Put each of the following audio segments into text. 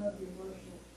love your worship.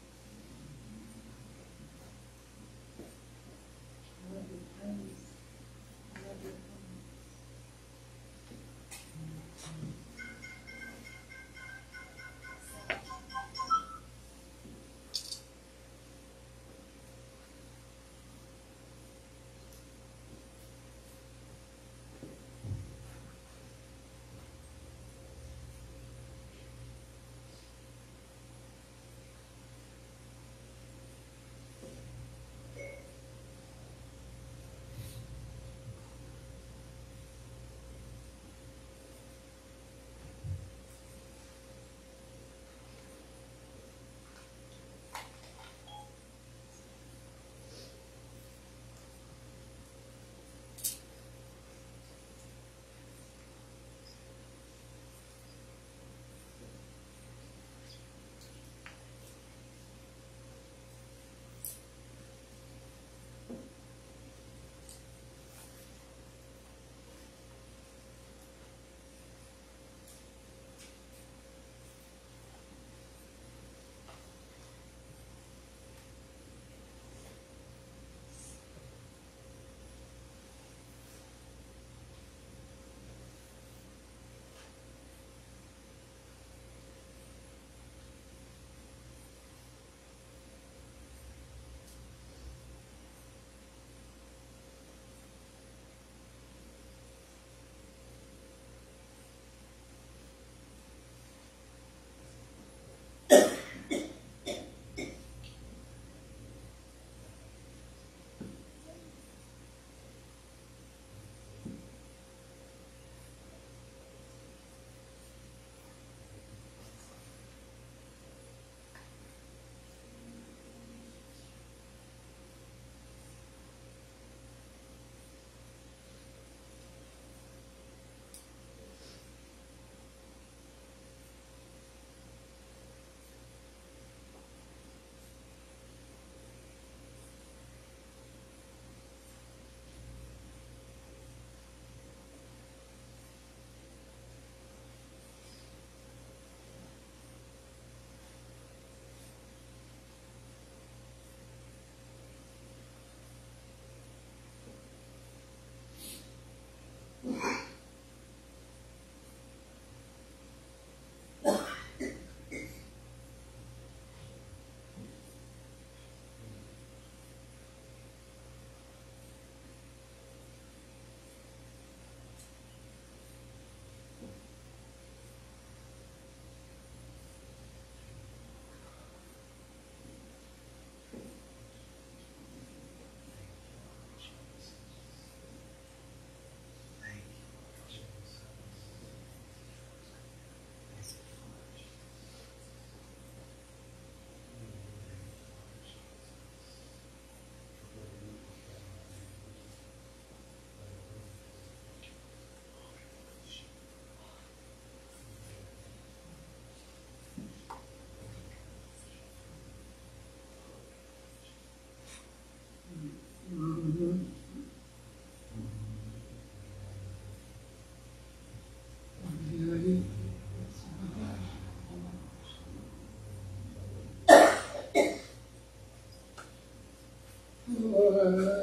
uh,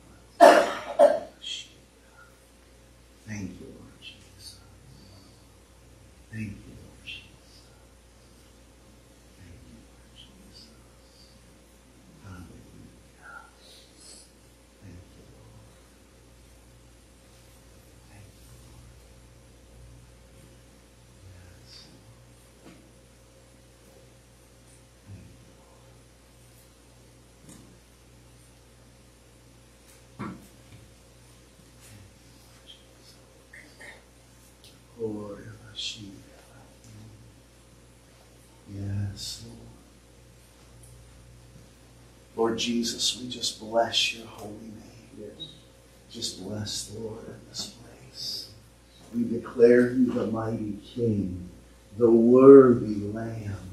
Yes, Lord. Lord Jesus, we just bless your holy name. Yes. Just bless the Lord in this place. We declare you the mighty King, the worthy Lamb.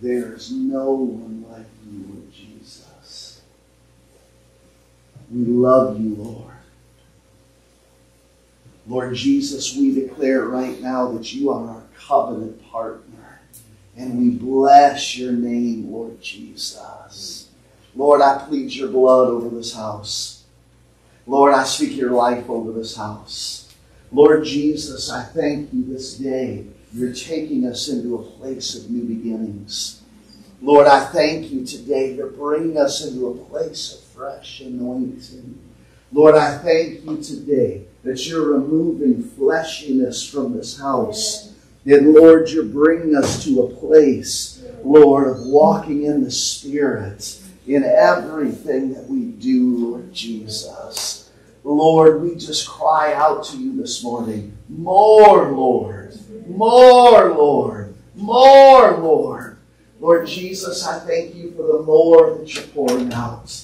There is no one like you, Lord Jesus. We love you, Lord. Lord Jesus, we declare right now that you are our covenant partner. And we bless your name, Lord Jesus. Lord, I plead your blood over this house. Lord, I speak your life over this house. Lord Jesus, I thank you this day. You're taking us into a place of new beginnings. Lord, I thank you today. You're bringing us into a place of fresh anointing. Lord, I thank you today that you're removing fleshiness from this house. And Lord, you're bringing us to a place, Lord, of walking in the Spirit in everything that we do, Lord Jesus. Lord, we just cry out to you this morning. More, Lord. More, Lord. More, Lord. Lord Jesus, I thank you for the more that you're pouring out.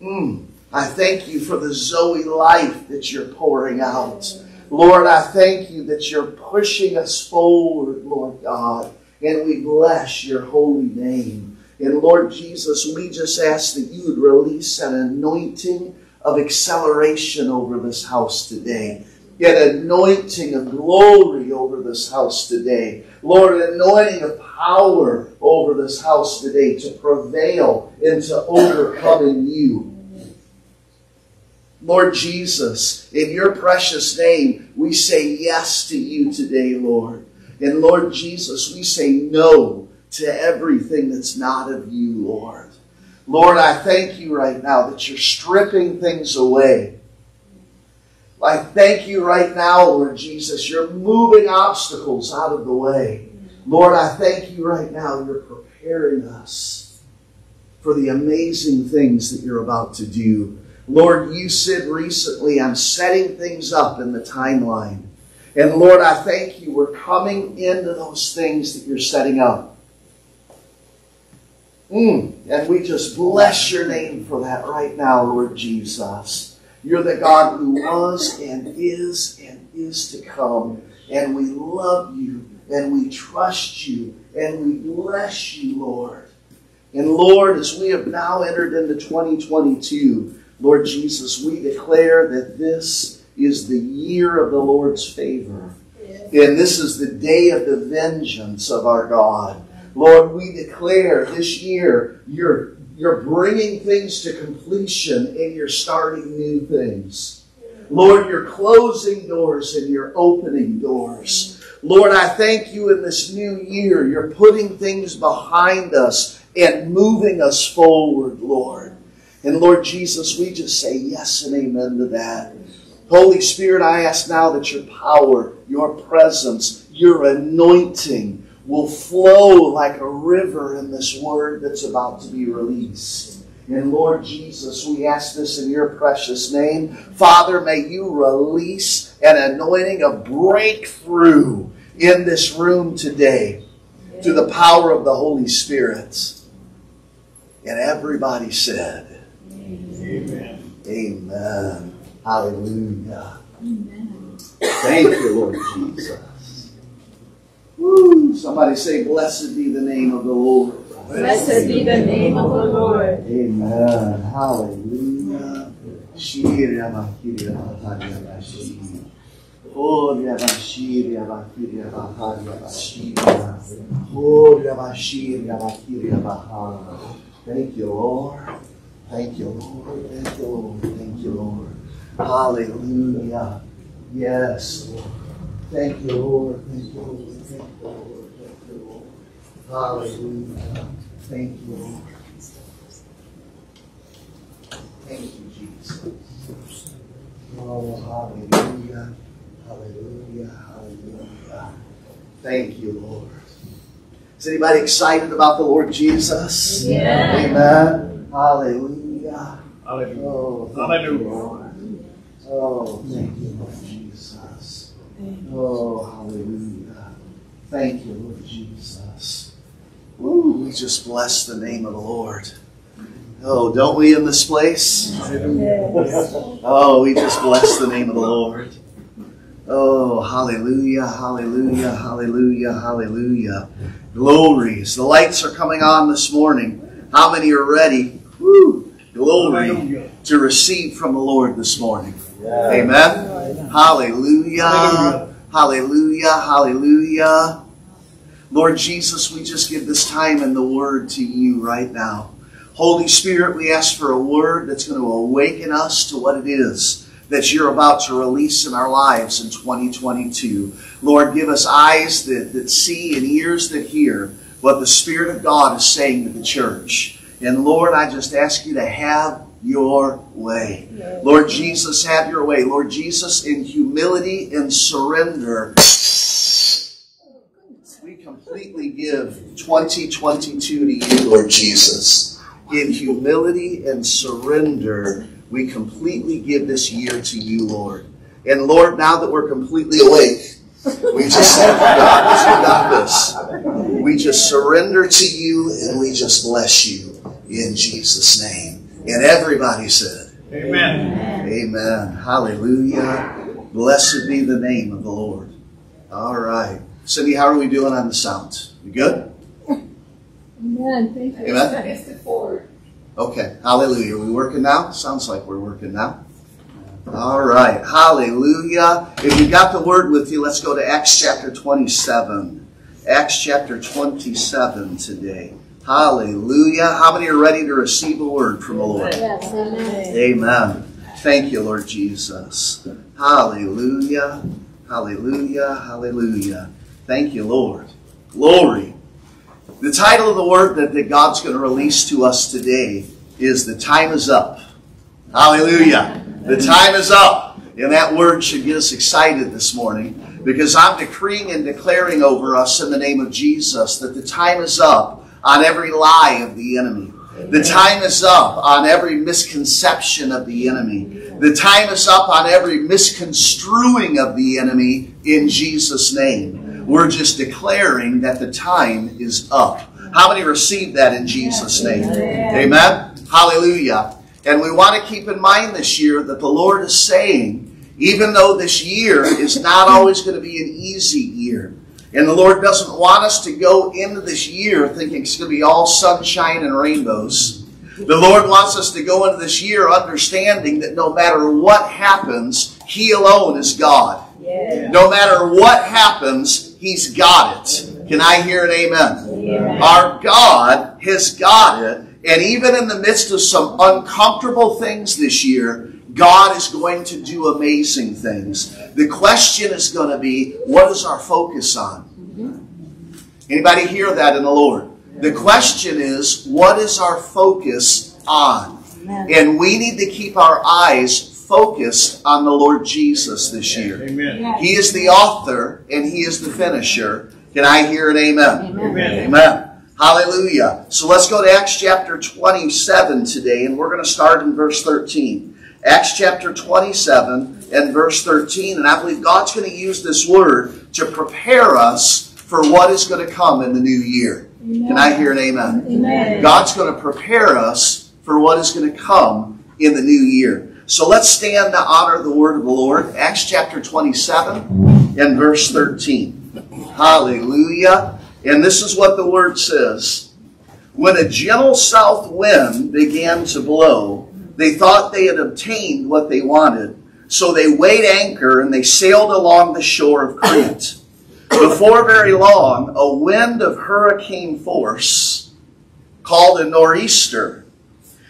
Mm. I thank you for the Zoe life that you're pouring out. Lord, I thank you that you're pushing us forward, Lord God, and we bless your holy name. And Lord Jesus, we just ask that you would release an anointing of acceleration over this house today. An anointing of glory over this house today. Lord, an anointing of power over this house today to prevail and to overcome in you. Lord Jesus, in your precious name, we say yes to you today, Lord. And Lord Jesus, we say no to everything that's not of you, Lord. Lord, I thank you right now that you're stripping things away. I thank you right now, Lord Jesus, you're moving obstacles out of the way. Lord, I thank you right now, you're preparing us for the amazing things that you're about to do. Lord, you said recently, I'm setting things up in the timeline. And Lord, I thank you. We're coming into those things that you're setting up. Mm. And we just bless your name for that right now, Lord Jesus. You're the God who was and is and is to come. And we love you and we trust you and we bless you, Lord. And Lord, as we have now entered into 2022, Lord Jesus, we declare that this is the year of the Lord's favor. And this is the day of the vengeance of our God. Lord, we declare this year you're, you're bringing things to completion and you're starting new things. Lord, you're closing doors and you're opening doors. Lord, I thank you in this new year. You're putting things behind us and moving us forward, Lord. And Lord Jesus, we just say yes and amen to that. Holy Spirit, I ask now that your power, your presence, your anointing will flow like a river in this word that's about to be released. And Lord Jesus, we ask this in your precious name. Father, may you release an anointing of breakthrough in this room today through the power of the Holy Spirit. And everybody said, Amen. Amen. Hallelujah. Amen. Thank you, Lord Jesus. Woo, Somebody say, Blessed be the name of the Lord. Blessed be the name of the Lord. Amen. Hallelujah. Shirya Bakirya Baharya Bashirya. Orya Bashirya Bakirya Baharya Bashirya. Orya Bashirya Bakirya Bahar. Thank you, Lord. Thank you, Lord. Thank you, Lord. Thank you, Lord. Hallelujah. Yes, Lord. Thank you, Lord. Thank you, Lord. Thank you, Lord. Thank you, Lord. Hallelujah. Thank you, Lord. Thank you, Jesus. Oh, hallelujah. Hallelujah. Hallelujah. Thank you, Lord. Is anybody excited about the Lord Jesus? Yeah. Amen. Hallelujah. Hallelujah. Oh, thank Hallelujah. you. Oh, thank you, Lord Jesus. Oh, hallelujah. Thank you, Lord Jesus. Woo, we just bless the name of the Lord. Oh, don't we in this place? Oh, we just bless the name of the Lord. Oh, hallelujah, hallelujah, hallelujah, hallelujah. Glories. The lights are coming on this morning. How many are ready? Woo, glory to receive from the Lord this morning. Yeah. Amen. Hallelujah. Hallelujah. Hallelujah. Hallelujah. Lord Jesus, we just give this time and the Word to you right now. Holy Spirit, we ask for a word that's going to awaken us to what it is that you're about to release in our lives in 2022. Lord, give us eyes that, that see and ears that hear what the Spirit of God is saying to the church. And Lord, I just ask you to have your way. Lord Jesus, have your way. Lord Jesus, in humility and surrender, we completely give 2022 to you, Lord Jesus. In humility and surrender, we completely give this year to you, Lord. And Lord, now that we're completely awake, we just say, God, you got this. We just surrender to you and we just bless you in Jesus' name. And everybody said, Amen. Amen. Hallelujah. Blessed be the name of the Lord. All right. Cindy, how are we doing on the sound? You good? Amen. Thank you. Amen. It's the four. Okay. Hallelujah. Are we working now? Sounds like we're working now. All right. Hallelujah. If you got the word with you, let's go to Acts chapter 27. Acts chapter 27 today. Hallelujah. How many are ready to receive a word from the Lord? Yes. Amen. Amen. Thank you, Lord Jesus. Hallelujah. Hallelujah. Hallelujah. Thank you, Lord. Glory. The title of the word that, that God's going to release to us today is The Time is Up. Hallelujah. The time is up. And that word should get us excited this morning because I'm decreeing and declaring over us in the name of Jesus that the time is up on every lie of the enemy. The time is up on every misconception of the enemy. The time is up on every misconstruing of the enemy in Jesus' name. We're just declaring that the time is up. How many received that in Jesus' name? Amen. Hallelujah. And we want to keep in mind this year that the Lord is saying, even though this year is not always going to be an easy year, and the Lord doesn't want us to go into this year thinking it's going to be all sunshine and rainbows. The Lord wants us to go into this year understanding that no matter what happens, He alone is God. Yeah. No matter what happens, He's got it. Can I hear an amen? Yeah. Our God has got it. And even in the midst of some uncomfortable things this year, God is going to do amazing things. The question is going to be, what is our focus on? Anybody hear that in the Lord? The question is, what is our focus on? And we need to keep our eyes focused on the Lord Jesus this year. Amen. He is the author and He is the finisher. Can I hear an amen? Amen. Amen. Hallelujah. So let's go to Acts chapter 27 today, and we're going to start in verse 13. Acts chapter 27 and verse 13. And I believe God's going to use this word to prepare us for what is going to come in the new year. Can I hear an amen? Amen. God's going to prepare us for what is going to come in the new year. So let's stand to honor the word of the Lord. Acts chapter 27 and verse 13. Hallelujah. And this is what the word says. When a gentle south wind began to blow, they thought they had obtained what they wanted. So they weighed anchor and they sailed along the shore of Crete. Before very long, a wind of hurricane force, called a nor'easter,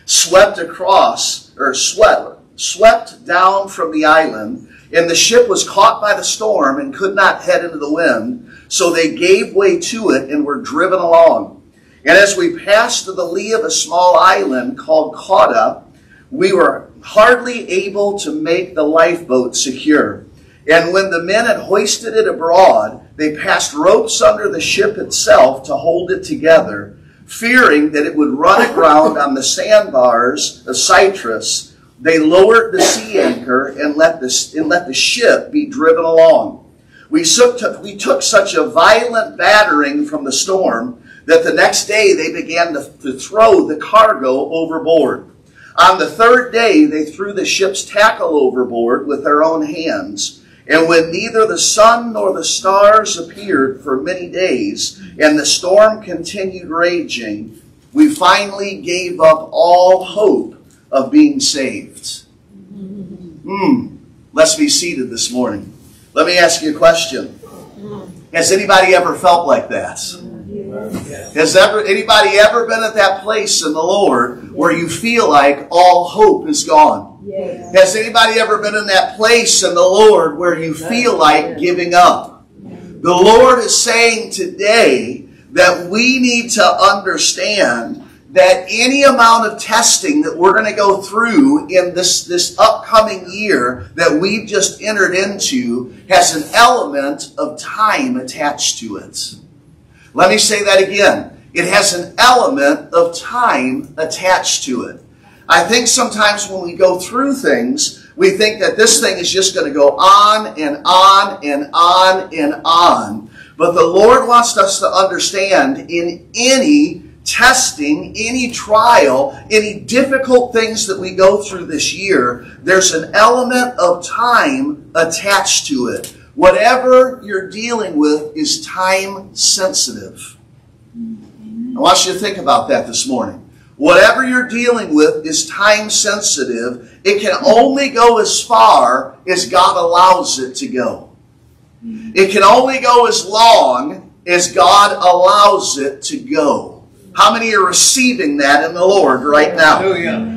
swept across, or swept, swept down from the island, and the ship was caught by the storm and could not head into the wind. So they gave way to it and were driven along. And as we passed the lee of a small island called Cauda, we were hardly able to make the lifeboat secure. And when the men had hoisted it abroad, they passed ropes under the ship itself to hold it together, fearing that it would run aground on the sandbars of Cyprus. They lowered the sea anchor and let the, and let the ship be driven along. We took, we took such a violent battering from the storm that the next day they began to, to throw the cargo overboard. On the third day, they threw the ship's tackle overboard with their own hands. And when neither the sun nor the stars appeared for many days, and the storm continued raging, we finally gave up all hope of being saved. Hmm. Let's be seated this morning. Let me ask you a question. Has anybody ever felt like that? Has ever anybody ever been at that place in the Lord where you feel like all hope is gone? Yes. Has anybody ever been in that place in the Lord where you feel like giving up? The Lord is saying today that we need to understand that any amount of testing that we're going to go through in this, this upcoming year that we've just entered into has an element of time attached to it. Let me say that again. It has an element of time attached to it. I think sometimes when we go through things, we think that this thing is just going to go on and on and on and on. But the Lord wants us to understand in any testing, any trial, any difficult things that we go through this year, there's an element of time attached to it. Whatever you're dealing with is time sensitive. I want you to think about that this morning. Whatever you're dealing with is time sensitive. It can only go as far as God allows it to go. It can only go as long as God allows it to go. How many are receiving that in the Lord right now?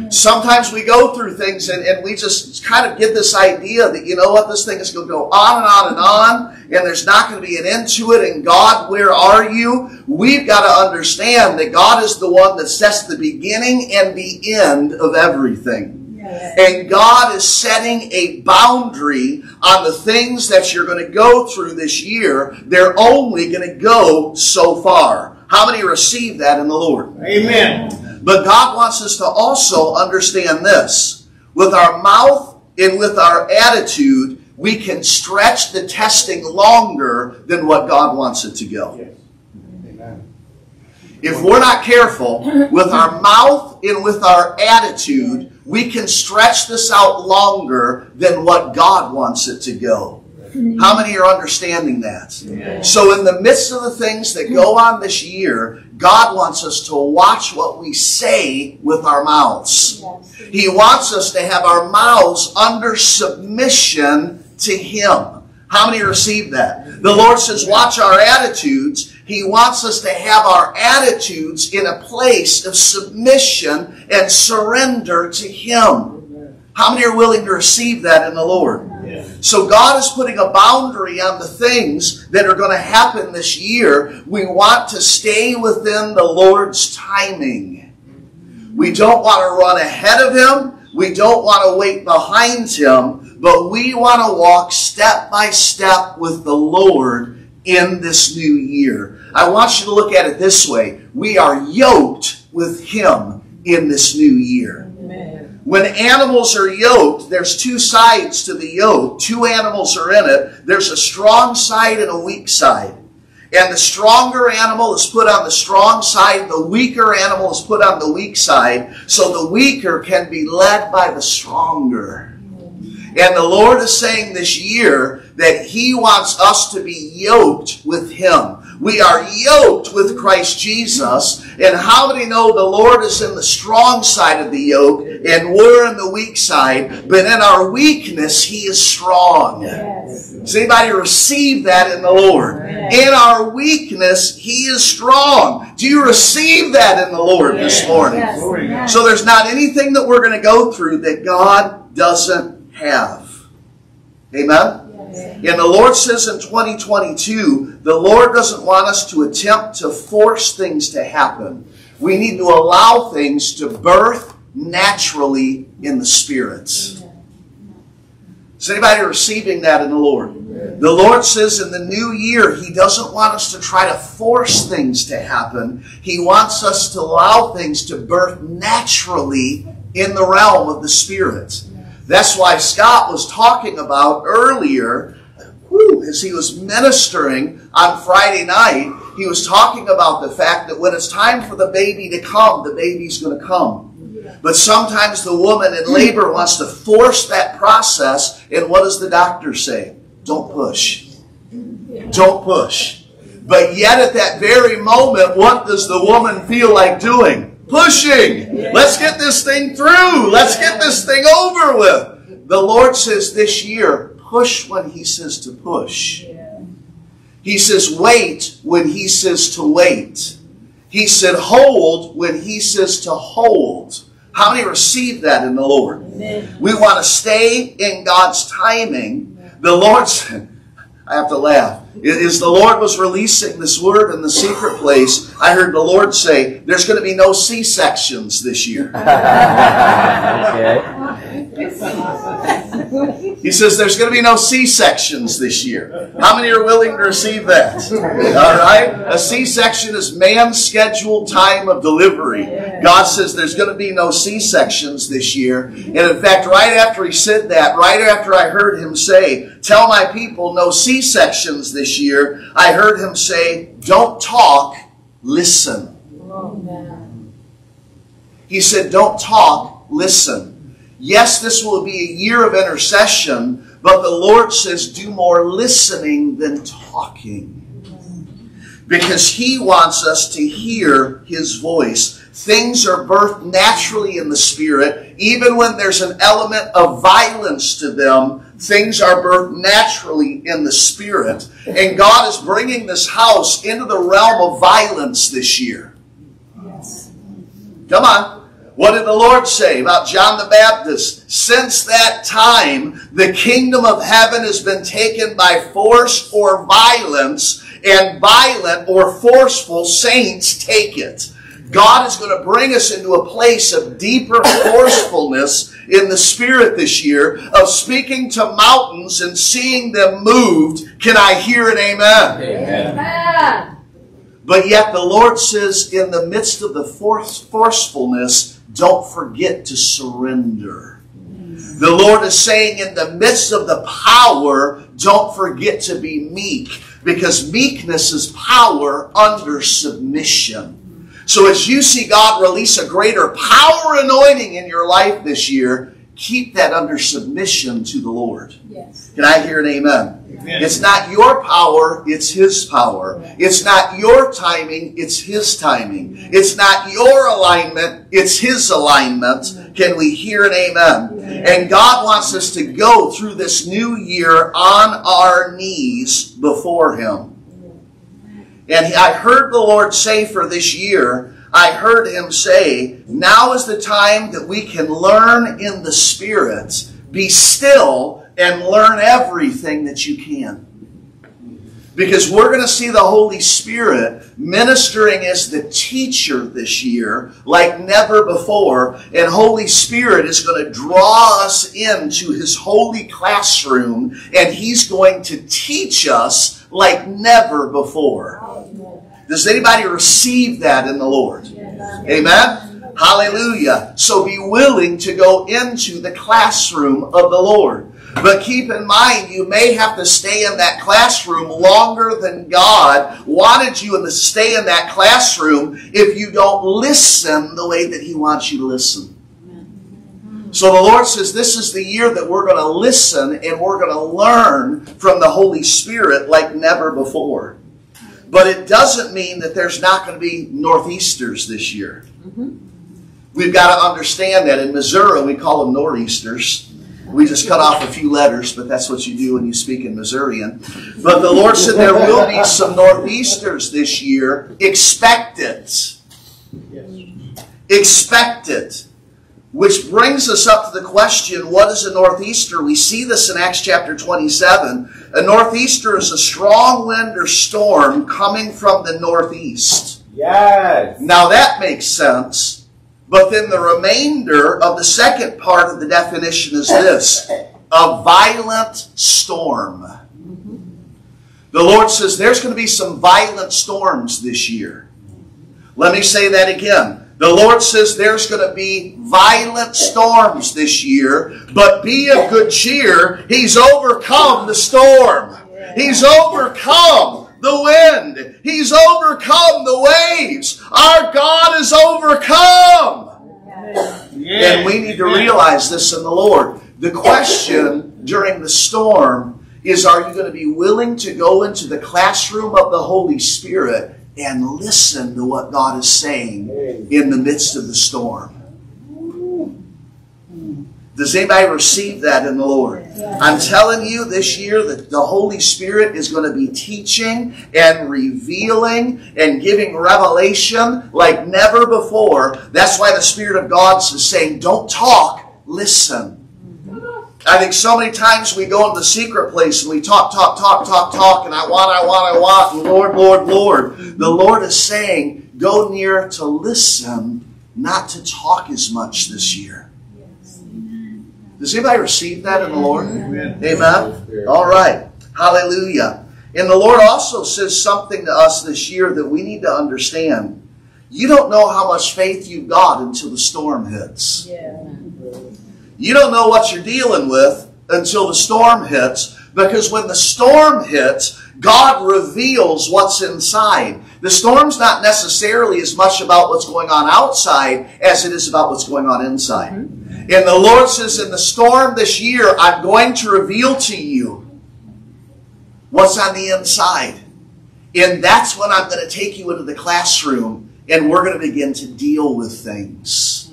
Sometimes we go through things and, and we just kind of get this idea that, you know what, this thing is going to go on and on and on, and there's not going to be an end to it, and God, where are you? We've got to understand that God is the one that sets the beginning and the end of everything. And God is setting a boundary on the things that you're going to go through this year. They're only going to go so far. How many receive that in the Lord? Amen. But God wants us to also understand this. With our mouth and with our attitude, we can stretch the testing longer than what God wants it to go. Yes. Amen. If we're not careful, with our mouth and with our attitude, we can stretch this out longer than what God wants it to go. How many are understanding that? So, in the midst of the things that go on this year, God wants us to watch what we say with our mouths. He wants us to have our mouths under submission to Him. How many receive that? The Lord says, watch our attitudes. He wants us to have our attitudes in a place of submission and surrender to Him. How many are willing to receive that in the Lord? So God is putting a boundary on the things that are going to happen this year. We want to stay within the Lord's timing. We don't want to run ahead of Him. We don't want to wait behind Him. But we want to walk step by step with the Lord in this new year. I want you to look at it this way. We are yoked with Him in this new year. When animals are yoked, there's two sides to the yoke. Two animals are in it. There's a strong side and a weak side. And the stronger animal is put on the strong side, the weaker animal is put on the weak side, so the weaker can be led by the stronger. And the Lord is saying this year that He wants us to be yoked with Him. We are yoked with Christ Jesus. And how many know the Lord is in the strong side of the yoke and we're in the weak side? But in our weakness, He is strong. Yes. Does anybody receive that in the Lord? In our weakness, He is strong. Do you receive that in the Lord this morning? Yes. Glory to God. So there's not anything that we're going to go through that God doesn't have. Amen? And the Lord says in 2022, the Lord doesn't want us to attempt to force things to happen. We need to allow things to birth naturally in the spirits. Is anybody receiving that in the Lord? The Lord says in the new year, He doesn't want us to try to force things to happen. He wants us to allow things to birth naturally in the realm of the Spirit. That's why Scott was talking about earlier, whew, as he was ministering on Friday night, he was talking about the fact that when it's time for the baby to come, the baby's going to come. But sometimes the woman in labor wants to force that process, and what does the doctor say? Don't push. Don't push. But yet at that very moment, what does the woman feel like doing? Pushing. Let's get this thing through. Let's get this thing over with. The Lord says this year, push when He says to push. He says wait when He says to wait. He said hold when He says to hold. How many receive that in the Lord? Amen. We want to stay in God's timing. The Lord said, I have to laugh. As the Lord was releasing this word in the secret place, I heard the Lord say, There's going to be no C sections this year. He says, There's going to be no C sections this year. How many are willing to receive that? All right? A C section is man's scheduled time of delivery. God says there's going to be no C sections this year. And in fact, right after he said that, right after I heard him say, Tell my people no C sections this year, I heard him say, Don't talk, listen. Amen. He said, Don't talk, listen. Yes, this will be a year of intercession, but the Lord says, Do more listening than talking. Because He wants us to hear His voice. Things are birthed naturally in the Spirit, even when there's an element of violence to them. Things are birthed naturally in the Spirit. And God is bringing this house into the realm of violence this year. Yes. Come on. What did the Lord say about John the Baptist? Since that time, the kingdom of heaven has been taken by force or violence, and violent or forceful saints take it. God is going to bring us into a place of deeper forcefulness in the spirit this year, of speaking to mountains and seeing them moved. Can I hear an amen? Amen. But yet the Lord says, in the midst of the forcefulness, don't forget to surrender. The Lord is saying, in the midst of the power, don't forget to be meek, because meekness is power under submission. So as you see God release a greater power anointing in your life this year, keep that under submission to the Lord. Yes. Can I hear an amen? Amen. It's not your power, it's His power. It's not your timing, it's His timing. It's not your alignment, it's His alignment. Can we hear an amen? And God wants us to go through this new year on our knees before Him. And I heard the Lord say for this year, I heard Him say, now is the time that we can learn in the Spirit, be still, and learn everything that you can. Because we're going to see the Holy Spirit ministering as the teacher this year like never before. And Holy Spirit is going to draw us into His holy classroom and He's going to teach us like never before. Does anybody receive that in the Lord? Amen? Hallelujah. So be willing to go into the classroom of the Lord. But keep in mind, you may have to stay in that classroom longer than God wanted you to stay in that classroom if you don't listen the way that He wants you to listen. So the Lord says this is the year that we're going to listen and we're going to learn from the Holy Spirit like never before. But it doesn't mean that there's not going to be northeasters this year. Mm-hmm. We've got to understand that. In Missouri, we call them Northeasters. We just cut off a few letters, but that's what you do when you speak in Missourian. But the Lord said there will be some northeasters this year. Expect it. Expect it. Which brings us up to the question what is a northeaster? We see this in Acts chapter 27. A northeaster is a strong wind or storm coming from the northeast. Yes. Now that makes sense. But then the remainder of the second part of the definition is this a violent storm. The Lord says there's going to be some violent storms this year. Let me say that again. The Lord says there's going to be violent storms this year, but be of good cheer. He's overcome the storm. He's overcome the wind. He's overcome the waves. Our God is overcome. And we need to realize this in the Lord. The question during the storm is are you going to be willing to go into the classroom of the Holy Spirit and listen to what God is saying in the midst of the storm? Does anybody receive that in the Lord? I'm telling you this year that the Holy Spirit is going to be teaching and revealing and giving revelation like never before. That's why the Spirit of God is saying, don't talk, listen. I think so many times we go into the secret place and we talk, talk, talk, talk, talk, and I want, I want, I want, and Lord, Lord, Lord. The Lord is saying, go near to listen, not to talk as much this year. Does anybody receive that in the Lord? Amen. Amen. All right. Hallelujah. And the Lord also says something to us this year that we need to understand. You don't know how much faith you've got until the storm hits. Yeah. You don't know what you're dealing with until the storm hits because when the storm hits, God reveals what's inside. The storm's not necessarily as much about what's going on outside as it is about what's going on inside. Mm-hmm. And the Lord says, in the storm this year, I'm going to reveal to you what's on the inside. And that's when I'm going to take you into the classroom and we're going to begin to deal with things.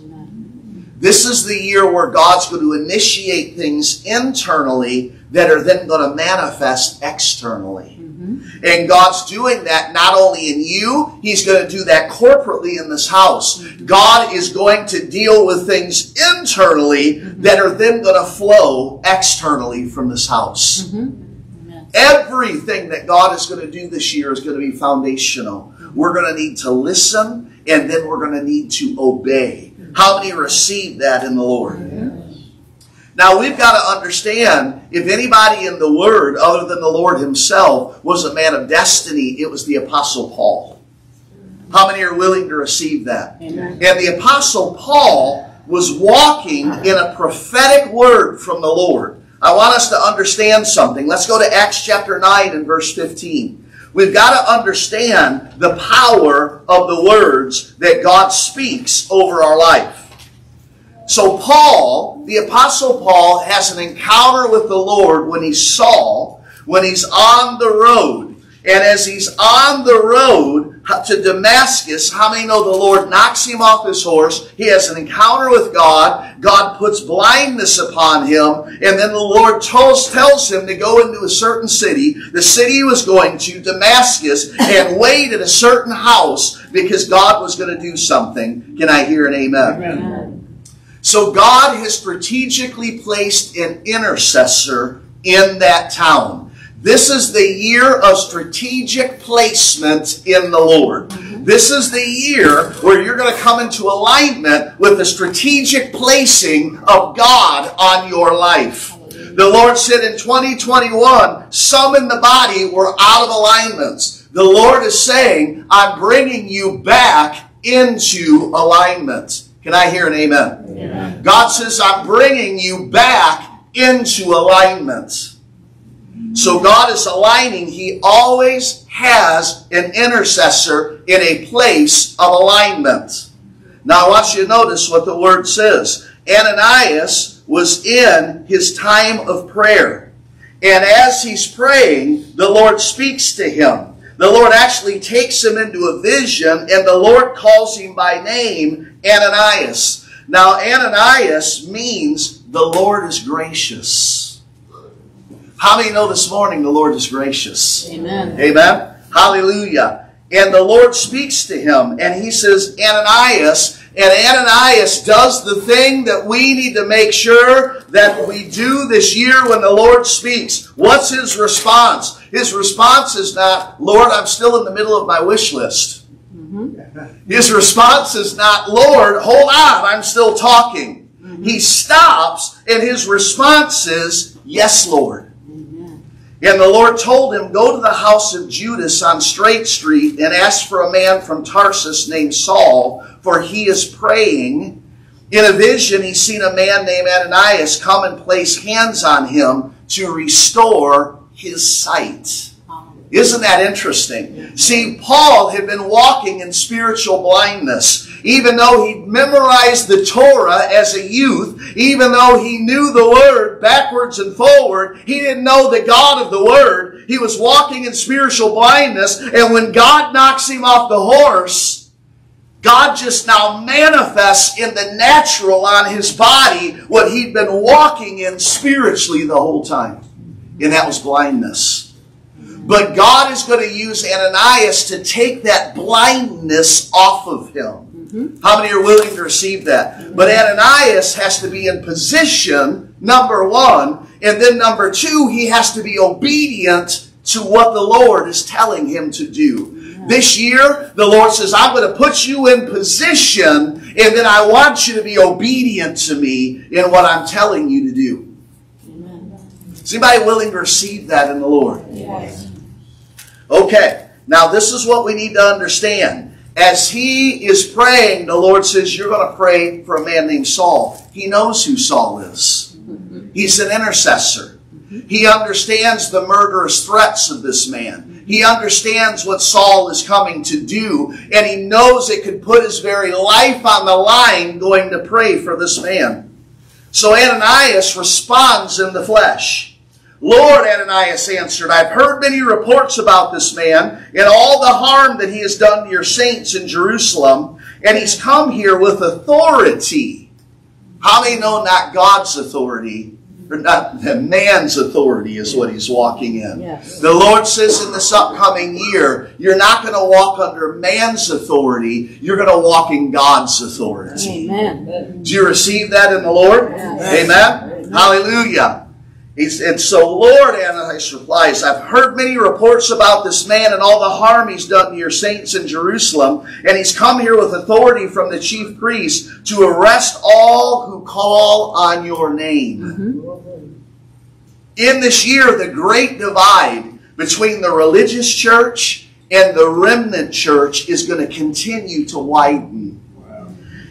This is the year where God's going to initiate things internally that are then going to manifest externally. Mm-hmm. And God's doing that not only in you, He's going to do that corporately in this house. Mm-hmm. God is going to deal with things internally mm-hmm. that are then going to flow externally from this house. Everything that God is going to do this year is going to be foundational. We're going to need to listen and then we're going to need to obey. How many received that in the Lord? Now we've got to understand if anybody in the Word other than the Lord Himself was a man of destiny, it was the Apostle Paul. How many are willing to receive that? Amen. And the Apostle Paul was walking in a prophetic word from the Lord. I want us to understand something. Let's go to Acts chapter 9 and verse 15. We've got to understand the power of the words that God speaks over our life. So Paul, the apostle Paul, has an encounter with the Lord when he's Saul, when he's on the road. And as he's on the road to Damascus, how many know the Lord knocks him off his horse? He has an encounter with God. God puts blindness upon him. And then the Lord tells, tells him to go into a certain city, the city he was going to, Damascus, and wait at a certain house because God was going to do something. Can I hear an amen? Amen. So God has strategically placed an intercessor in that town. This is the year of strategic placement in the Lord. Mm-hmm. This is the year where you're going to come into alignment with the strategic placing of God on your life. The Lord said in 2021, some in the body were out of alignments. The Lord is saying, I'm bringing you back into alignment. Can I hear an amen? Amen. God says, I'm bringing you back into alignment. So God is aligning. He always has an intercessor in a place of alignment. Now I want you to notice what the word says. Ananias was in his time of prayer. And as he's praying, the Lord speaks to him. the Lord actually takes him into a vision, and the Lord calls him by name Ananias. Now, Ananias means the Lord is gracious. How many know this morning the Lord is gracious? Amen. Amen. Hallelujah. And the Lord speaks to him and he says, Ananias, and Ananias does the thing that we need to make sure that we do this year when the Lord speaks. What's his response? His response is not, Lord, I'm still in the middle of my wish list. Mm-hmm. His response is not, Lord, hold on, I'm still talking. Mm-hmm. He stops and his response is, Yes, Lord. And the Lord told him, Go to the house of Judas on Straight Street and ask for a man from Tarsus named Saul, for he is praying. In a vision, he's seen a man named Ananias come and place hands on him to restore his sight. Isn't that interesting? See, Paul had been walking in spiritual blindness. Even though he memorized the Torah as a youth, even though he knew the Word backwards and forward, he didn't know the God of the Word. He was walking in spiritual blindness, and when God knocks him off the horse, God just now manifests in the natural on his body what he'd been walking in spiritually the whole time. And that was blindness. But God is going to use Ananias to take that blindness off of him. How many are willing to receive that? But Ananias has to be in position, number one. And then number two, he has to be obedient to what the Lord is telling him to do. This year, the Lord says, I'm going to put you in position, and then I want you to be obedient to me in what I'm telling you to do. Amen. Is anybody willing to receive that in the Lord? Yes. Okay, now this is what we need to understand. As he is praying, the Lord says, You're going to pray for a man named Saul. He knows who Saul is, he's an intercessor. He understands the murderous threats of this man. He understands what Saul is coming to do, and he knows it could put his very life on the line going to pray for this man. So Ananias responds in the flesh. Lord, Ananias answered, I've heard many reports about this man and all the harm that he has done to your saints in Jerusalem, and he's come here with authority. How many know not God's authority, or not the man's authority is what he's walking in? Yes. The Lord says in this upcoming year, you're not going to walk under man's authority, you're going to walk in God's authority. Amen. Do you receive that in the Lord? Yes. Amen? Hallelujah. He's, and so, Lord, Ananias replies, I've heard many reports about this man and all the harm he's done to your saints in Jerusalem, and he's come here with authority from the chief priest to arrest all who call on your name. Mm-hmm. In this year, the great divide between the religious church and the remnant church is going to continue to widen.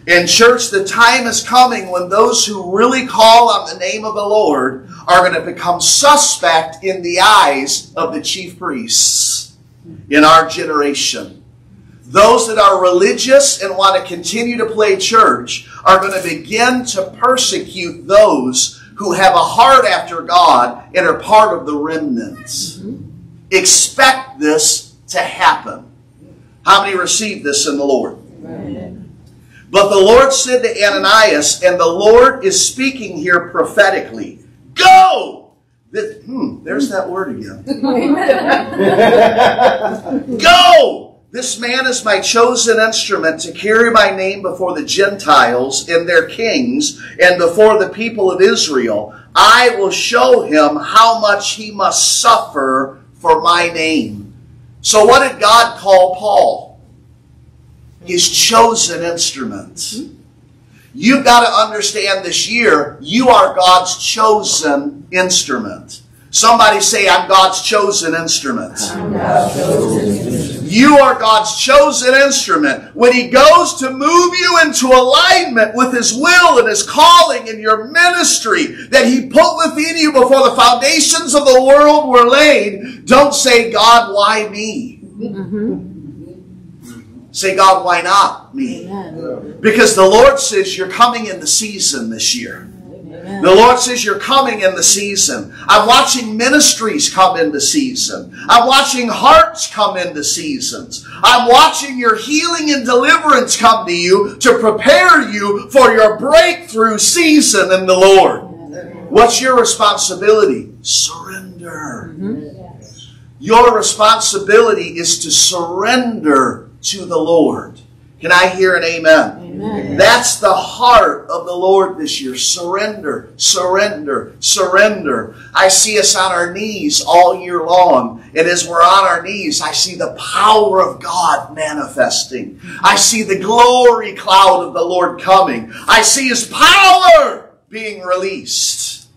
In church, the time is coming when those who really call on the name of the Lord are going to become suspect in the eyes of the chief priests in our generation. Those that are religious and want to continue to play church are going to begin to persecute those who have a heart after God and are part of the remnants. Expect this to happen. How many receive this in the Lord? But the Lord said to Ananias, and the Lord is speaking here prophetically Go! This- hmm, there's that word again. Go! This man is my chosen instrument to carry my name before the Gentiles and their kings and before the people of Israel. I will show him how much he must suffer for my name. So, what did God call Paul? His chosen instrument. Hmm? You've got to understand this year, you are God's chosen instrument. Somebody say, I'm God's chosen instrument. You are God's chosen instrument. When He goes to move you into alignment with His will and His calling and your ministry that He put within you before the foundations of the world were laid, don't say, God, why me? Mm-hmm. Say, God, why not me? Amen. Because the Lord says you're coming in the season this year. Amen. The Lord says you're coming in the season. I'm watching ministries come into season. I'm watching hearts come into seasons. I'm watching your healing and deliverance come to you to prepare you for your breakthrough season in the Lord. What's your responsibility? Surrender. Mm-hmm. Your responsibility is to surrender to the Lord. Can I hear an amen? Amen. That's the heart of the Lord this year. Surrender, surrender, surrender. I see us on our knees all year long. And as we're on our knees, I see the power of God manifesting. I see the glory cloud of the Lord coming. I see His power being released.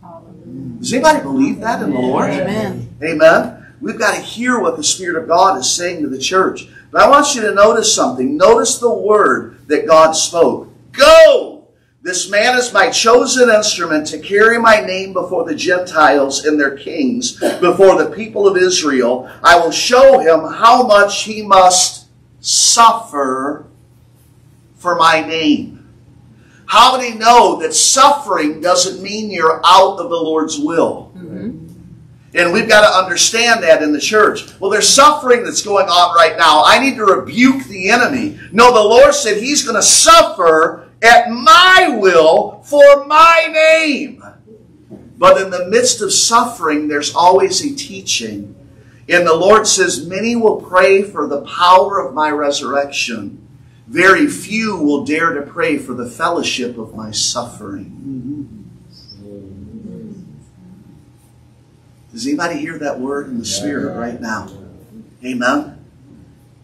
Does anybody believe that in the Lord? Amen. Amen. We've got to hear what the Spirit of God is saying to the church. But I want you to notice something. Notice the word that God spoke. Go! This man is my chosen instrument to carry my name before the Gentiles and their kings, before the people of Israel. I will show him how much he must suffer for my name. How many know that suffering doesn't mean you're out of the Lord's will? And we've got to understand that in the church. Well, there's suffering that's going on right now. I need to rebuke the enemy. No, the Lord said He's going to suffer at my will for my name. But in the midst of suffering, there's always a teaching. And the Lord says, Many will pray for the power of my resurrection. Very few will dare to pray for the fellowship of my suffering. Does anybody hear that word in the Spirit right now? Amen.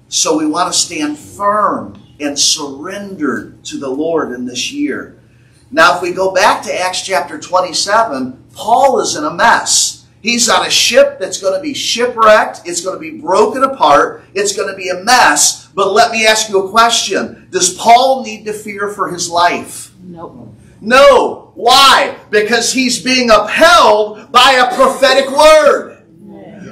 So we want to stand firm and surrendered to the Lord in this year. Now, if we go back to Acts chapter 27, Paul is in a mess. He's on a ship that's going to be shipwrecked. It's going to be broken apart. It's going to be a mess. But let me ask you a question. Does Paul need to fear for his life? Nope. No. Why? Because he's being upheld by a prophetic word.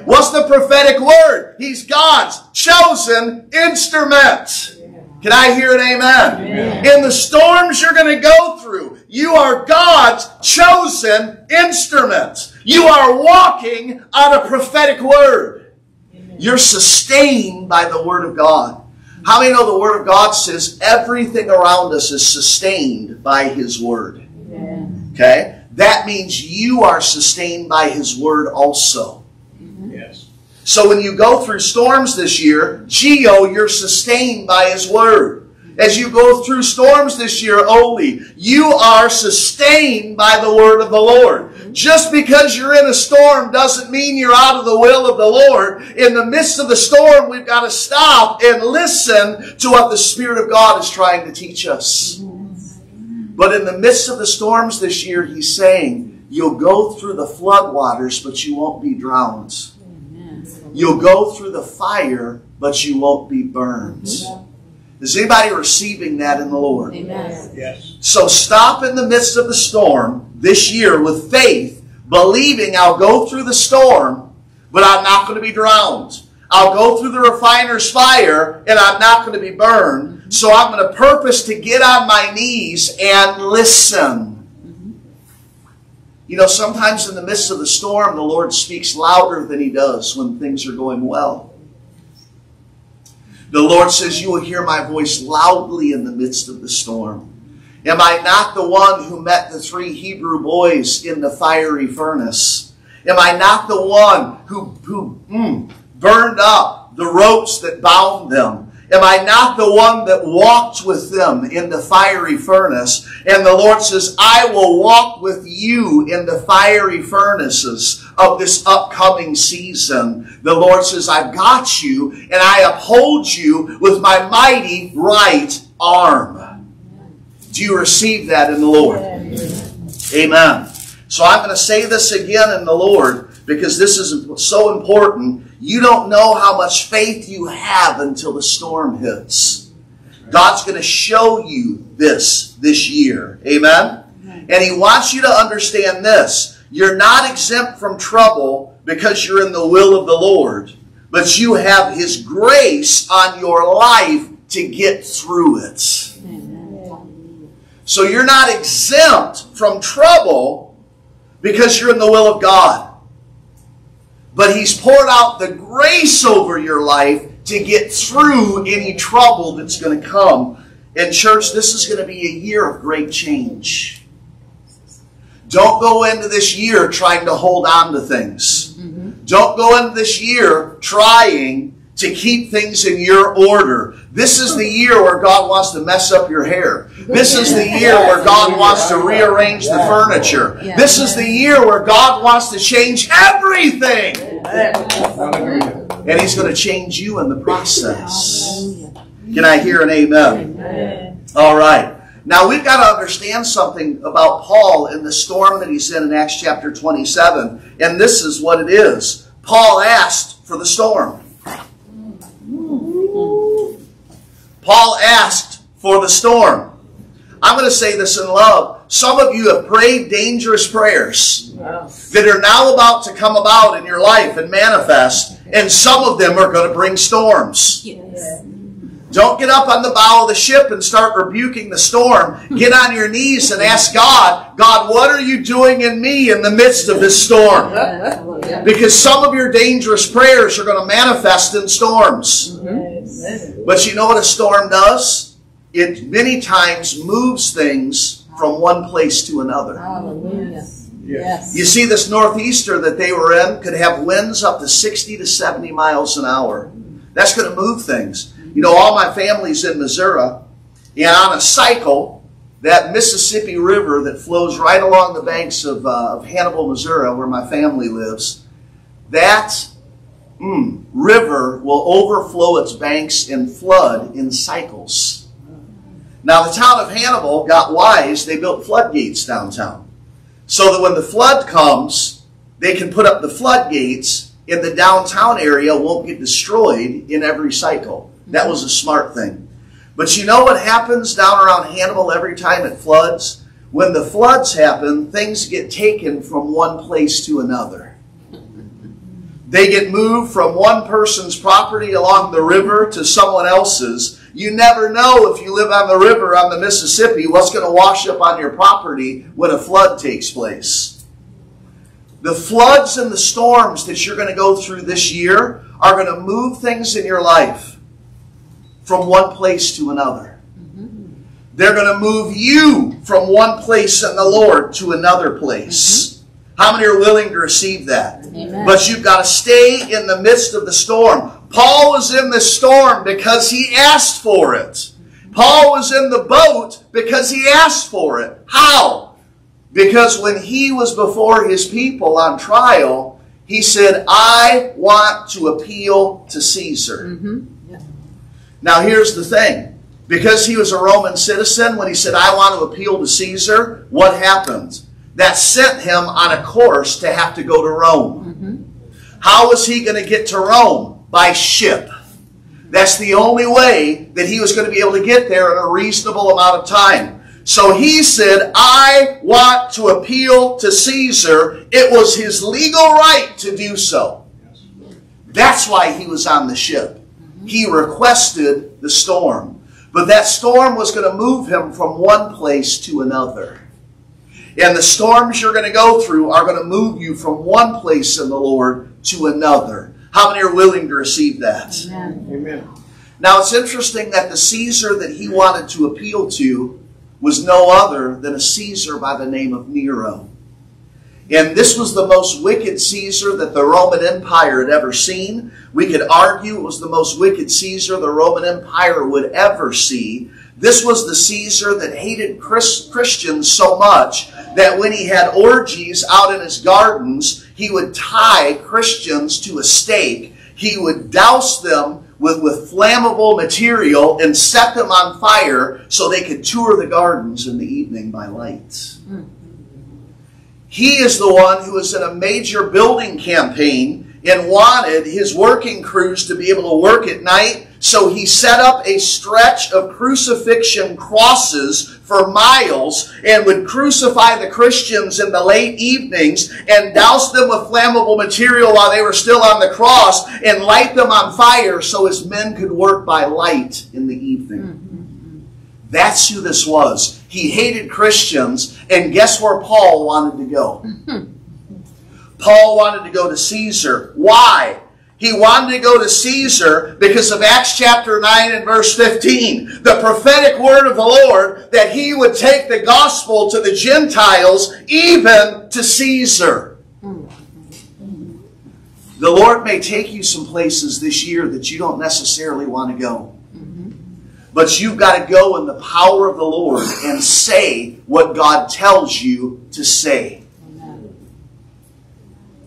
What's the prophetic word? He's God's chosen instrument. Can I hear an amen? In the storms you're going to go through, you are God's chosen instrument. You are walking on a prophetic word. You're sustained by the word of God. How many know the word of God says everything around us is sustained by his word? Okay? That means you are sustained by his word also. Yes. So when you go through storms this year, Geo, you're sustained by His Word. As you go through storms this year, only, you are sustained by the Word of the Lord. Just because you're in a storm doesn't mean you're out of the will of the Lord. In the midst of the storm, we've got to stop and listen to what the Spirit of God is trying to teach us. But in the midst of the storms this year, He's saying, you'll go through the floodwaters, but you won't be drowned. You'll go through the fire, but you won't be burned. Is anybody receiving that in the Lord? Amen. Yes. So stop in the midst of the storm this year with faith, believing I'll go through the storm, but I'm not going to be drowned. I'll go through the refiner's fire, and I'm not going to be burned. So I'm going to purpose to get on my knees and listen. You know, sometimes in the midst of the storm, the Lord speaks louder than He does when things are going well. The Lord says, You will hear my voice loudly in the midst of the storm. Am I not the one who met the three Hebrew boys in the fiery furnace? Am I not the one who, who mm, burned up the ropes that bound them? Am I not the one that walked with them in the fiery furnace? And the Lord says, I will walk with you in the fiery furnaces of this upcoming season. The Lord says, I've got you and I uphold you with my mighty right arm. Do you receive that in the Lord? Amen. So I'm going to say this again in the Lord because this is so important. You don't know how much faith you have until the storm hits. God's going to show you this this year. Amen? And He wants you to understand this. You're not exempt from trouble because you're in the will of the Lord, but you have His grace on your life to get through it. So you're not exempt from trouble, because you're in the will of God. But He's poured out the grace over your life to get through any trouble that's going to come. And, church, this is going to be a year of great change. Don't go into this year trying to hold on to things. Mm-hmm. Don't go into this year trying to keep things in your order. This is the year where God wants to mess up your hair. This is the year where God wants to rearrange the furniture. This is the year where God wants to change everything. And He's going to change you in the process. Can I hear an amen? Amen. All right. Now we've got to understand something about Paul in the storm that he's in in Acts chapter 27. And this is what it is. Paul asked for the storm. Paul asked for the storm. I'm going to say this in love. Some of you have prayed dangerous prayers that are now about to come about in your life and manifest, and some of them are going to bring storms. Yes. Don't get up on the bow of the ship and start rebuking the storm. Get on your knees and ask God, God, what are you doing in me in the midst of this storm? Because some of your dangerous prayers are going to manifest in storms. But you know what a storm does? It many times moves things from one place to another. Yes. You see, this northeaster that they were in could have winds up to 60 to 70 miles an hour. That's going to move things. You know, all my family's in Missouri, and on a cycle, that Mississippi River that flows right along the banks of, uh, of Hannibal, Missouri, where my family lives, that mm, river will overflow its banks and flood in cycles. Now, the town of Hannibal got wise. They built floodgates downtown. So that when the flood comes, they can put up the floodgates and the downtown area won't get destroyed in every cycle. That was a smart thing. But you know what happens down around Hannibal every time it floods? When the floods happen, things get taken from one place to another. They get moved from one person's property along the river to someone else's. You never know if you live on the river on the Mississippi what's going to wash up on your property when a flood takes place. The floods and the storms that you're going to go through this year are going to move things in your life from one place to another. They're going to move you from one place in the Lord to another place. How many are willing to receive that? Amen. But you've got to stay in the midst of the storm. Paul was in the storm because he asked for it. Paul was in the boat because he asked for it. How? Because when he was before his people on trial, he said, I want to appeal to Caesar. Mm-hmm. Now, here's the thing. Because he was a Roman citizen, when he said, I want to appeal to Caesar, what happened? That sent him on a course to have to go to Rome. Mm-hmm. How was he going to get to Rome? By ship. That's the only way that he was going to be able to get there in a reasonable amount of time. So he said, I want to appeal to Caesar. It was his legal right to do so. That's why he was on the ship. He requested the storm. But that storm was going to move him from one place to another. And the storms you're going to go through are going to move you from one place in the Lord to another. How many are willing to receive that? Amen. Amen. Now it's interesting that the Caesar that he wanted to appeal to was no other than a Caesar by the name of Nero. And this was the most wicked Caesar that the Roman Empire had ever seen. We could argue it was the most wicked Caesar the Roman Empire would ever see. This was the Caesar that hated Chris- Christians so much that when he had orgies out in his gardens, he would tie Christians to a stake. He would douse them with, with flammable material and set them on fire so they could tour the gardens in the evening by light. Hmm. He is the one who was in a major building campaign and wanted his working crews to be able to work at night. So he set up a stretch of crucifixion crosses for miles and would crucify the Christians in the late evenings and douse them with flammable material while they were still on the cross and light them on fire so his men could work by light in the evening. Mm-hmm. That's who this was. He hated Christians, and guess where Paul wanted to go? Mm-hmm. Paul wanted to go to Caesar. Why? He wanted to go to Caesar because of Acts chapter 9 and verse 15. The prophetic word of the Lord that he would take the gospel to the Gentiles, even to Caesar. The Lord may take you some places this year that you don't necessarily want to go. But you've got to go in the power of the Lord and say what God tells you to say.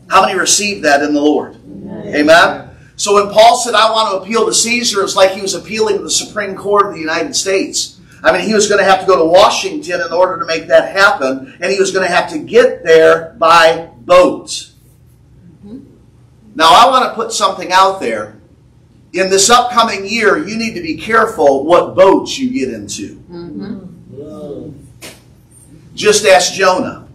How many received that in the Lord? Amen. So when Paul said, I want to appeal to Caesar, it's like he was appealing to the Supreme Court of the United States. I mean, he was going to have to go to Washington in order to make that happen, and he was going to have to get there by boat. Now, I want to put something out there. In this upcoming year, you need to be careful what boats you get into. Mm-hmm. Just ask Jonah.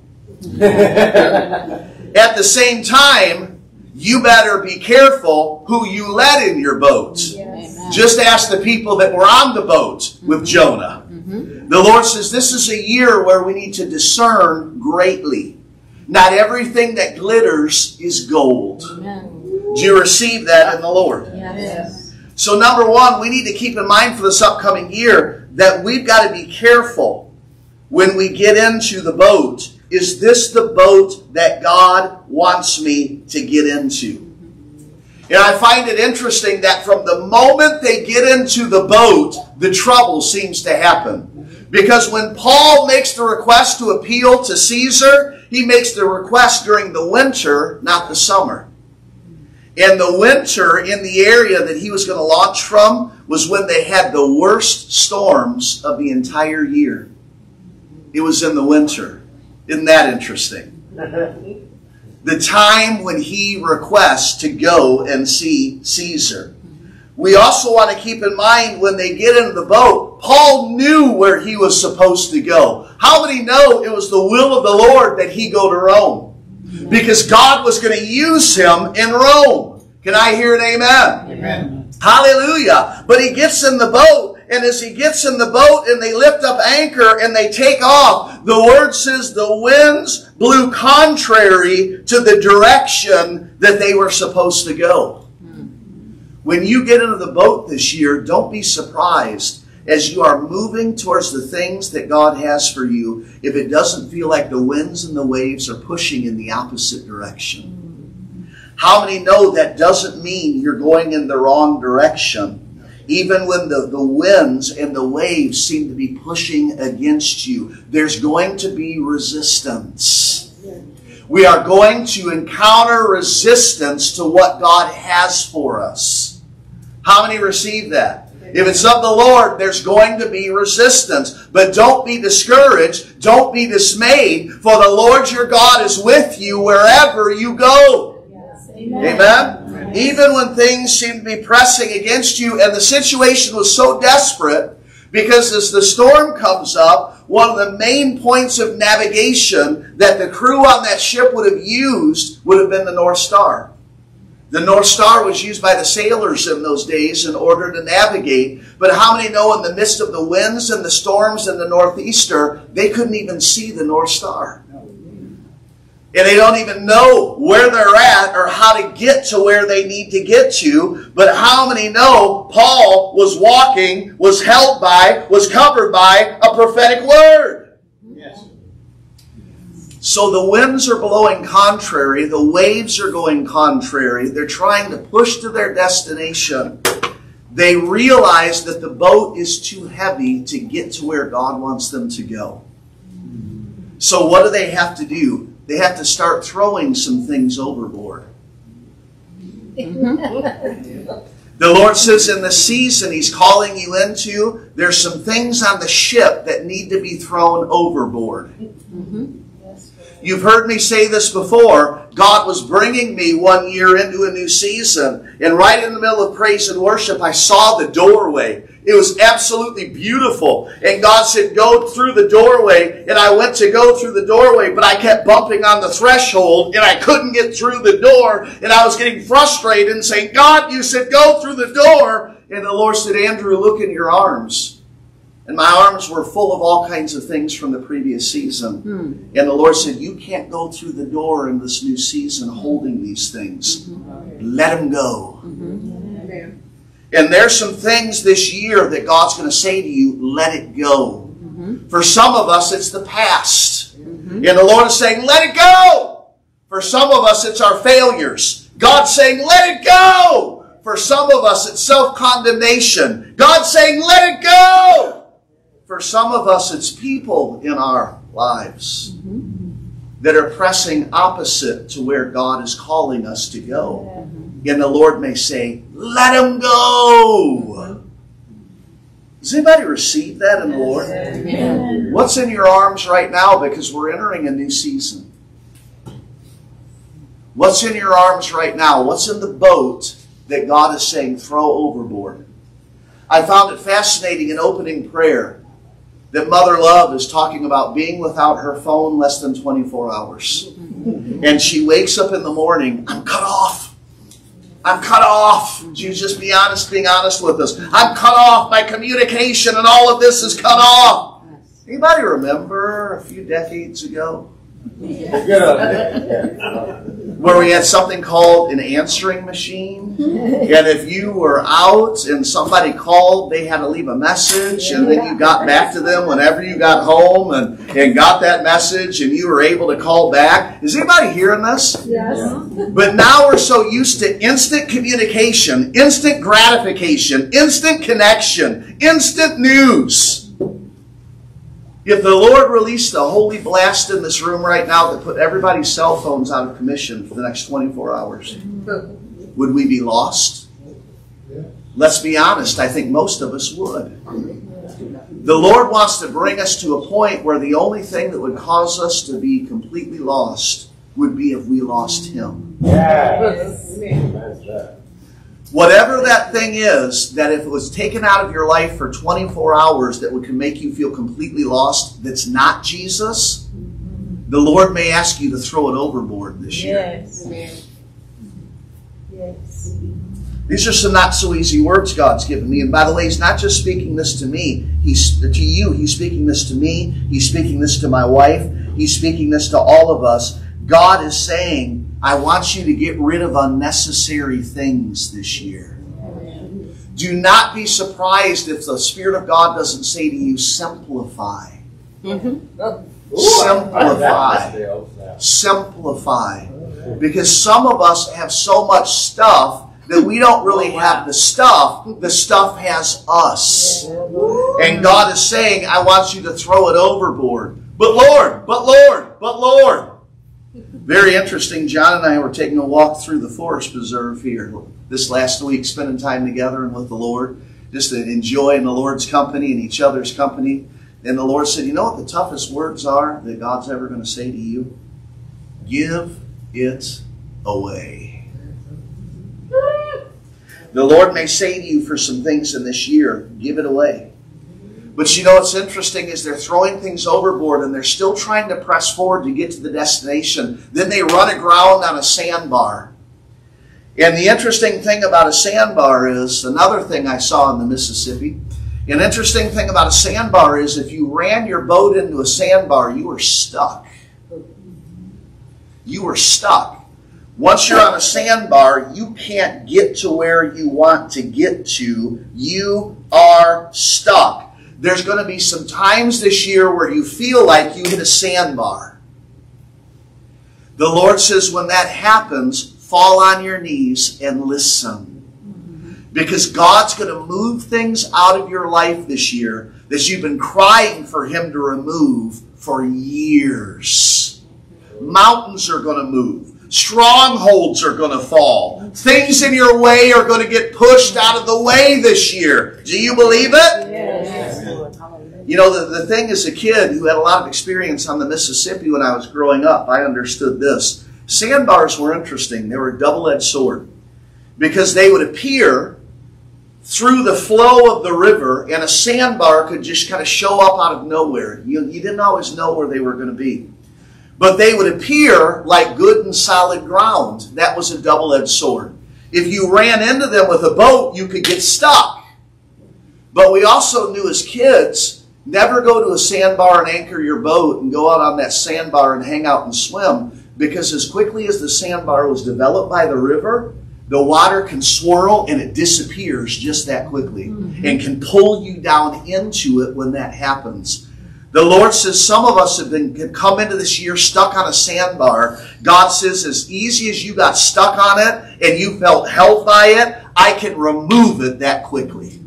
At the same time, you better be careful who you let in your boat. Yes. Just ask the people that were on the boat with mm-hmm. Jonah. Mm-hmm. The Lord says this is a year where we need to discern greatly. Not everything that glitters is gold. Amen. Do you receive that in the Lord? Yes. So, number one, we need to keep in mind for this upcoming year that we've got to be careful when we get into the boat. Is this the boat that God wants me to get into? And I find it interesting that from the moment they get into the boat, the trouble seems to happen. Because when Paul makes the request to appeal to Caesar, he makes the request during the winter, not the summer. And the winter in the area that he was going to launch from was when they had the worst storms of the entire year. It was in the winter. Isn't that interesting? The time when he requests to go and see Caesar. We also want to keep in mind when they get into the boat, Paul knew where he was supposed to go. How did he know it was the will of the Lord that he go to Rome? Because God was going to use him in Rome. Can I hear an amen? Amen. Hallelujah. But he gets in the boat, and as he gets in the boat and they lift up anchor and they take off, the word says the winds blew contrary to the direction that they were supposed to go. When you get into the boat this year, don't be surprised as you are moving towards the things that God has for you if it doesn't feel like the winds and the waves are pushing in the opposite direction. How many know that doesn't mean you're going in the wrong direction? Even when the, the winds and the waves seem to be pushing against you, there's going to be resistance. We are going to encounter resistance to what God has for us. How many receive that? If it's of the Lord, there's going to be resistance. But don't be discouraged. Don't be dismayed, for the Lord your God is with you wherever you go. Yes. Amen? Even when things seemed to be pressing against you and the situation was so desperate, because as the storm comes up, one of the main points of navigation that the crew on that ship would have used would have been the North Star. The North Star was used by the sailors in those days in order to navigate. But how many know in the midst of the winds and the storms and the northeaster, they couldn't even see the North Star? And they don't even know where they're at or how to get to where they need to get to. But how many know Paul was walking, was held by, was covered by a prophetic word? Yes. So the winds are blowing contrary, the waves are going contrary. They're trying to push to their destination. They realize that the boat is too heavy to get to where God wants them to go. So what do they have to do? They have to start throwing some things overboard. Mm-hmm. The Lord says in the season He's calling you into, there's some things on the ship that need to be thrown overboard. Mm-hmm. You've heard me say this before. God was bringing me one year into a new season, and right in the middle of praise and worship, I saw the doorway. It was absolutely beautiful. And God said, Go through the doorway. And I went to go through the doorway, but I kept bumping on the threshold, and I couldn't get through the door. And I was getting frustrated and saying, God, you said go through the door. And the Lord said, Andrew, look in your arms. And my arms were full of all kinds of things from the previous season. Hmm. And the Lord said, You can't go through the door in this new season holding these things. Mm-hmm. Let them go. Mm-hmm. Amen. And there's some things this year that God's going to say to you, let it go. Mm-hmm. For some of us, it's the past. Mm-hmm. And the Lord is saying, let it go. For some of us, it's our failures. God's saying, let it go. For some of us, it's self condemnation. God's saying, let it go. For some of us, it's people in our lives mm-hmm. that are pressing opposite to where God is calling us to go. And the Lord may say, let him go. Mm-hmm. Does anybody receive that in the Lord? Amen. What's in your arms right now because we're entering a new season? What's in your arms right now? What's in the boat that God is saying throw overboard? I found it fascinating in opening prayer that Mother Love is talking about being without her phone less than 24 hours. Mm-hmm. And she wakes up in the morning, I'm cut off. I'm cut off. Just be honest, being honest with us. I'm cut off. My communication and all of this is cut off. Anybody remember a few decades ago Good on that. where we had something called an answering machine? And if you were out and somebody called, they had to leave a message and then you got back to them whenever you got home and, and got that message and you were able to call back. Is anybody hearing this? Yes. But now we're so used to instant communication, instant gratification, instant connection, instant news. If the Lord released a holy blast in this room right now that put everybody's cell phones out of commission for the next 24 hours, would we be lost? Let's be honest, I think most of us would. The Lord wants to bring us to a point where the only thing that would cause us to be completely lost would be if we lost Him. Yes. Amen. That's that. Whatever that thing is, that if it was taken out of your life for 24 hours that would can make you feel completely lost, that's not Jesus, the Lord may ask you to throw it overboard this year. Yes. Yes. These are some not so easy words God's given me. And by the way, He's not just speaking this to me, He's to you, He's speaking this to me, He's speaking this to my wife, He's speaking this to all of us. God is saying, I want you to get rid of unnecessary things this year. Do not be surprised if the Spirit of God doesn't say to you, simplify. Simplify. Simplify. Because some of us have so much stuff that we don't really have the stuff. The stuff has us. And God is saying, I want you to throw it overboard. But Lord, but Lord, but Lord. Very interesting. John and I were taking a walk through the forest preserve here this last week, spending time together and with the Lord, just to enjoy in the Lord's company and each other's company. And the Lord said, You know what the toughest words are that God's ever going to say to you? Give it away. The Lord may say to you for some things in this year, give it away. But you know what's interesting is they're throwing things overboard and they're still trying to press forward to get to the destination. Then they run aground on a sandbar. And the interesting thing about a sandbar is another thing I saw in the Mississippi. An interesting thing about a sandbar is if you ran your boat into a sandbar, you were stuck. You were stuck. Once you're on a sandbar, you can't get to where you want to get to. You are stuck. There's going to be some times this year where you feel like you hit a sandbar. The Lord says when that happens, fall on your knees and listen. Because God's going to move things out of your life this year that you've been crying for Him to remove for years. Mountains are going to move. Strongholds are going to fall. Things in your way are going to get pushed out of the way this year. Do you believe it? Yes. You know, the, the thing as a kid who had a lot of experience on the Mississippi when I was growing up, I understood this. Sandbars were interesting. They were a double edged sword because they would appear through the flow of the river, and a sandbar could just kind of show up out of nowhere. You, you didn't always know where they were going to be. But they would appear like good and solid ground. That was a double edged sword. If you ran into them with a boat, you could get stuck. But we also knew as kids, never go to a sandbar and anchor your boat and go out on that sandbar and hang out and swim because as quickly as the sandbar was developed by the river, the water can swirl and it disappears just that quickly mm-hmm. and can pull you down into it when that happens. The Lord says some of us have been have come into this year stuck on a sandbar. God says as easy as you got stuck on it and you felt held by it, I can remove it that quickly.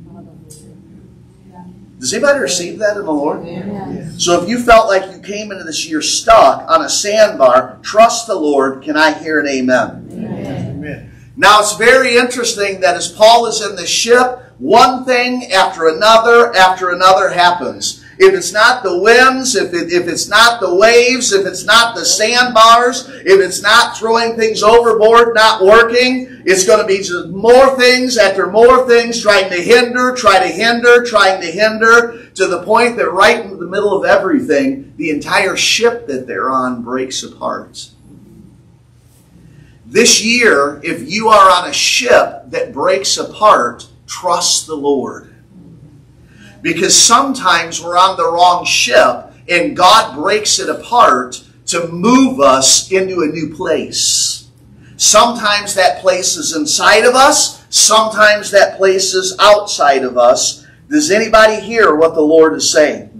Does anybody receive that in the Lord? Yes. So if you felt like you came into this year stuck on a sandbar, trust the Lord. Can I hear an amen? Amen. Now it's very interesting that as Paul is in the ship, one thing after another after another happens. If it's not the winds, if, it, if it's not the waves, if it's not the sandbars, if it's not throwing things overboard, not working, it's going to be just more things after more things trying to hinder, try to hinder, trying to hinder, to the point that right in the middle of everything, the entire ship that they're on breaks apart. This year, if you are on a ship that breaks apart, trust the Lord. Because sometimes we're on the wrong ship and God breaks it apart to move us into a new place. Sometimes that place is inside of us, sometimes that place is outside of us. Does anybody hear what the Lord is saying?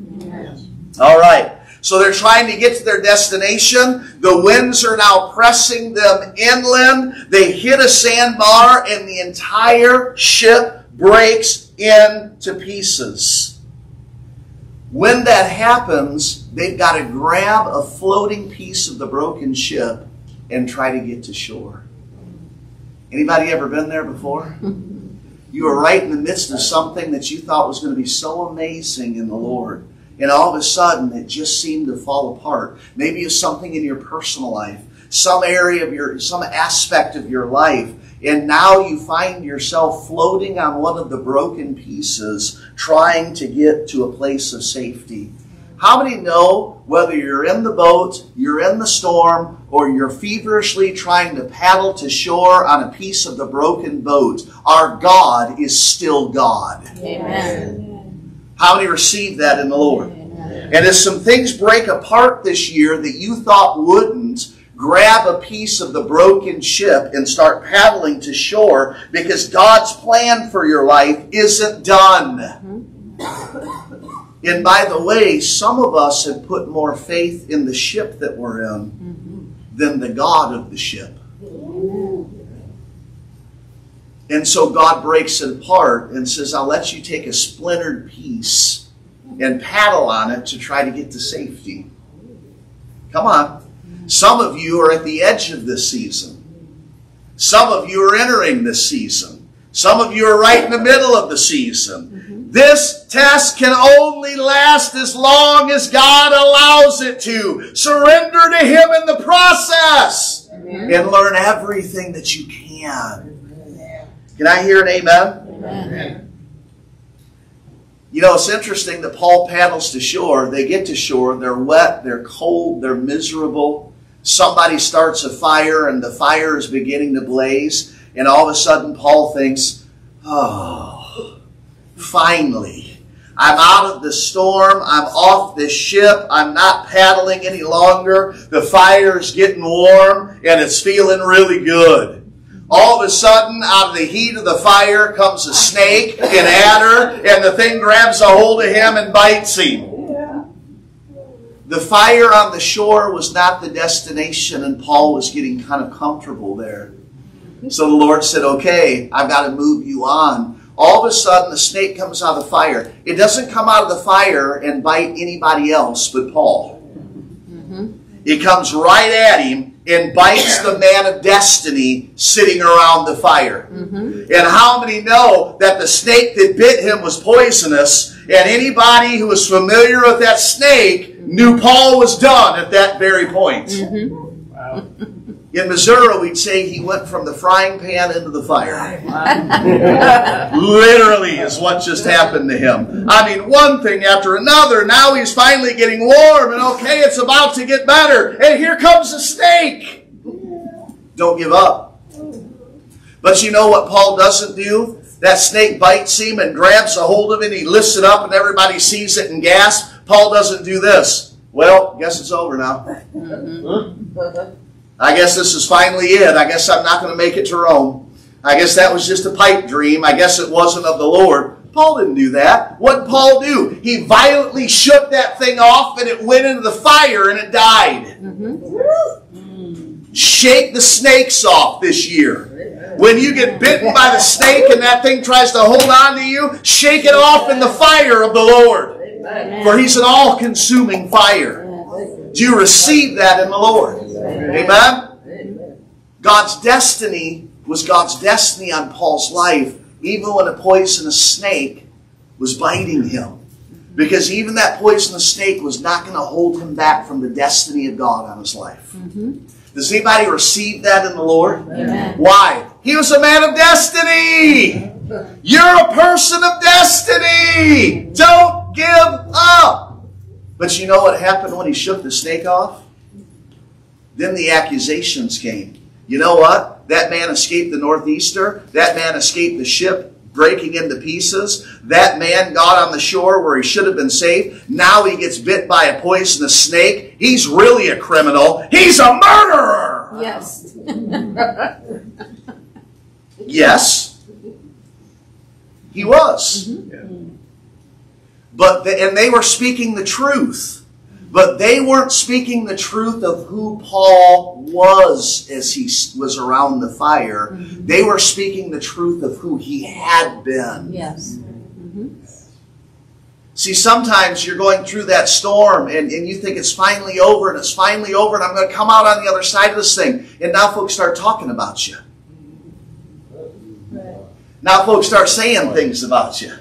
All right. So they're trying to get to their destination. The winds are now pressing them inland. They hit a sandbar and the entire ship breaks into pieces. When that happens, they've got to grab a floating piece of the broken ship and try to get to shore. Anybody ever been there before? You were right in the midst of something that you thought was going to be so amazing in the Lord. And all of a sudden, it just seemed to fall apart. Maybe it's something in your personal life, some area of your, some aspect of your life. And now you find yourself floating on one of the broken pieces, trying to get to a place of safety. How many know whether you're in the boat, you're in the storm, or you're feverishly trying to paddle to shore on a piece of the broken boat, our God is still God? Amen. How many receive that in the Lord? And as some things break apart this year that you thought wouldn't, grab a piece of the broken ship and start paddling to shore because God's plan for your life isn't done. Mm-hmm. And by the way, some of us have put more faith in the ship that we're in mm-hmm. than the God of the ship. And so God breaks it apart and says, I'll let you take a splintered piece and paddle on it to try to get to safety. Come on. Some of you are at the edge of this season. Some of you are entering this season. Some of you are right in the middle of the season. Mm-hmm. This test can only last as long as God allows it to. Surrender to Him in the process and learn everything that you can. Can I hear an amen? Amen. You know, it's interesting that Paul paddles to shore. They get to shore, they're wet, they're cold, they're miserable. Somebody starts a fire and the fire is beginning to blaze. And all of a sudden, Paul thinks, oh, finally. I'm out of the storm. I'm off this ship. I'm not paddling any longer. The fire is getting warm and it's feeling really good. All of a sudden, out of the heat of the fire comes a snake, an adder, and the thing grabs a hold of him and bites him. The fire on the shore was not the destination, and Paul was getting kind of comfortable there. So the Lord said, Okay, I've got to move you on. All of a sudden, the snake comes out of the fire. It doesn't come out of the fire and bite anybody else but Paul. Mm-hmm. It comes right at him and bites the man of destiny sitting around the fire. Mm-hmm. And how many know that the snake that bit him was poisonous? And anybody who is familiar with that snake knew Paul was done at that very point. Mm-hmm. Wow. In Missouri, we'd say he went from the frying pan into the fire. Literally is what just happened to him. I mean, one thing after another. Now he's finally getting warm and okay, it's about to get better. And here comes a snake. Don't give up. But you know what Paul doesn't do? That snake bites him and grabs a hold of it. He lifts it up and everybody sees it and gasps. Paul doesn't do this. Well, guess it's over now. Mm-hmm. I guess this is finally it. I guess I'm not going to make it to Rome. I guess that was just a pipe dream. I guess it wasn't of the Lord. Paul didn't do that. What did Paul do? He violently shook that thing off and it went into the fire and it died. Mm-hmm. Shake the snakes off this year. When you get bitten by the snake and that thing tries to hold on to you, shake it off in the fire of the Lord. For he's an all consuming fire. Do you receive that in the Lord? Amen? God's destiny was God's destiny on Paul's life, even when a poisonous snake was biting him. Because even that poisonous snake was not going to hold him back from the destiny of God on his life. Does anybody receive that in the Lord? Amen. Why? He was a man of destiny. You're a person of destiny. Don't give up. But you know what happened when he shook the snake off? Then the accusations came. You know what? That man escaped the northeaster. That man escaped the ship breaking into pieces. That man got on the shore where he should have been safe. Now he gets bit by a poisonous snake. He's really a criminal. He's a murderer. Yes. Yes, he was. Mm-hmm. But the, and they were speaking the truth, but they weren't speaking the truth of who Paul was as he was around the fire. Mm-hmm. They were speaking the truth of who he had been. Yes. Mm-hmm. See, sometimes you're going through that storm and, and you think it's finally over and it's finally over and I'm going to come out on the other side of this thing. And now folks start talking about you. Now folks start saying things about you.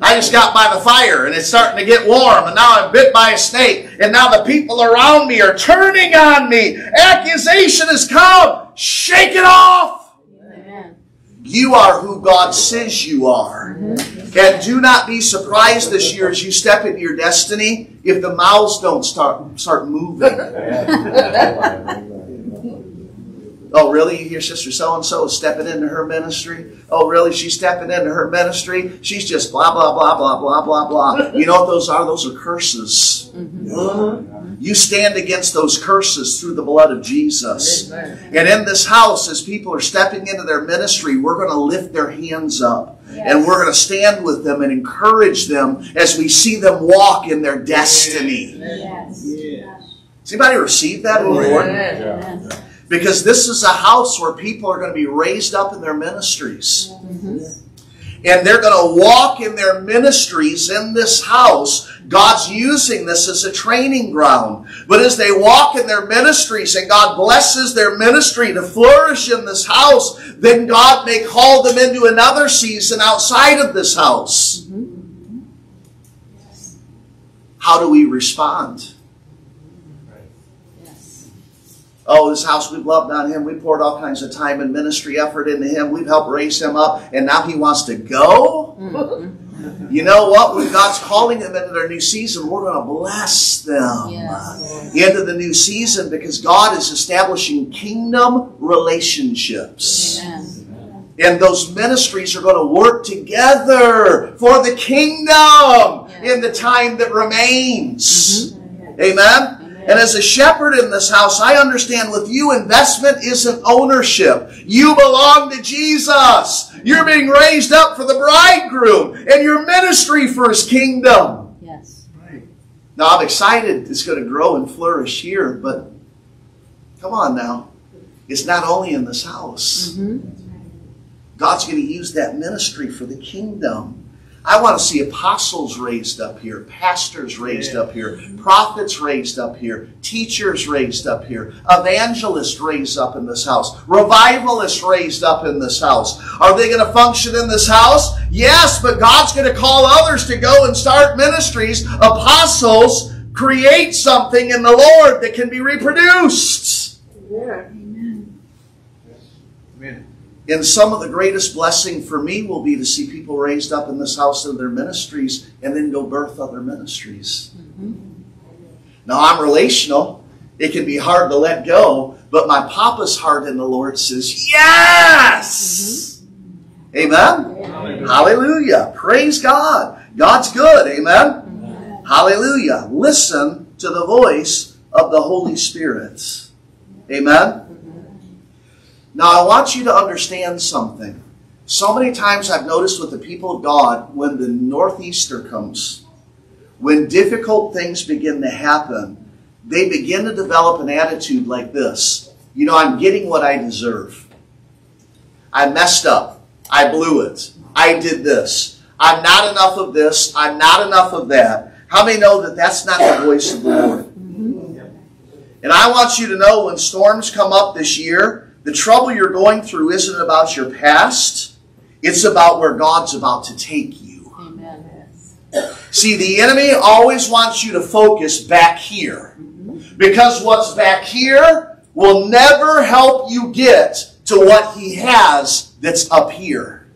I just got by the fire and it's starting to get warm and now I'm bit by a snake and now the people around me are turning on me. Accusation has come. Shake it off. Amen. You are who God says you are. And do not be surprised this year as you step into your destiny if the mouths don't start start moving. Oh, really? You hear Sister So and so is stepping into her ministry? Oh, really? She's stepping into her ministry? She's just blah, blah, blah, blah, blah, blah, blah. You know what those are? Those are curses. Mm-hmm. You stand against those curses through the blood of Jesus. And in this house, as people are stepping into their ministry, we're going to lift their hands up. And we're going to stand with them and encourage them as we see them walk in their destiny. Yes. Does anybody receive that in the Lord? Because this is a house where people are going to be raised up in their ministries. And they're going to walk in their ministries in this house. God's using this as a training ground. But as they walk in their ministries and God blesses their ministry to flourish in this house, then God may call them into another season outside of this house. How do we respond? Yes. Oh, this house, we've loved on him. We poured all kinds of time and ministry effort into him. We've helped raise him up. And now he wants to go? Mm-hmm. You know what? When God's calling them into their new season, we're going to bless them Yes. into the new season because God is establishing kingdom relationships. Amen. And those ministries are going to work together for the kingdom in the time that remains. Mm-hmm. Amen? And as a shepherd in this house, I understand with you, investment isn't ownership. You belong to Jesus. You're being raised up for the bridegroom and your ministry for his kingdom. Yes. Now, I'm excited it's going to grow and flourish here, but come on now. It's not only in this house. Mm-hmm. God's going to use that ministry for the kingdom. I want to see apostles raised up here, pastors raised up here, prophets raised up here, teachers raised up here, evangelists raised up in this house, revivalists raised up in this house. Are they going to function in this house? Yes, but God's going to call others to go and start ministries. Apostles create something in the Lord that can be reproduced. Amen. And some of the greatest blessing for me will be to see people raised up in this house in their ministries and then go birth other ministries. Mm-hmm. Now, I'm relational. It can be hard to let go, but my papa's heart in the Lord says, Yes! Mm-hmm. Amen? Hallelujah. Praise God. God's good. Amen. Mm-hmm. Hallelujah. Listen to the voice of the Holy Spirit. Amen. Now, I want you to understand something. So many times I've noticed with the people of God, when the Northeaster comes, when difficult things begin to happen, they begin to develop an attitude like this You know, I'm getting what I deserve. I messed up. I blew it. I did this. I'm not enough of this. I'm not enough of that. How many know that that's not the voice of the Lord? Mm-hmm. And I want you to know when storms come up this year, the trouble you're going through isn't about your past, it's about where God's about to take you. Amen. See, the enemy always wants you to focus back here. Because what's back here will never help you get to what he has that's up here.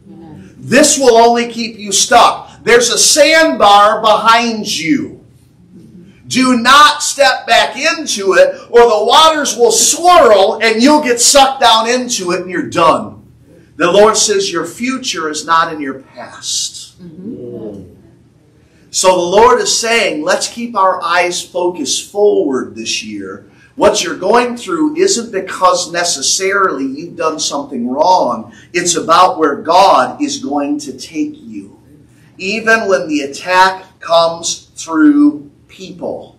This will only keep you stuck. There's a sandbar behind you. Do not step back into it, or the waters will swirl and you'll get sucked down into it and you're done. The Lord says your future is not in your past. Mm-hmm. So the Lord is saying, let's keep our eyes focused forward this year. What you're going through isn't because necessarily you've done something wrong. It's about where God is going to take you. Even when the attack comes through people.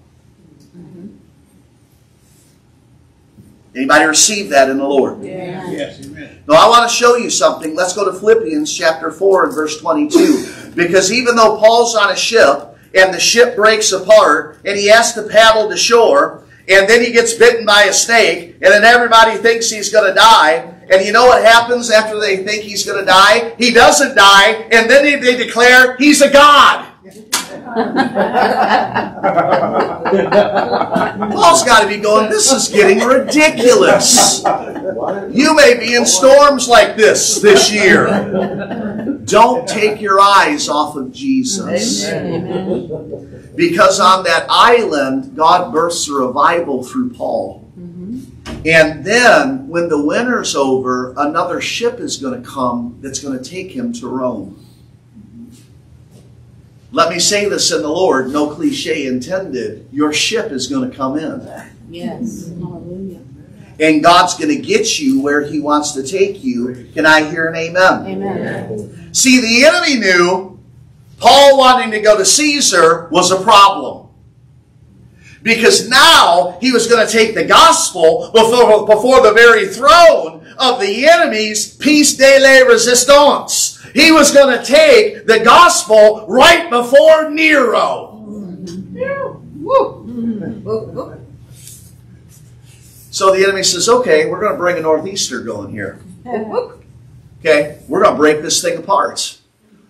Anybody receive that in the Lord? Yes, amen. Now, I want to show you something. Let's go to Philippians chapter 4 and verse 22. Because even though Paul's on a ship and the ship breaks apart and he has to paddle to shore and then he gets bitten by a snake and then everybody thinks he's going to die. And you know what happens after they think he's going to die? He doesn't die and then they, they declare he's a god. Paul's got to be going, this is getting ridiculous. You may be in storms like this this year. Don't take your eyes off of Jesus. Because on that island, God births a revival through Paul. And then, when the winter's over, another ship is going to come that's going to take him to Rome. Let me say this in the Lord, no cliche intended. Your ship is going to come in. Yes. Hallelujah. And God's going to get you where He wants to take you. Can I hear an amen? Amen. See, the enemy knew Paul wanting to go to Caesar was a problem. Because now he was going to take the gospel before, before the very throne of the enemy's peace de la resistance. He was going to take the gospel right before Nero. So the enemy says, okay, we're going to bring a northeaster going here. Okay, we're going to break this thing apart.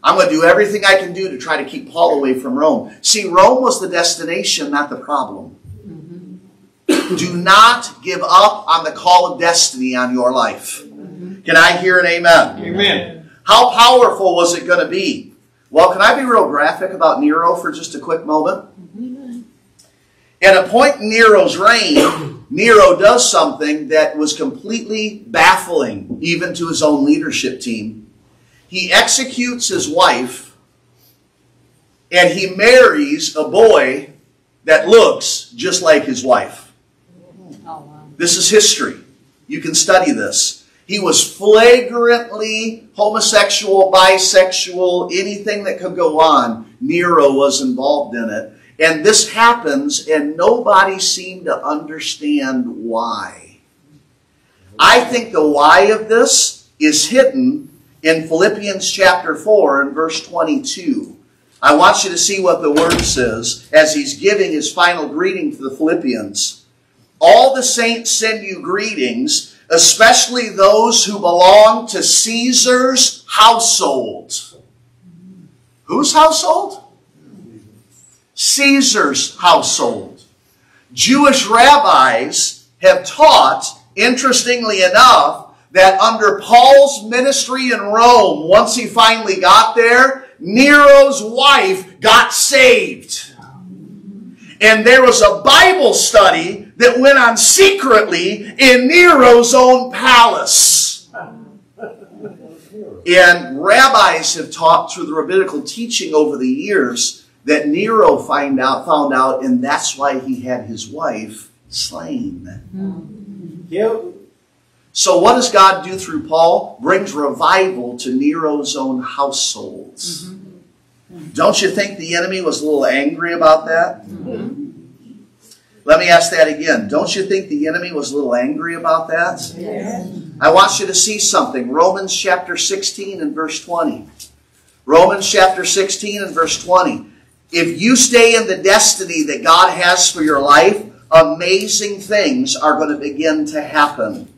I'm going to do everything I can do to try to keep Paul away from Rome. See, Rome was the destination, not the problem. Do not give up on the call of destiny on your life. Can I hear an amen? Amen. How powerful was it going to be? Well, can I be real graphic about Nero for just a quick moment? At a point in Nero's reign, Nero does something that was completely baffling even to his own leadership team. He executes his wife and he marries a boy that looks just like his wife. This is history. You can study this. He was flagrantly homosexual, bisexual, anything that could go on. Nero was involved in it. And this happens, and nobody seemed to understand why. I think the why of this is hidden in Philippians chapter 4 and verse 22. I want you to see what the word says as he's giving his final greeting to the Philippians. All the saints send you greetings, especially those who belong to Caesar's household. Whose household? Caesar's household. Jewish rabbis have taught, interestingly enough, that under Paul's ministry in Rome, once he finally got there, Nero's wife got saved. And there was a Bible study that went on secretly in Nero's own palace. And rabbis have taught through the rabbinical teaching over the years that Nero find out, found out, and that's why he had his wife slain. Yep. So what does God do through Paul? Brings revival to Nero's own households. Mm-hmm. Don't you think the enemy was a little angry about that? Mm-hmm. Let me ask that again. Don't you think the enemy was a little angry about that? Yes. I want you to see something. Romans chapter 16 and verse 20. Romans chapter 16 and verse 20. If you stay in the destiny that God has for your life, amazing things are going to begin to happen.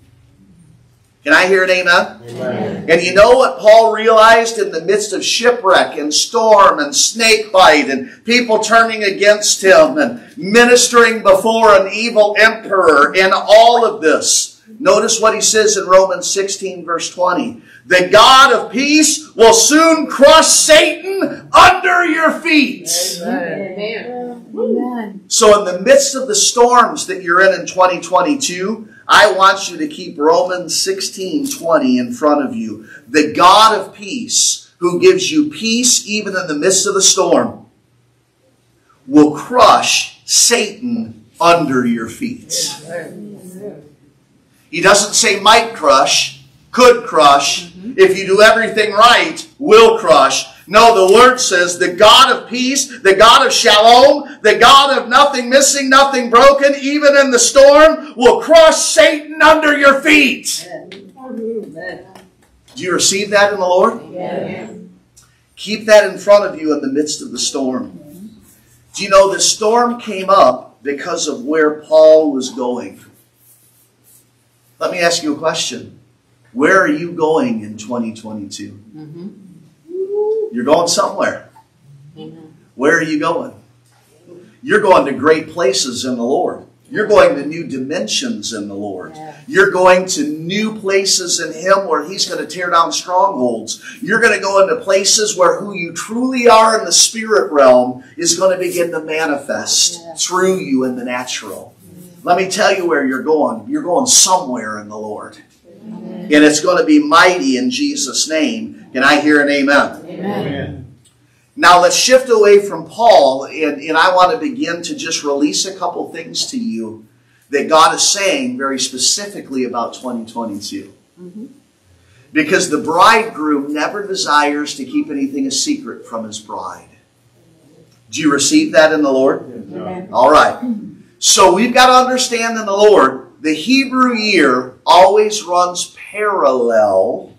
Can I hear an amen? Amen. And you know what Paul realized in the midst of shipwreck and storm and snake bite and people turning against him and ministering before an evil emperor and all of this? Notice what he says in Romans 16 verse 20. The God of peace will soon crush Satan under your feet. Amen. Amen. So in the midst of the storms that you're in in 2022, I want you to keep Romans 16, 20 in front of you. The God of peace, who gives you peace even in the midst of the storm, will crush Satan under your feet. He doesn't say might crush, could crush. Mm-hmm. If you do everything right, will crush. No, the word says the God of peace, the God of shalom, the God of nothing missing, nothing broken, even in the storm, will crush Satan under your feet. Amen. Do you receive that in the Lord? Yes. Keep that in front of you in the midst of the storm. Do you know the storm came up because of where Paul was going? Let me ask you a question. Where are you going in 2022? Mm-hmm. You're going somewhere. Where are you going? You're going to great places in the Lord. You're going to new dimensions in the Lord. You're going to new places in Him where He's going to tear down strongholds. You're going to go into places where who you truly are in the spirit realm is going to begin to manifest through you in the natural. Let me tell you where you're going. You're going somewhere in the Lord. And it's going to be mighty in Jesus' name. Can I hear an amen? Amen. Now let's shift away from Paul, and, and I want to begin to just release a couple things to you that God is saying very specifically about 2022. Mm-hmm. Because the bridegroom never desires to keep anything a secret from his bride. Do you receive that in the Lord? Amen. All right. So we've got to understand in the Lord, the Hebrew year always runs parallel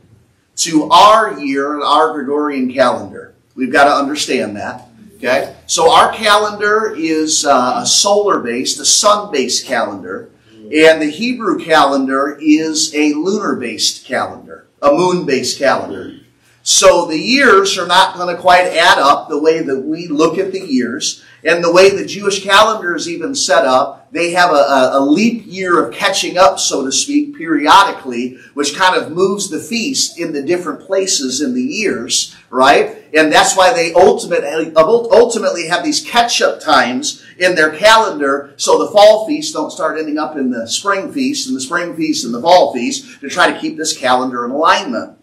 to our year and our Gregorian calendar. We've got to understand that. Okay? So our calendar is uh, a solar based, a sun based calendar, and the Hebrew calendar is a lunar based calendar, a moon based calendar. So the years are not going to quite add up the way that we look at the years. And the way the Jewish calendar is even set up, they have a, a, leap year of catching up, so to speak, periodically, which kind of moves the feast in the different places in the years, right? And that's why they ultimately, uh, ultimately have these catch-up times in their calendar, so the fall feasts don't start ending up in the spring feast, and the spring feast and the fall feast, to try to keep this calendar in alignment.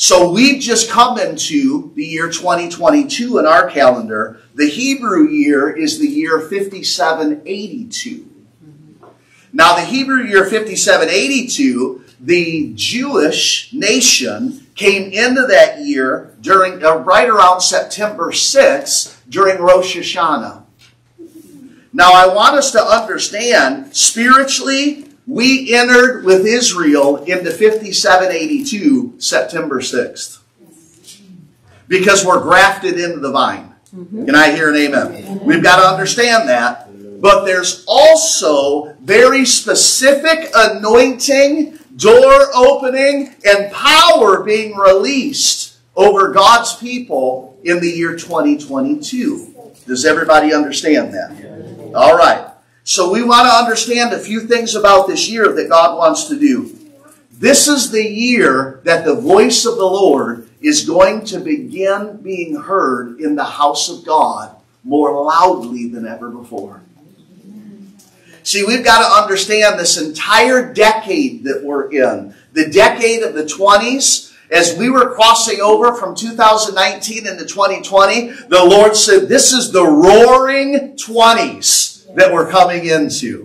So we've just come into the year 2022 in our calendar. The Hebrew year is the year 5782. Now, the Hebrew year 5782, the Jewish nation came into that year during uh, right around September 6th during Rosh Hashanah. Now, I want us to understand spiritually, we entered with Israel into 5782 September 6th because we're grafted into the vine. Mm-hmm. Can I hear an amen? We've got to understand that. But there's also very specific anointing, door opening, and power being released over God's people in the year 2022. Does everybody understand that? All right. So we want to understand a few things about this year that God wants to do. This is the year that the voice of the Lord is going to begin being heard in the house of God more loudly than ever before. See, we've got to understand this entire decade that we're in, the decade of the 20s As we were crossing over from 2019 into 2020, the Lord said, This is the roaring 20s that we're coming into.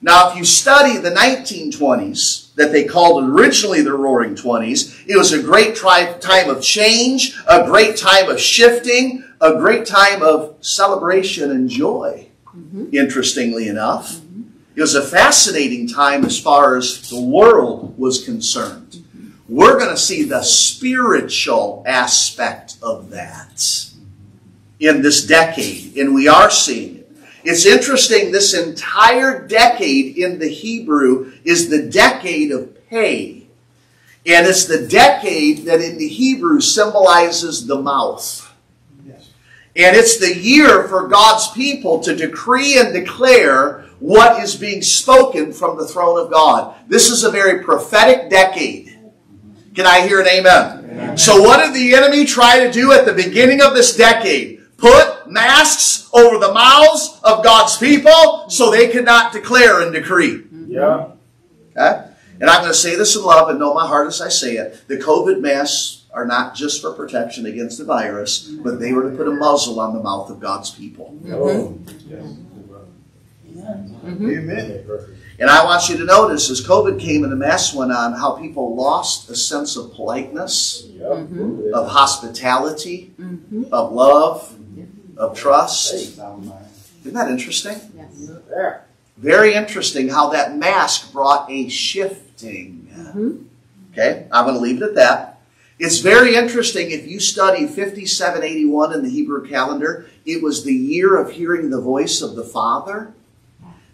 Now, if you study the 1920s, that they called originally the Roaring Twenties. It was a great time of change, a great time of shifting, a great time of celebration and joy, mm-hmm. interestingly enough. It was a fascinating time as far as the world was concerned. Mm-hmm. We're going to see the spiritual aspect of that in this decade, and we are seeing it. It's interesting, this entire decade in the Hebrew is the decade of pay. And it's the decade that in the Hebrew symbolizes the mouth. Yes. And it's the year for God's people to decree and declare what is being spoken from the throne of God. This is a very prophetic decade. Can I hear an amen? amen? So, what did the enemy try to do at the beginning of this decade? Put masks over the mouths of God's people so they could not declare and decree. Yeah. Okay? And I'm going to say this in love and know my heart as I say it. The COVID masks are not just for protection against the virus, but they were to put a muzzle on the mouth of God's people. Oh, mm-hmm. yes. Mm-hmm. Amen. And I want you to notice as COVID came and the mask went on, how people lost a sense of politeness, mm-hmm. of hospitality, mm-hmm. of love, of trust. Isn't that interesting? Yes. Very interesting how that mask brought a shifting. Mm-hmm. Okay, I'm going to leave it at that. It's very interesting if you study 5781 in the Hebrew calendar, it was the year of hearing the voice of the Father.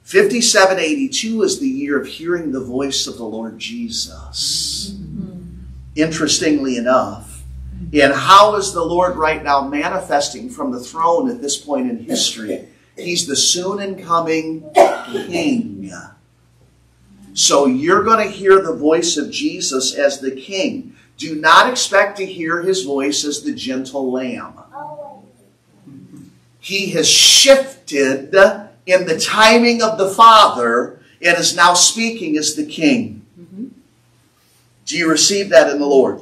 5782 is the year of hearing the voice of the Lord Jesus. Mm-hmm. Interestingly enough, and how is the Lord right now manifesting from the throne at this point in history? He's the soon and coming King. So you're going to hear the voice of Jesus as the King. Do not expect to hear his voice as the gentle lamb. He has shifted in the timing of the Father and is now speaking as the King. Do you receive that in the Lord?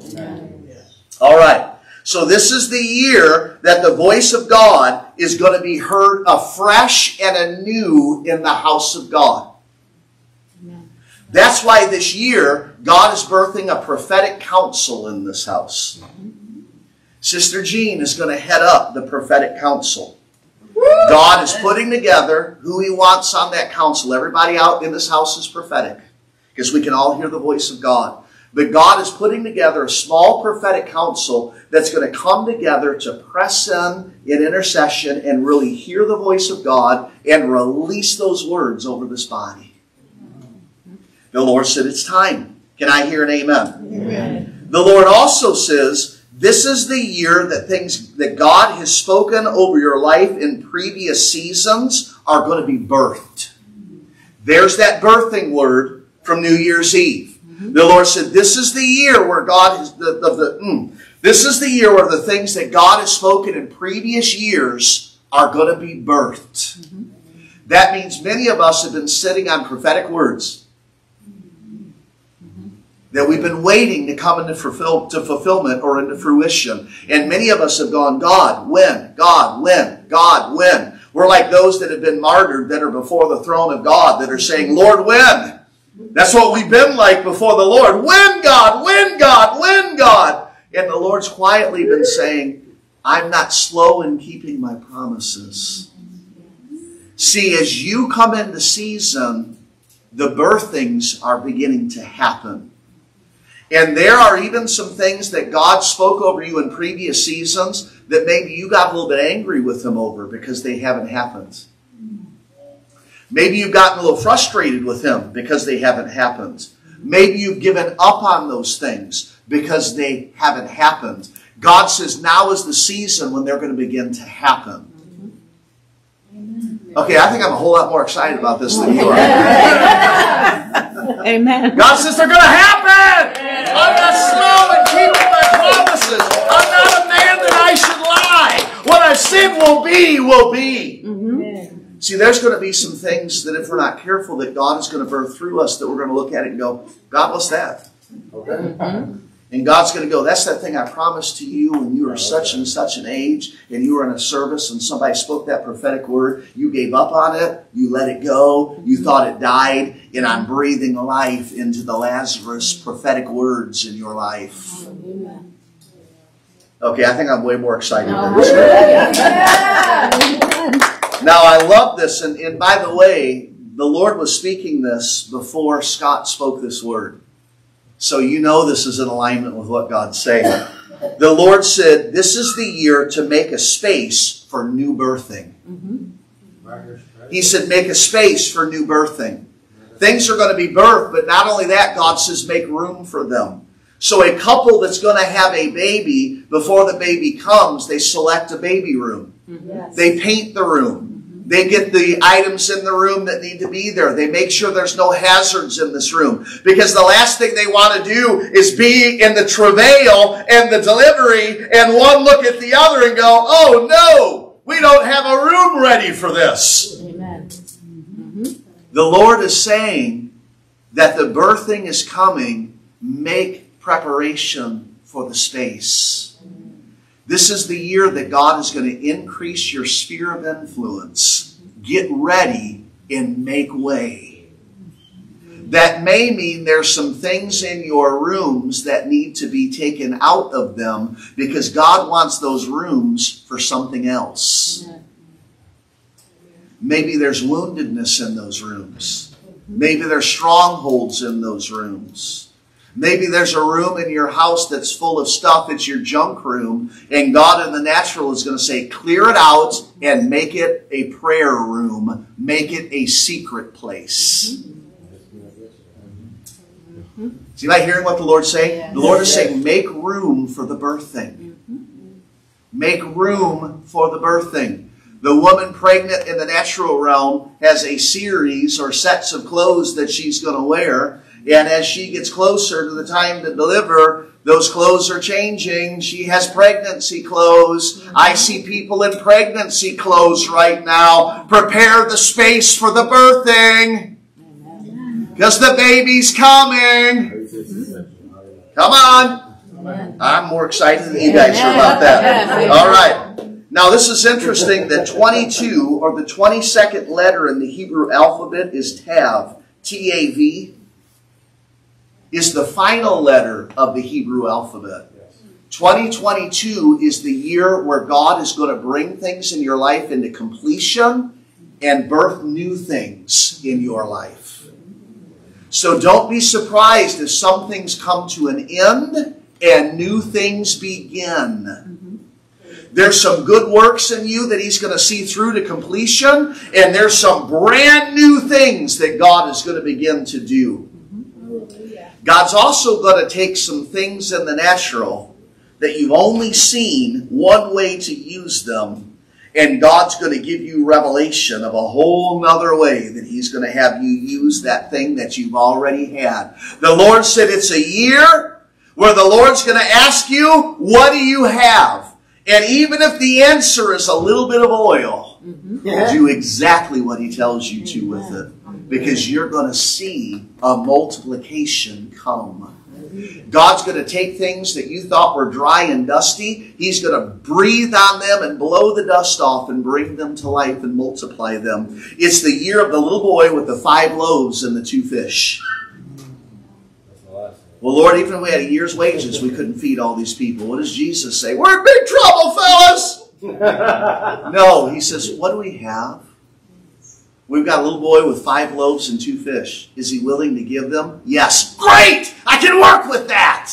All right. So this is the year that the voice of God is going to be heard afresh and anew in the house of God. Amen. That's why this year God is birthing a prophetic council in this house. Sister Jean is going to head up the prophetic council. God is putting together who He wants on that council. Everybody out in this house is prophetic because we can all hear the voice of God. But God is putting together a small prophetic council that's going to come together to press in in intercession and really hear the voice of God and release those words over this body. The Lord said, It's time. Can I hear an amen? Amen. The Lord also says, This is the year that things that God has spoken over your life in previous seasons are going to be birthed. There's that birthing word from New Year's Eve. The Lord said, This is the year where God is, the, the, the mm, this is the year where the things that God has spoken in previous years are going to be birthed. That means many of us have been sitting on prophetic words that we've been waiting to come into fulfill, to fulfillment or into fruition. And many of us have gone, God, when? God, when? God, when? We're like those that have been martyred that are before the throne of God that are saying, Lord, when? That's what we've been like before the Lord. When, God? When, God? When, God? And the Lord's quietly been saying, I'm not slow in keeping my promises. See, as you come into season, the birthings are beginning to happen. And there are even some things that God spoke over you in previous seasons that maybe you got a little bit angry with Him over because they haven't happened. Maybe you've gotten a little frustrated with Him because they haven't happened. Maybe you've given up on those things because they haven't happened. God says now is the season when they're going to begin to happen. Okay, I think I'm a whole lot more excited about this than you are. Amen. God says they're going to happen. I'm not slow in keeping my promises. I'm not a man that I should lie. What I said will be, will be. See, there's going to be some things that if we're not careful, that God is going to birth through us that we're going to look at it and go, God, bless that? Okay. Mm-hmm. And God's going to go, that's that thing I promised to you when you were such and such an age and you were in a service and somebody spoke that prophetic word. You gave up on it. You let it go. You mm-hmm. thought it died. And I'm breathing life into the Lazarus prophetic words in your life. Okay, I think I'm way more excited than this. Now, I love this. And, and by the way, the Lord was speaking this before Scott spoke this word. So you know this is in alignment with what God's saying. The Lord said, This is the year to make a space for new birthing. Mm-hmm. He said, Make a space for new birthing. Things are going to be birthed, but not only that, God says, Make room for them. So a couple that's going to have a baby, before the baby comes, they select a baby room. Yes. They paint the room. They get the items in the room that need to be there. They make sure there's no hazards in this room. Because the last thing they want to do is be in the travail and the delivery and one look at the other and go, oh no, we don't have a room ready for this. Amen. The Lord is saying that the birthing is coming. Make preparation for the space. This is the year that God is going to increase your sphere of influence. Get ready and make way. That may mean there's some things in your rooms that need to be taken out of them because God wants those rooms for something else. Maybe there's woundedness in those rooms. Maybe there's strongholds in those rooms. Maybe there's a room in your house that's full of stuff. It's your junk room. And God in the natural is going to say, clear it out and make it a prayer room. Make it a secret place. Is anybody hearing what the Lord's saying? The Lord is saying, make room for the birthing. Make room for the birthing. The woman pregnant in the natural realm has a series or sets of clothes that she's going to wear. And as she gets closer to the time to deliver, those clothes are changing. She has pregnancy clothes. Mm-hmm. I see people in pregnancy clothes right now. Prepare the space for the birthing. Mm-hmm. Because the baby's coming. Come on. I'm more excited than you guys are about that. All right. Now, this is interesting that 22 or the 22nd letter in the Hebrew alphabet is Tav. T A V is the final letter of the Hebrew alphabet. 2022 is the year where God is going to bring things in your life into completion and birth new things in your life. So don't be surprised if some things come to an end and new things begin. There's some good works in you that He's going to see through to completion, and there's some brand new things that God is going to begin to do. God's also going to take some things in the natural that you've only seen one way to use them, and God's going to give you revelation of a whole nother way that He's going to have you use that thing that you've already had. The Lord said it's a year where the Lord's going to ask you, what do you have? And even if the answer is a little bit of oil, mm-hmm. do exactly what He tells you to with it. Because you're going to see a multiplication come. God's going to take things that you thought were dry and dusty. He's going to breathe on them and blow the dust off and bring them to life and multiply them. It's the year of the little boy with the five loaves and the two fish. Well, Lord, even if we had a year's wages, we couldn't feed all these people. What does Jesus say? We're in big trouble, fellas! no, he says, what do we have? We've got a little boy with five loaves and two fish. Is he willing to give them? Yes. Great! I can work with that!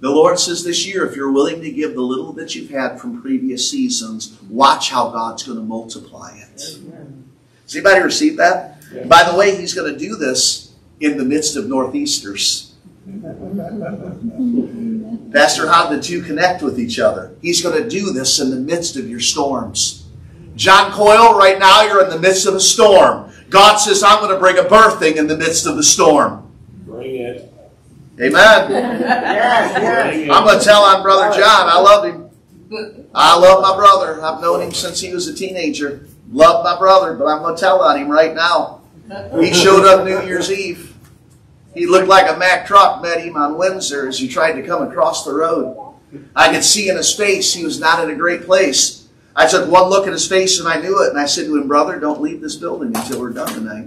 The Lord says this year, if you're willing to give the little that you've had from previous seasons, watch how God's going to multiply it. Does anybody receive that? By the way, He's going to do this in the midst of Northeasters. Pastor, how the two connect with each other. He's going to do this in the midst of your storms. John Coyle, right now you're in the midst of a storm. God says, I'm going to bring a birthing in the midst of the storm. Bring it. Amen. I'm going to tell on Brother John. I love him. I love my brother. I've known him since he was a teenager. Love my brother, but I'm going to tell on him right now. He showed up New Year's Eve. He looked like a Mack truck met him on Windsor as he tried to come across the road. I could see in his face he was not in a great place. I took one look at his face and I knew it. And I said to him, Brother, don't leave this building until we're done tonight.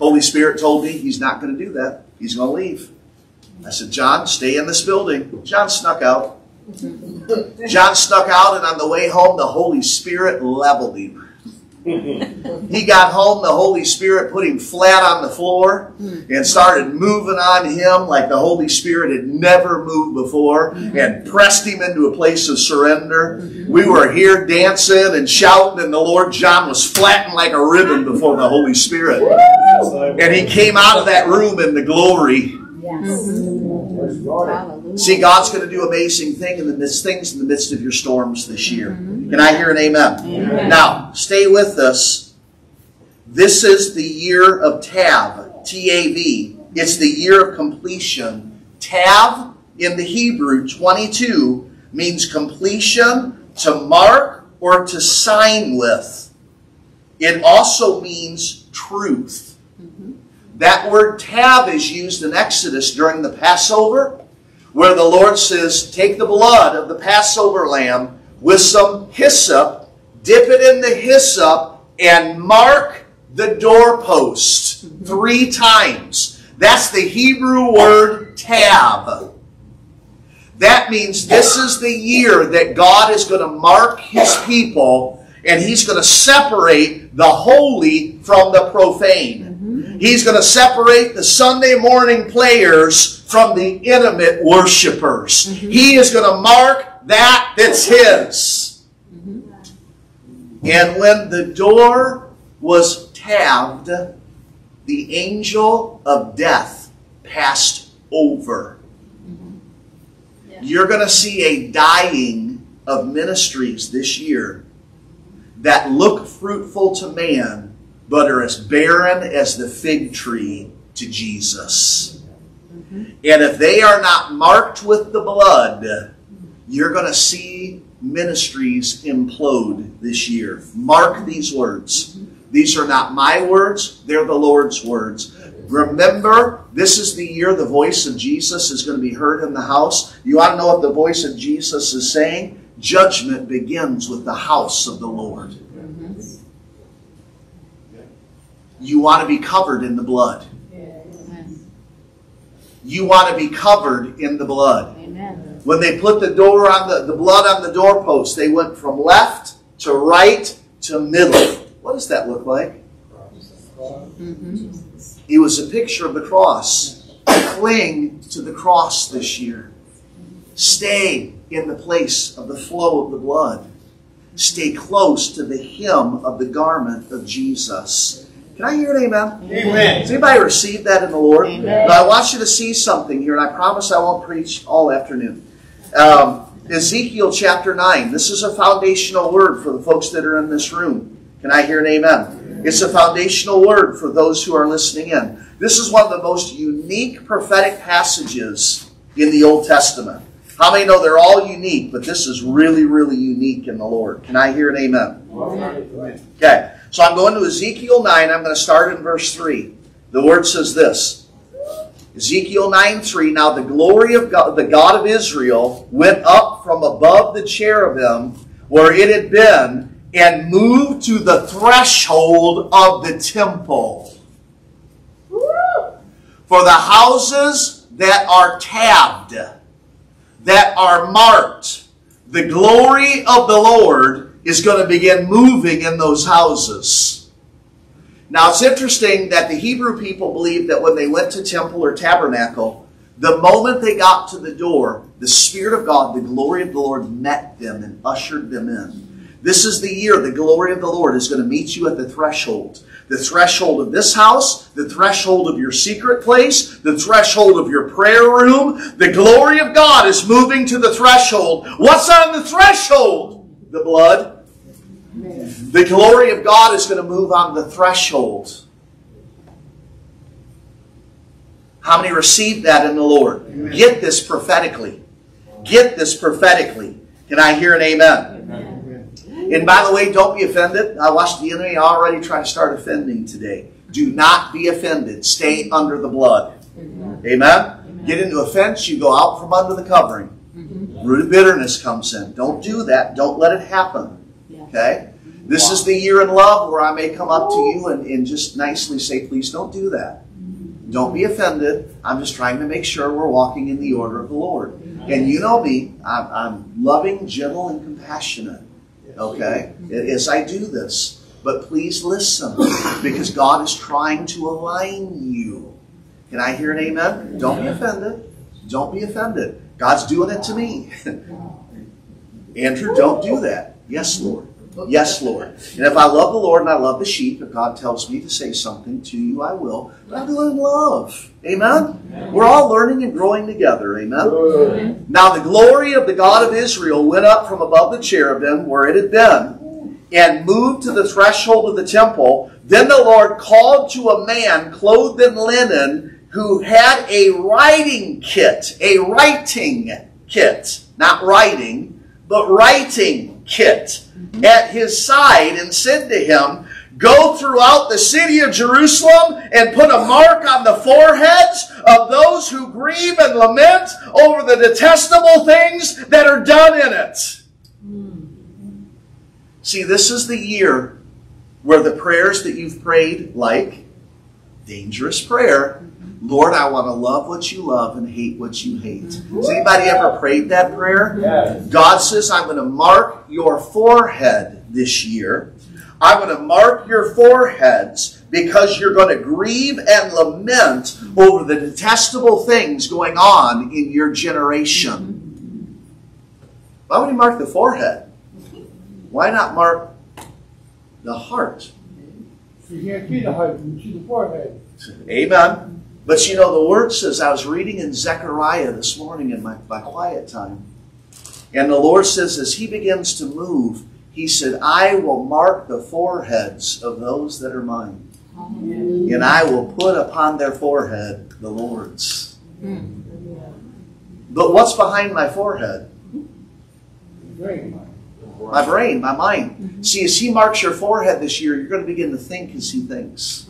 Holy Spirit told me he's not going to do that. He's going to leave. I said, John, stay in this building. John snuck out. John snuck out, and on the way home, the Holy Spirit leveled him. He got home, the Holy Spirit put him flat on the floor and started moving on him like the Holy Spirit had never moved before and pressed him into a place of surrender. We were here dancing and shouting, and the Lord John was flattened like a ribbon before the Holy Spirit. And he came out of that room in the glory. Yes. Hallelujah. See, God's going to do amazing thing in the midst, things in the midst of your storms this year. Mm-hmm. Can I hear an amen? Amen. Now, stay with us. This is the year of Tav, T-A-V. It's the year of completion. Tav in the Hebrew, 22, means completion, to mark, or to sign with. It also means truth. Mm-hmm. That word Tav is used in Exodus during the Passover, where the Lord says, Take the blood of the Passover lamb with some hyssop, dip it in the hyssop, and mark the doorpost three times. That's the Hebrew word Tav. That means this is the year that God is going to mark his people and he's going to separate the holy from the profane. He's going to separate the Sunday morning players from the intimate worshipers. Mm-hmm. He is going to mark that that's his. And when the door was tabbed, the angel of death passed over. Mm-hmm. You're going to see a dying of ministries this year that look fruitful to man, but are as barren as the fig tree to Jesus. And if they are not marked with the blood, you're going to see ministries implode this year. Mark these words. These are not my words, they're the Lord's words. Remember, this is the year the voice of Jesus is going to be heard in the house. You want to know what the voice of Jesus is saying? Judgment begins with the house of the Lord. You want to be covered in the blood. Amen. You want to be covered in the blood. Amen. When they put the door on the, the blood on the doorpost, they went from left to right to middle. What does that look like? Mm-hmm. It was a picture of the cross. Cling to the cross this year. Stay in the place of the flow of the blood. Stay close to the hem of the garment of Jesus. Can I hear an amen? Amen. Does anybody receive that in the Lord? Amen. Now, I want you to see something here, and I promise I won't preach all afternoon. Um, Ezekiel chapter 9. This is a foundational word for the folks that are in this room. Can I hear an amen? It's a foundational word for those who are listening in. This is one of the most unique prophetic passages in the Old Testament. How many know they're all unique, but this is really, really unique in the Lord? Can I hear an amen? amen? Okay, so I'm going to Ezekiel 9. I'm going to start in verse 3. The word says this Ezekiel 9 3. Now the glory of God, the God of Israel went up from above the cherubim where it had been and moved to the threshold of the temple. For the houses that are tabbed, that are marked, the glory of the Lord is going to begin moving in those houses. Now it's interesting that the Hebrew people believed that when they went to temple or tabernacle, the moment they got to the door, the Spirit of God, the glory of the Lord met them and ushered them in. This is the year the glory of the Lord is going to meet you at the threshold. The threshold of this house, the threshold of your secret place, the threshold of your prayer room. The glory of God is moving to the threshold. What's on the threshold? The blood. The glory of God is going to move on the threshold. How many received that in the Lord? Get this prophetically. Get this prophetically. Can I hear an amen? And by the way, don't be offended. I watched the enemy already try to start offending today. Do not be offended. Stay under the blood. Amen? Get into a fence, you go out from under the covering. Root of bitterness comes in. Don't do that. Don't let it happen. Okay? This is the year in love where I may come up to you and, and just nicely say, please don't do that. Don't be offended. I'm just trying to make sure we're walking in the order of the Lord. And you know me, I'm, I'm loving, gentle, and compassionate. Okay? As I do this. But please listen because God is trying to align you. Can I hear an amen? Don't be offended. Don't be offended. God's doing it to me. Andrew, don't do that. Yes, Lord. Yes, Lord. And if I love the Lord and I love the sheep, if God tells me to say something to you, I will. But I do it in love. Amen? We're all learning and growing together. Amen? Now the glory of the God of Israel went up from above the cherubim where it had been and moved to the threshold of the temple. Then the Lord called to a man clothed in linen who had a writing kit, a writing kit, not writing, but writing kit mm-hmm. at his side and said to him, Go throughout the city of Jerusalem and put a mark on the foreheads of those who grieve and lament over the detestable things that are done in it. Mm-hmm. See, this is the year where the prayers that you've prayed, like dangerous prayer, Lord, I want to love what you love and hate what you hate. Mhm. Has anybody ever prayed that prayer? Yes. God says, I'm going to mark your forehead this year. I'm going to mark your foreheads because you're going to grieve and lament over the detestable things going on in your generation. Mhm. Why would he mark the forehead? Why not mark the heart? You can't see the heart, you see the forehead. Amen. But you know, the word says, I was reading in Zechariah this morning in my, my quiet time. And the Lord says, as He begins to move, He said, I will mark the foreheads of those that are mine. And I will put upon their forehead the Lord's. Hmm. But what's behind my forehead? Great. My brain, my mind. Mm-hmm. See, as He marks your forehead this year, you're going to begin to think as He thinks.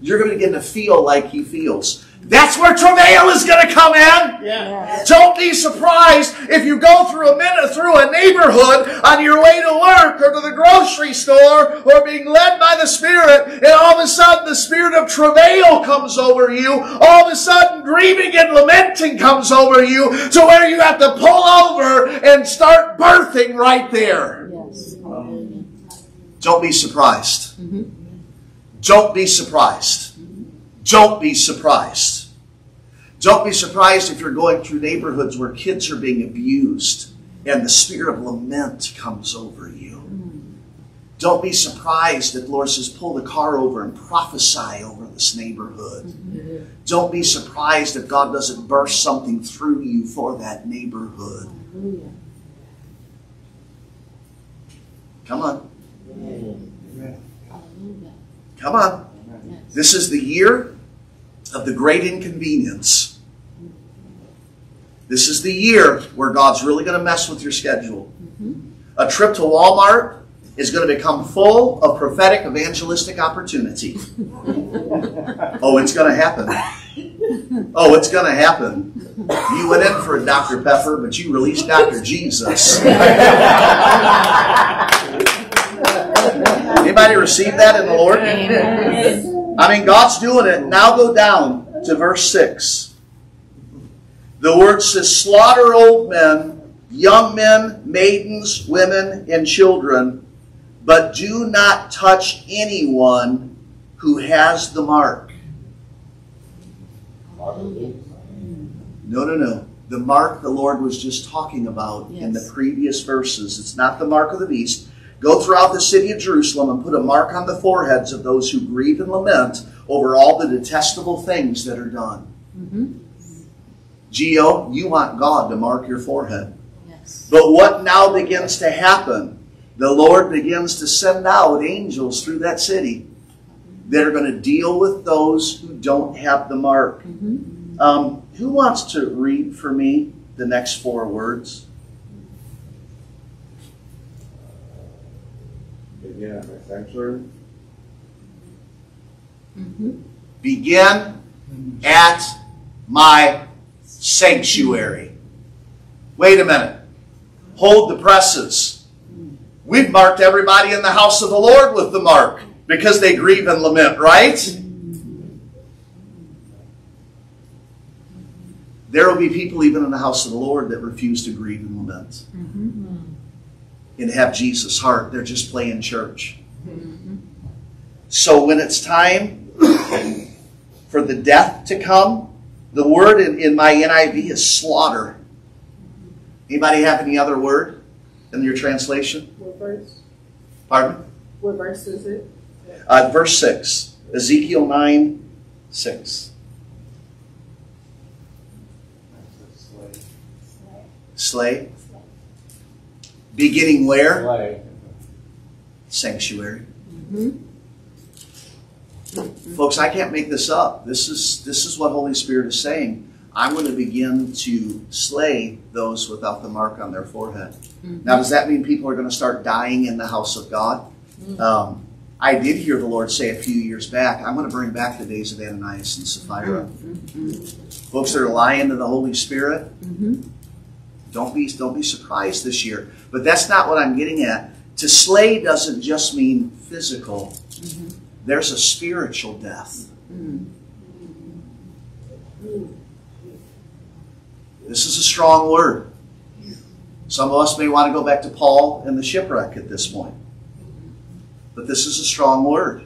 You're going to begin to feel like He feels. That's where travail is going to come in. Yeah. Don't be surprised if you go through a minute through a neighborhood on your way to work or to the grocery store or being led by the Spirit, and all of a sudden the spirit of travail comes over you. All of a sudden grieving and lamenting comes over you to where you have to pull over and start birthing right there. Yes. Don't be surprised. Mm-hmm. Don't be surprised. Don't be surprised. Don't be surprised if you're going through neighborhoods where kids are being abused and the spirit of lament comes over you. Don't be surprised if the Lord says, pull the car over and prophesy over this neighborhood. Don't be surprised if God doesn't burst something through you for that neighborhood. Come on. Come on. This is the year of the great inconvenience. This is the year where God's really going to mess with your schedule. Mm-hmm. A trip to Walmart is going to become full of prophetic evangelistic opportunity. oh, it's going to happen. Oh, it's going to happen. You went in for a Dr. Pepper, but you released Dr. Jesus. Anybody receive that in the Lord? I mean, God's doing it. Now go down to verse 6. The word says, Slaughter old men, young men, maidens, women, and children, but do not touch anyone who has the mark. No, no, no. The mark the Lord was just talking about in the previous verses. It's not the mark of the beast. Go throughout the city of Jerusalem and put a mark on the foreheads of those who grieve and lament over all the detestable things that are done. Geo, you want God to mark your forehead. Yes. But what now begins to happen? The Lord begins to send out angels through that city that are going to deal with those who don't have the mark. Um, who wants to read for me the next four words? Begin at my sanctuary. Mm-hmm. Begin at my sanctuary. Wait a minute. Hold the presses. We've marked everybody in the house of the Lord with the mark because they grieve and lament, right? There will be people even in the house of the Lord that refuse to grieve and lament mm-hmm. And have Jesus' heart. They're just playing church. So when it's time for the death to come, the word in, in my NIV is slaughter. Anybody have any other word in your translation? What verse? Pardon? What verse is it? Uh, verse 6. Ezekiel 9, 6. Slay. Beginning where? Slay. Sanctuary. Mm-hmm. Mm-hmm. Folks, I can't make this up. This is this is what Holy Spirit is saying. I'm going to begin to slay those without the mark on their forehead. Mm-hmm. Now, does that mean people are going to start dying in the house of God? Um, I did hear the Lord say a few years back, I'm going to bring back the days of Ananias and Sapphira. Folks that are lying to the Holy Spirit, don't be don't be surprised this year. But that's not what I'm getting at. To slay doesn't just mean physical. Mm-hmm. There's a spiritual death. Mm-hmm. This is a strong word. Some of us may want to go back to Paul and the shipwreck at this point. But this is a strong word.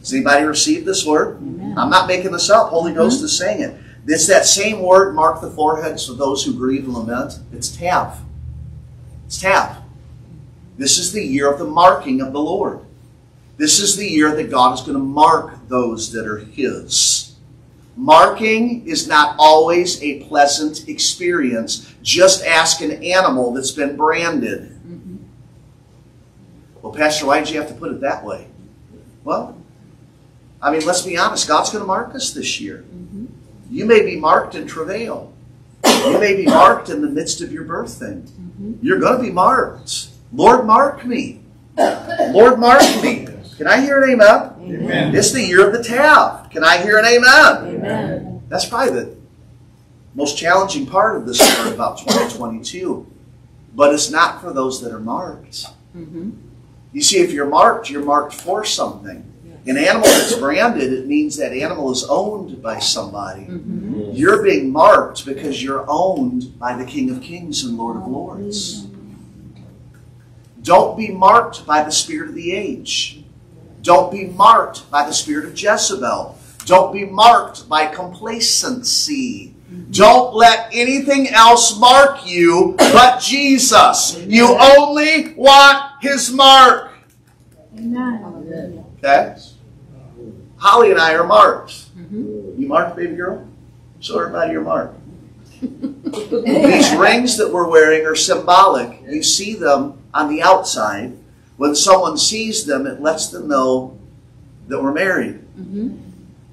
Does anybody receive this word? I'm not making this up. Holy Ghost mm-hmm. is saying it. It's that same word, mark the foreheads of those who grieve and lament. It's tav. It's tav. This is the year of the marking of the Lord. This is the year that God is going to mark those that are His. Marking is not always a pleasant experience. Just ask an animal that's been branded. Well, Pastor, why did you have to put it that way? Well, I mean, let's be honest. God's going to mark us this year. You may be marked in travail. You may be marked in the midst of your birth. birthing. Mm-hmm. You're going to be marked. Lord, mark me. Lord, mark me. Can I hear an amen? Amen. It's the year of the Tav. Can I hear an amen? Amen. That's probably the most challenging part of this story about 2022. But it's not for those that are marked. Mm-hmm. You see, if you're marked, you're marked for something. An animal that's branded, it means that animal is owned by somebody. Mm-hmm. You're being marked because you're owned by the King of Kings and Lord of Lords. Don't be marked by the spirit of the age. Don't be marked by the spirit of Jezebel. Don't be marked by complacency. Mm-hmm. Don't let anything else mark you but Jesus. You only want His mark. Amen. Okay? Holly and I are marked. Mm-hmm. You marked, baby girl? Show everybody your mark. These rings that we're wearing are symbolic. You see them on the outside. When someone sees them, it lets them know that we're married. Mm-hmm.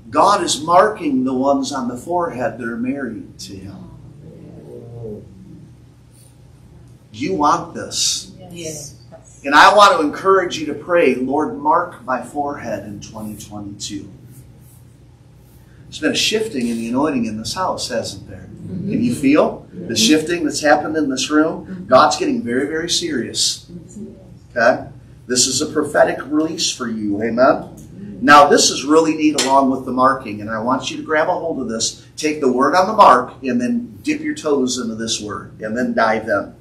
God is marking the ones on the forehead that are married to Him. You want this. Yes. And I want to encourage you to pray, Lord, mark my forehead in 2022. There's been a shifting in the anointing in this house, hasn't there? Mm-hmm. Can you feel the mm-hmm. shifting that's happened in this room? Mm-hmm. God's getting very, very serious. Okay? This is a prophetic release for you. Amen? Now, this is really neat along with the marking, and I want you to grab a hold of this. Take the word on the mark, and then dip your toes into this word, and then dive in.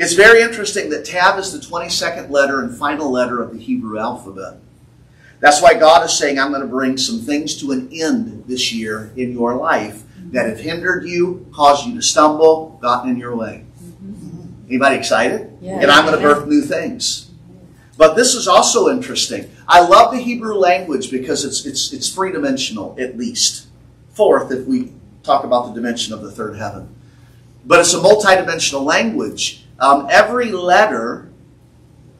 It's very interesting that Tav is the 22nd letter and final letter of the Hebrew alphabet. That's why God is saying, I'm going to bring some things to an end this year in your life that have hindered you, caused you to stumble, gotten in your way. Mm-hmm. Anybody excited? Yeah. And I'm going to birth new things. But this is also interesting. I love the Hebrew language because it's it's it's three dimensional at least. Fourth, if we talk about the dimension of the third heaven. But it's a multidimensional language. Um, every letter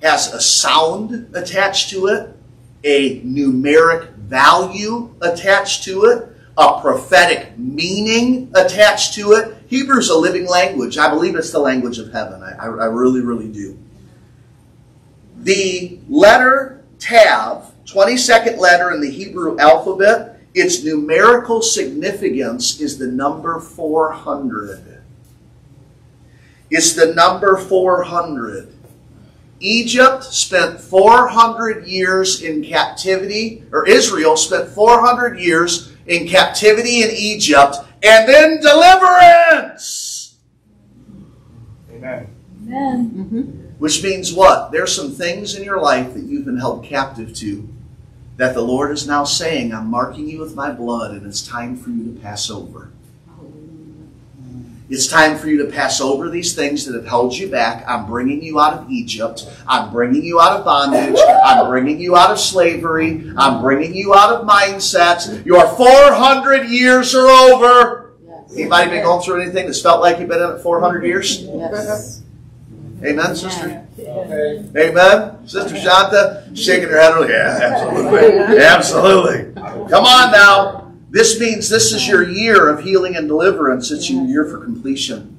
has a sound attached to it, a numeric value attached to it, a prophetic meaning attached to it. Hebrew's a living language. I believe it's the language of heaven. I, I, I really, really do. The letter Tav, 22nd letter in the Hebrew alphabet, its numerical significance is the number 400. It's the number 400. Egypt spent 400 years in captivity, or Israel spent 400 years in captivity in Egypt, and then deliverance. Amen. Amen. Mm-hmm. Which means what? There's some things in your life that you've been held captive to that the Lord is now saying, I'm marking you with my blood, and it's time for you to pass over. It's time for you to pass over these things that have held you back. I'm bringing you out of Egypt. I'm bringing you out of bondage. I'm bringing you out of slavery. I'm bringing you out of mindsets. Your 400 years are over. Yes. Anybody been going through anything that's felt like you've been in it 400 years? Yes. Amen, sister? Okay. Amen? Sister Shanta shaking her head. Yeah, absolutely. Absolutely. Come on now. This means this is your year of healing and deliverance. It's your year for completion.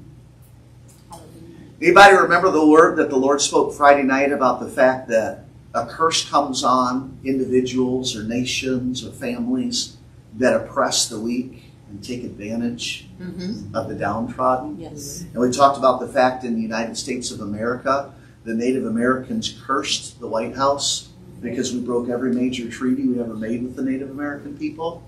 Anybody remember the word that the Lord spoke Friday night about the fact that a curse comes on individuals or nations or families that oppress the weak and take advantage Mm-hmm. of the downtrodden? Yes. And we talked about the fact in the United States of America, the Native Americans cursed the White House because we broke every major treaty we ever made with the Native American people.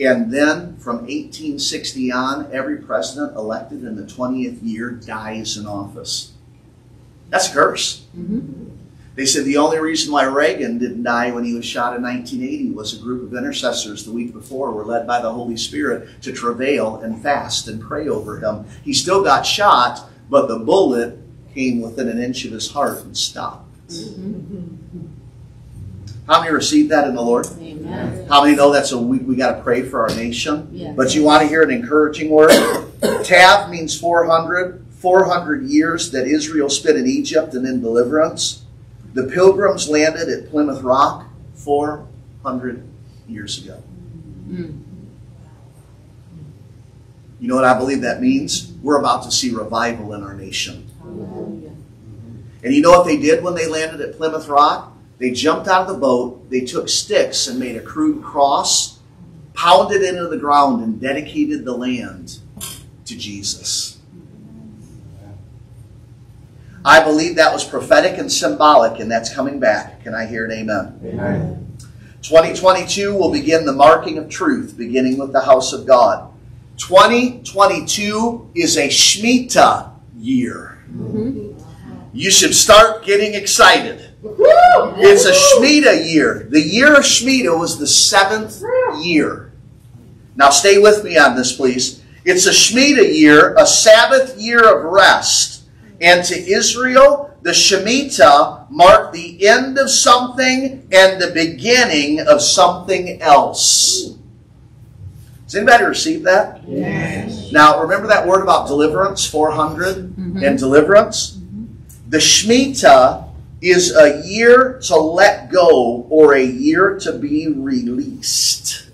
And then from 1860 on, every president elected in the 20th year dies in office. That's a curse. Mm-hmm. They said the only reason why Reagan didn't die when he was shot in 1980 was a group of intercessors the week before were led by the Holy Spirit to travail and fast and pray over him. He still got shot, but the bullet came within an inch of his heart and stopped. How many received that in the Lord? Amen. How many know that's a week we got to pray for our nation? Yeah. But you want to hear an encouraging word? Tav means 400. 400 years that Israel spent in Egypt and in deliverance. The pilgrims landed at Plymouth Rock 400 years ago. Mm. You know what I believe that means? We're about to see revival in our nation. Hallelujah. And you know what they did when they landed at Plymouth Rock? They jumped out of the boat, they took sticks and made a crude cross, pounded into the ground, and dedicated the land to Jesus. I believe that was prophetic and symbolic, and that's coming back. Can I hear an amen? Amen. 2022 will begin the marking of truth, beginning with the house of God. 2022 is a Shemitah year. Mm-hmm. You should start getting excited. It's a Shemitah year. The year of Shemitah was the seventh year. Now stay with me on this, please. It's a Shemitah year, a Sabbath year of rest. And to Israel, the Shemitah marked the end of something and the beginning of something else. Does anybody receive that? Yes. Now, remember that word about deliverance, 400 and deliverance? Mm-hmm. The Shemitah is a year to let go or a year to be released.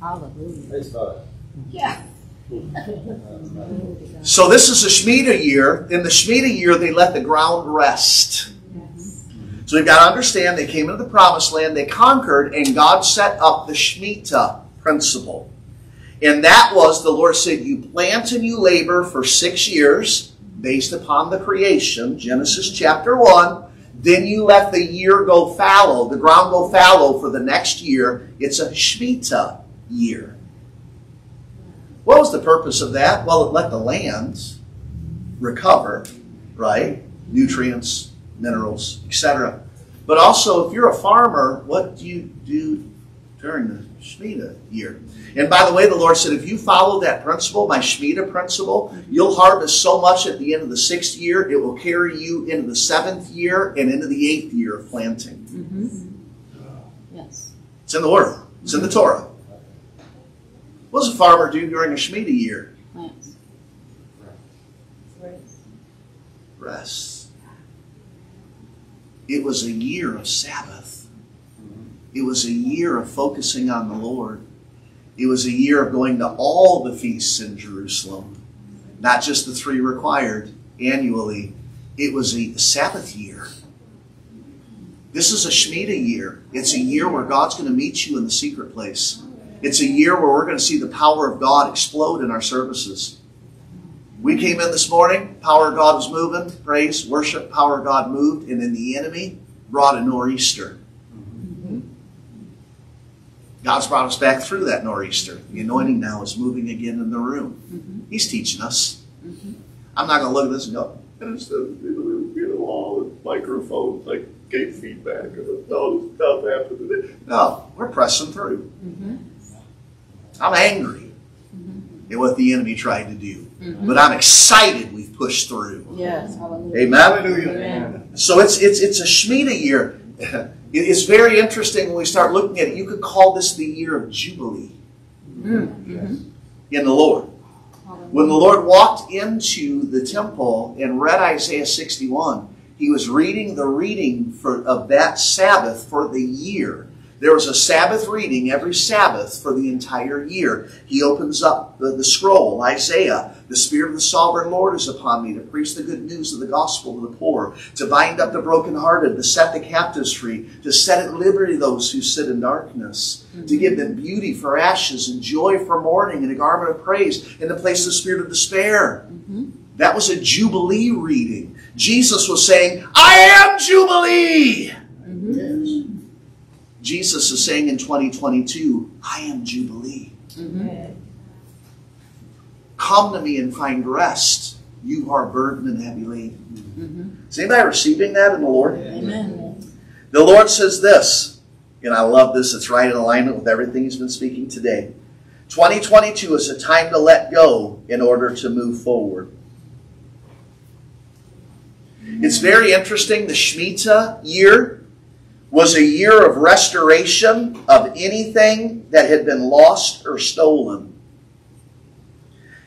Hallelujah. Yeah. So this is a Shemitah year. In the Shemitah year, they let the ground rest. So we've got to understand they came into the promised land, they conquered, and God set up the Shemitah principle. And that was the Lord said, You plant and you labor for six years based upon the creation, Genesis chapter 1. Then you let the year go fallow, the ground go fallow for the next year. It's a Shemitah year. What was the purpose of that? Well, it let the lands recover, right? Nutrients, minerals, etc. But also, if you're a farmer, what do you do during the Shemitah year? And by the way, the Lord said, if you follow that principle, my Shemitah principle, you'll harvest so much at the end of the sixth year, it will carry you into the seventh year and into the eighth year of planting. Mm-hmm. Yes. It's in the Word. It's in the Torah. What does a farmer do during a Shemitah year? Plants. Rest. It was a year of Sabbath. It was a year of focusing on the Lord. It was a year of going to all the feasts in Jerusalem, not just the three required annually. It was a Sabbath year. This is a Shemitah year. It's a year where God's going to meet you in the secret place. It's a year where we're going to see the power of God explode in our services. We came in this morning, power of God was moving, praise, worship, power of God moved, and then the enemy brought a nor'easter. God's brought us back through that nor'easter. The anointing now is moving again in the room. Mm-hmm. He's teaching us. Mm-hmm. I'm not going to look at this and go, and instead of you know, all the microphones, like gave feedback and all this stuff happened. No, we're pressing through. Mm-hmm. I'm angry at what the enemy tried to do, but I'm excited we've pushed through. Yes, hallelujah. Amen. Hallelujah. Amen. So it's it's it's a Shemitah year. It- It's very interesting when we start looking at it. You could call this the year of jubilee mm-hmm. Mm-hmm. in the Lord. When the Lord walked into the temple and read Isaiah 61, he was reading the reading for, of that Sabbath for the year. There was a Sabbath reading every Sabbath for the entire year. He opens up the, the scroll, Isaiah. The Spirit of the Sovereign Lord is upon me to preach the good news of the gospel to the poor, to bind up the brokenhearted, to set the captives free, to set at liberty those who sit in darkness, to give them beauty for ashes and joy for mourning and a garment of praise in the place of the spirit of despair. That was a Jubilee reading. Jesus was saying, I am Jubilee. Jesus is saying in 2022, I am Jubilee. Mm-hmm. Come to me and find rest, you who are burdened and heavy laden. Mm-hmm. Is anybody receiving that in the Lord? Amen. The Lord says this, and I love this, it's right in alignment with everything He's been speaking today. 2022 is a time to let go in order to move forward. It's mm. very interesting. The Shemitah year was a year of restoration of anything that had been lost or stolen.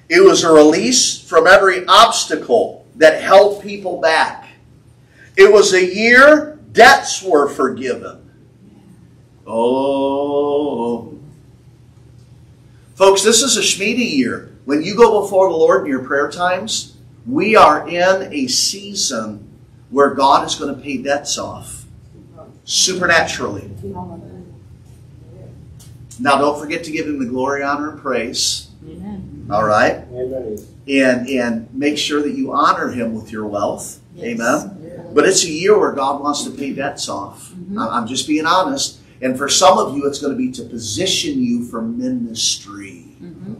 It was a release from every obstacle that held people back. It was a year debts were forgiven. Oh. Folks, this is a Shemitah year. When you go before the Lord in your prayer times, we are in a season where God is going to pay debts off supernaturally. Now, don't forget to give Him the glory, honor, and praise. Amen. All right? Amen. And, and make sure that you honor Him with your wealth. Yes. Amen? But it's a year where God wants to pay debts off. Mm-hmm. I- I'm just being honest. And for some of you, it's going to be to position you for ministry. Mm-hmm.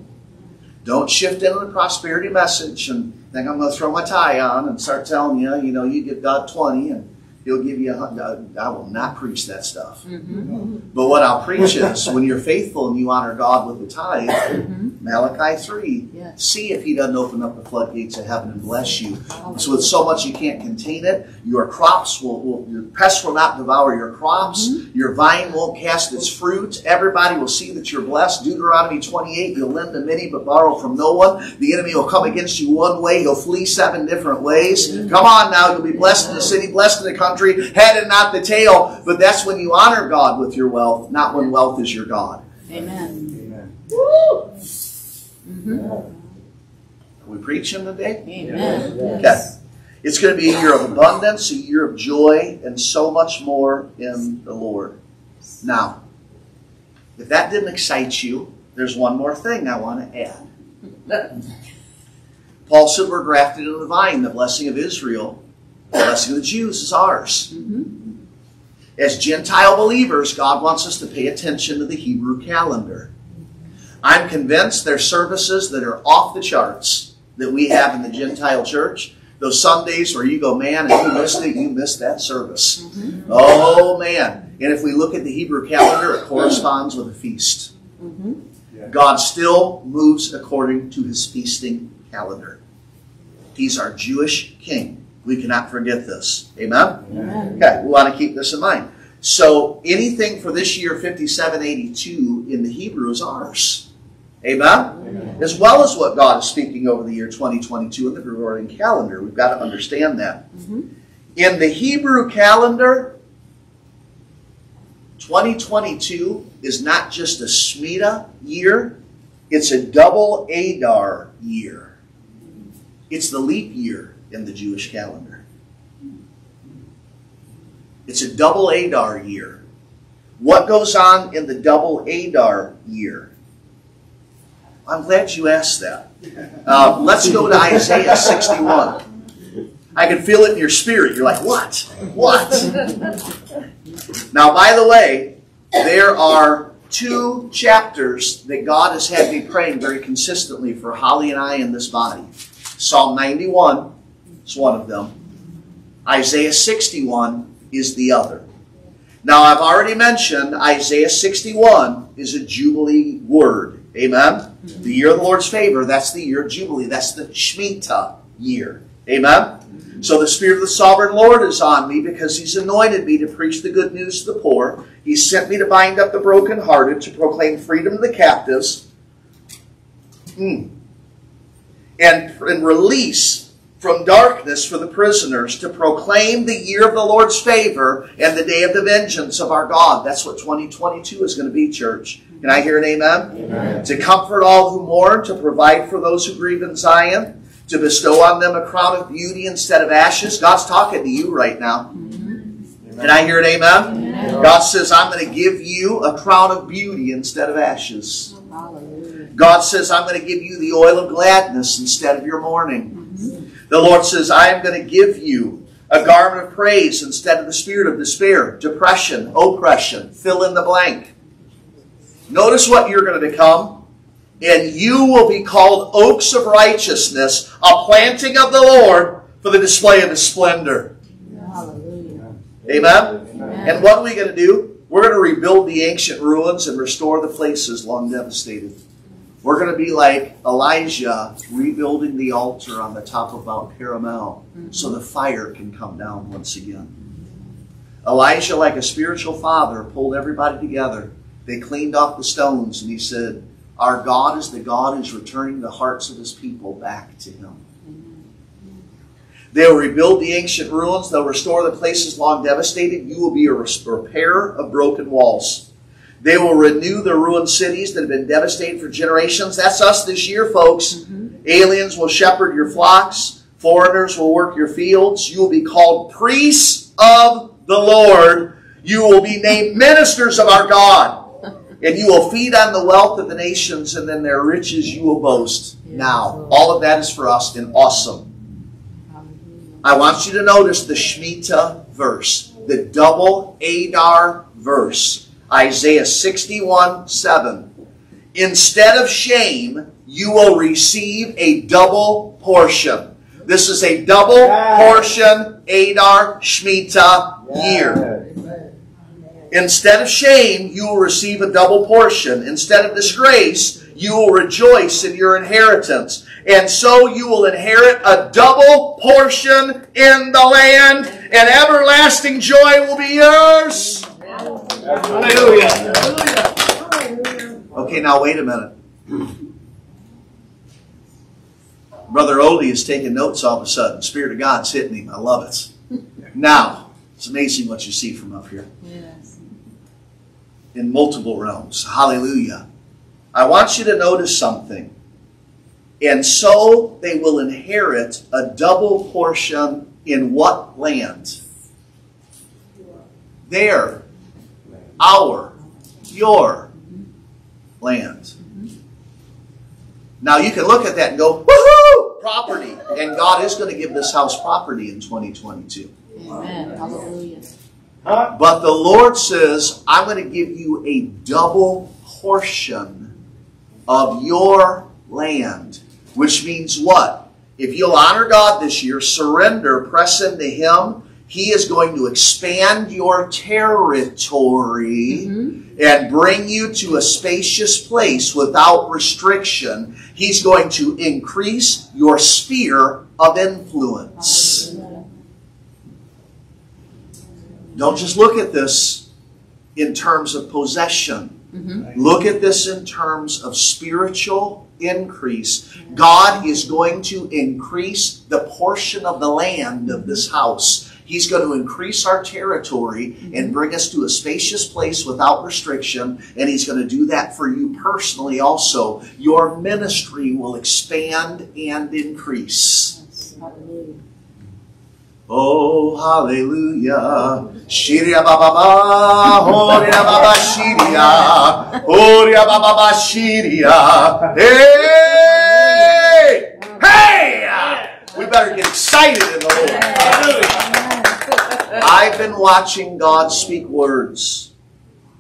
Don't shift into the prosperity message and think I'm going to throw my tie on and start telling you, you know, you give God 20 and He'll give you a hundred. I will not preach that stuff. Mm-hmm. But what I'll preach is when you're faithful and you honor God with the tithe, mm-hmm. Malachi 3, Yes. see if He doesn't open up the floodgates of heaven and bless you. Oh. So with so much you can't contain it, your crops will, will your pests will not devour your crops, mm-hmm. your vine won't cast its fruit, everybody will see that you're blessed. Deuteronomy 28, you'll lend to many but borrow from no one. The enemy will come against you one way, he'll flee seven different ways. Mm-hmm. Come on now, you'll be blessed in the city, blessed in the country, head and not the tail. But that's when you honor God with your wealth, not when wealth is your God. Amen. Amen. Mm-hmm. Are we preaching today? Amen. Okay. It's going to be a year of abundance, a year of joy, and so much more in the Lord. Now, if that didn't excite you, there's one more thing I want to add. Paul said we're grafted into the vine, the blessing of Israel, the blessing of the Jews is ours. Mm-hmm. As Gentile believers, God wants us to pay attention to the Hebrew calendar. I'm convinced there's services that are off the charts that we have in the Gentile church. Those Sundays where you go, man, if you missed it, you missed that service. Mm-hmm. Oh, man. And if we look at the Hebrew calendar, it corresponds with a feast. Mm-hmm. God still moves according to his feasting calendar. He's our Jewish king. We cannot forget this. Amen? Amen. Okay, we want to keep this in mind. So anything for this year 5782 in the Hebrew is ours. Amen? As well as what God is speaking over the year 2022 in the Gregorian calendar. We've got to understand that. Mm-hmm. In the Hebrew calendar, 2022 is not just a Shemitah year, it's a double Adar year. It's the leap year in the Jewish calendar. It's a double Adar year. What goes on in the double Adar year? I'm glad you asked that. Uh, let's go to Isaiah 61. I can feel it in your spirit. You're like, what? What? now, by the way, there are two chapters that God has had me praying very consistently for Holly and I in this body. Psalm 91 is one of them. Isaiah 61 is the other. Now, I've already mentioned Isaiah 61 is a Jubilee word. Amen? The year of the Lord's favor, that's the year of Jubilee. That's the Shemitah year. Amen? So the Spirit of the Sovereign Lord is on me because He's anointed me to preach the good news to the poor. He sent me to bind up the brokenhearted, to proclaim freedom to the captives, mm. and, and release from darkness for the prisoners, to proclaim the year of the Lord's favor and the day of the vengeance of our God. That's what 2022 is going to be, church. Can I hear an amen? Amen. To comfort all who mourn, to provide for those who grieve in Zion, to bestow on them a crown of beauty instead of ashes. God's talking to you right now. Can I hear an amen? Amen. God says, I'm going to give you a crown of beauty instead of ashes. God says, I'm going to give you the oil of gladness instead of your mourning. The Lord says, I am going to give you a garment of praise instead of the spirit of despair, depression, oppression, fill in the blank. Notice what you're going to become. And you will be called oaks of righteousness, a planting of the Lord for the display of his splendor. Hallelujah. Amen? Amen. And what are we going to do? We're going to rebuild the ancient ruins and restore the places long devastated. We're going to be like Elijah rebuilding the altar on the top of Mount Carmel mm-hmm. so the fire can come down once again. Elijah, like a spiritual father, pulled everybody together. They cleaned off the stones and he said, Our God is the God who's returning the hearts of his people back to him. They'll rebuild the ancient ruins. They'll restore the places long devastated. You will be a repairer of broken walls. They will renew the ruined cities that have been devastated for generations. That's us this year, folks. Mm-hmm. Aliens will shepherd your flocks. Foreigners will work your fields. You will be called priests of the Lord. You will be named ministers of our God. And you will feed on the wealth of the nations, and then their riches you will boast. Now, all of that is for us and awesome. I want you to notice the Shemitah verse, the double Adar verse, Isaiah 61 7. Instead of shame, you will receive a double portion. This is a double portion Adar Shemitah year. Instead of shame, you will receive a double portion. Instead of disgrace, you will rejoice in your inheritance. And so you will inherit a double portion in the land, and everlasting joy will be yours. Hallelujah. Okay, now wait a minute. Brother Odie is taking notes all of a sudden. Spirit of God's hitting him. I love it. Now, it's amazing what you see from up here. Yes. in multiple realms. Hallelujah. I want you to notice something. And so they will inherit a double portion in what land? Their, our, your land. Now you can look at that and go, woohoo! Property. And God is going to give this house property in 2022. Amen. Hallelujah. Huh? But the Lord says, I'm going to give you a double portion of your land. Which means what? If you'll honor God this year, surrender, press into Him, He is going to expand your territory mm-hmm. and bring you to a spacious place without restriction. He's going to increase your sphere of influence. Don't just look at this in terms of possession. Mm-hmm. Look at this in terms of spiritual increase. God is going to increase the portion of the land of this house. He's going to increase our territory and bring us to a spacious place without restriction. And He's going to do that for you personally also. Your ministry will expand and increase. Oh, hallelujah. Shiria baba ba, horia baba shiria, horia baba ba shiria. Hey! Hey! We better get excited in the Lord. I've been watching God speak words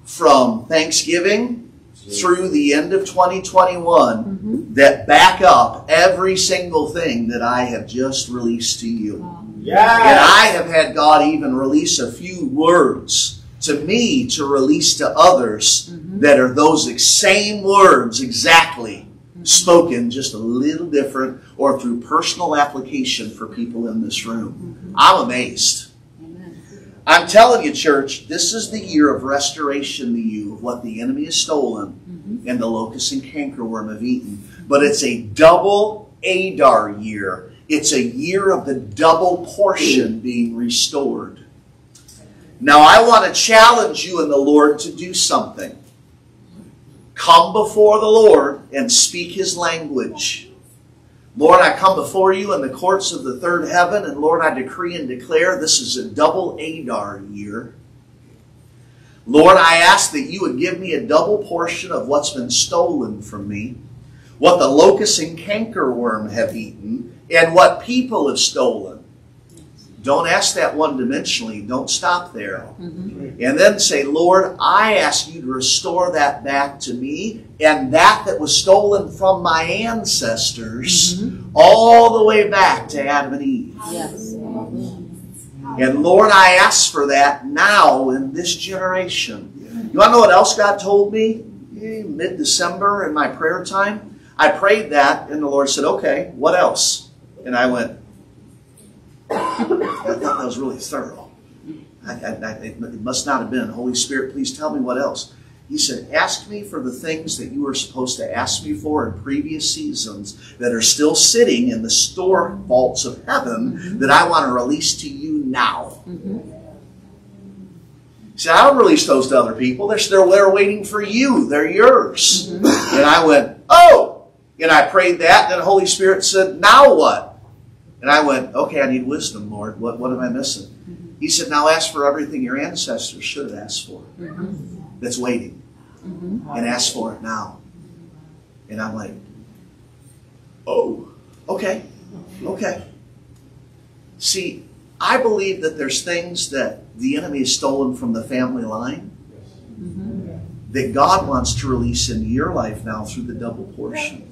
from Thanksgiving through the end of 2021 mm-hmm. that back up every single thing that I have just released to you. And I have had God even release a few words to me to release to others mm-hmm. that are those same words exactly mm-hmm. spoken just a little different or through personal application for people in this room. I'm amazed. I'm telling you, church, this is the year of restoration to you of what the enemy has stolen mm-hmm. and the locust and cankerworm have eaten. But it's a double Adar year. It's a year of the double portion being restored. Now, I want to challenge you in the Lord to do something. Come before the Lord and speak His language. Lord, I come before you in the courts of the third heaven, and Lord, I decree and declare this is a double Adar year. Lord, I ask that you would give me a double portion of what's been stolen from me, what the locust and cankerworm have eaten, and what people have stolen. Don't ask that one dimensionally. Don't stop there. Mm-hmm. And then say, Lord, I ask you to restore that back to me and that that was stolen from my ancestors mm-hmm. all the way back to Adam and Eve. Yes. And Lord, I ask for that now in this generation. You want to know what else God told me? Mid December in my prayer time? I prayed that, and the Lord said, Okay, what else? And I went, I thought that was really thorough. I, I, it must not have been. Holy Spirit, please tell me what else. He said, Ask me for the things that you were supposed to ask me for in previous seasons that are still sitting in the store vaults of heaven mm-hmm. that I want to release to you now. Mm-hmm. He said, I don't release those to other people. They're, they're, waiting for you. They're yours. Mm-hmm. And I went, Oh! And I prayed that. Then the Holy Spirit said, Now what? And I went, Okay, I need wisdom, Lord. What, what am I missing? Mm-hmm. He said, Now ask for everything your ancestors should have asked for mm-hmm. that's waiting. Mm-hmm. And ask for it now. And I'm like, Oh, okay, okay. See, I believe that there's things that the enemy has stolen from the family line that God wants to release into your life now through the double portion.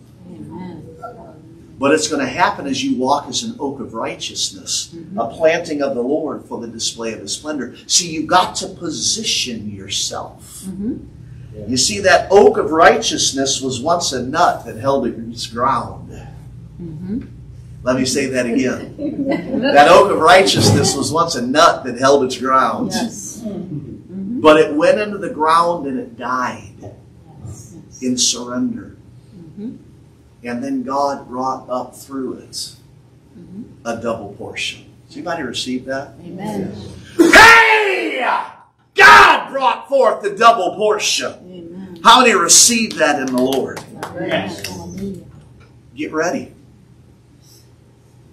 But it's going to happen as you walk as an oak of righteousness, mm-hmm. a planting of the Lord for the display of His splendor. See, you've got to position yourself. Mm-hmm. You see, that oak of righteousness was once a nut that held its ground. Mm-hmm. Let me say that again. That oak of righteousness was once a nut that held its ground. Yes. But it went into the ground and it died in surrender. And then God brought up through it mm-hmm. a double portion. Does anybody receive that? Amen. Hey! God brought forth the double portion. Amen. How many receive that in the Lord? Hallelujah. Get ready.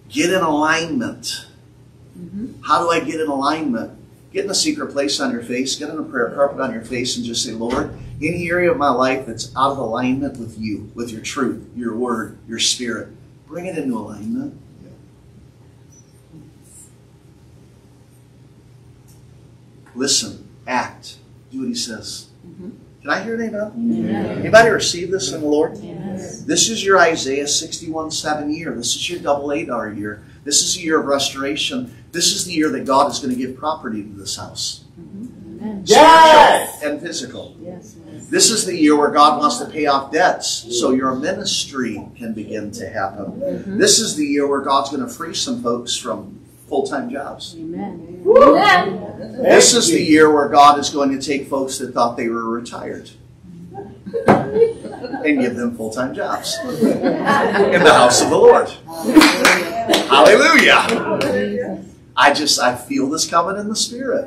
Get in alignment. Mm-hmm. How do I get in alignment? Get in a secret place on your face, get on a prayer carpet on your face, and just say, Lord, any area of my life that's out of alignment with you, with your truth, your word, your spirit, bring it into alignment. Listen, act, do what he says. Mm-hmm. Can I hear an amen? Amen. Anybody receive this in the Lord? Yes. This is your Isaiah 61 7 year. This is your double Adar year. This is a year of restoration. This is the year that God is going to give property to this house. Mm-hmm. Amen. Yes! Spiritual and physical. Yes. Yes. This is the year where God wants to pay off debts mm. so your ministry can begin to happen. Mm-hmm. This is the year where God's going to free some folks from full time jobs. Amen. This is the year where God is going to take folks that thought they were retired and give them full time jobs in the house of the Lord. Hallelujah. I just, I feel this coming in the spirit.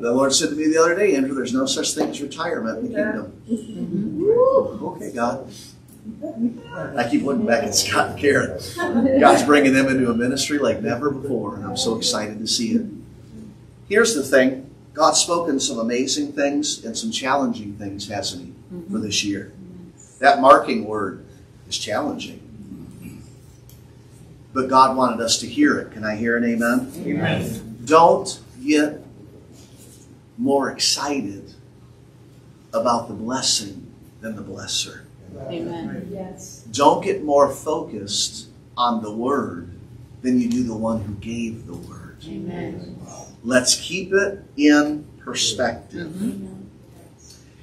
The Lord said to me the other day, Andrew, there's no such thing as retirement in the kingdom. Mm-hmm. Okay, God. I keep looking back at Scott and Karen. God's bringing them into a ministry like never before, and I'm so excited to see it. Here's the thing God's spoken some amazing things and some challenging things, hasn't He, for mm-hmm. this year? That marking word is challenging. But God wanted us to hear it. Can I hear an amen? Amen. Don't get more excited about the blessing than the blesser. Amen. Yes. Don't get more focused on the word than you do the one who gave the word. Amen. Let's keep it in perspective. Mm-hmm.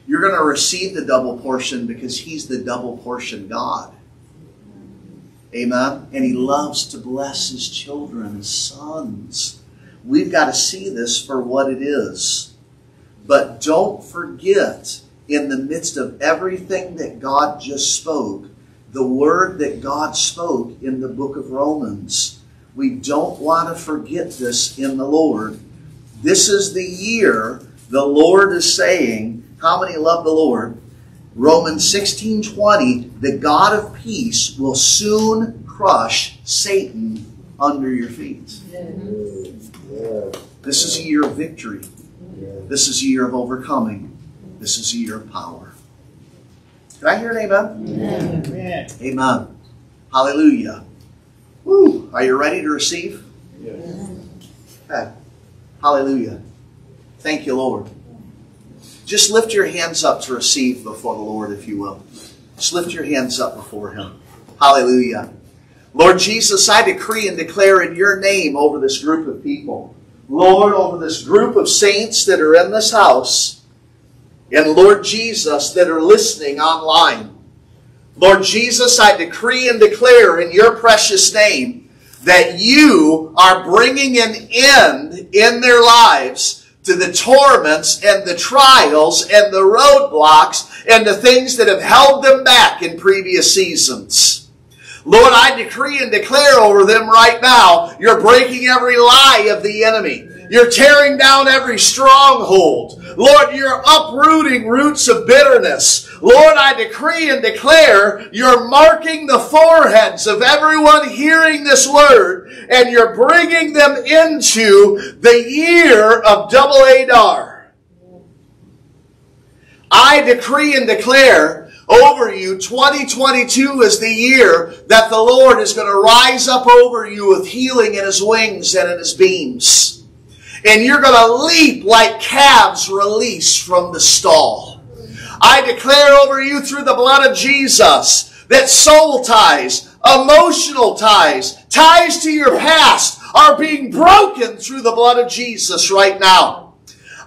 You're going to receive the double portion because He's the double portion God. Amen. And He loves to bless His children, sons. We've got to see this for what it is. But don't forget, in the midst of everything that God just spoke, the word that God spoke in the book of Romans. We don't want to forget this in the Lord. This is the year the Lord is saying, how many love the Lord? Romans 16:20, the God of peace will soon crush Satan under your feet. This is a year of victory. This is a year of overcoming. This is a year of power. Can I hear an amen? Amen. Amen. Hallelujah. Woo. Are you ready to receive? Yes. Okay. Hallelujah. Thank you, Lord. Just lift your hands up to receive before the Lord, if you will. Just lift your hands up before Him. Hallelujah. Lord Jesus, I decree and declare in your name over this group of people. Lord, over this group of saints that are in this house. And Lord Jesus, that are listening online. Lord Jesus, I decree and declare in your precious name that you are bringing an end in their lives to the torments and the trials and the roadblocks and the things that have held them back in previous seasons. Lord, I decree and declare over them right now, you're breaking every lie of the enemy. You're tearing down every stronghold. Lord, you're uprooting roots of bitterness. Lord, I decree and declare you're marking the foreheads of everyone hearing this word and you're bringing them into the year of double Adar. I decree and declare over you 2022 is the year that the Lord is going to rise up over you with healing in his wings and in his beams. And you're going to leap like calves released from the stall. I declare over you through the blood of Jesus that soul ties, emotional ties, ties to your past are being broken through the blood of Jesus right now.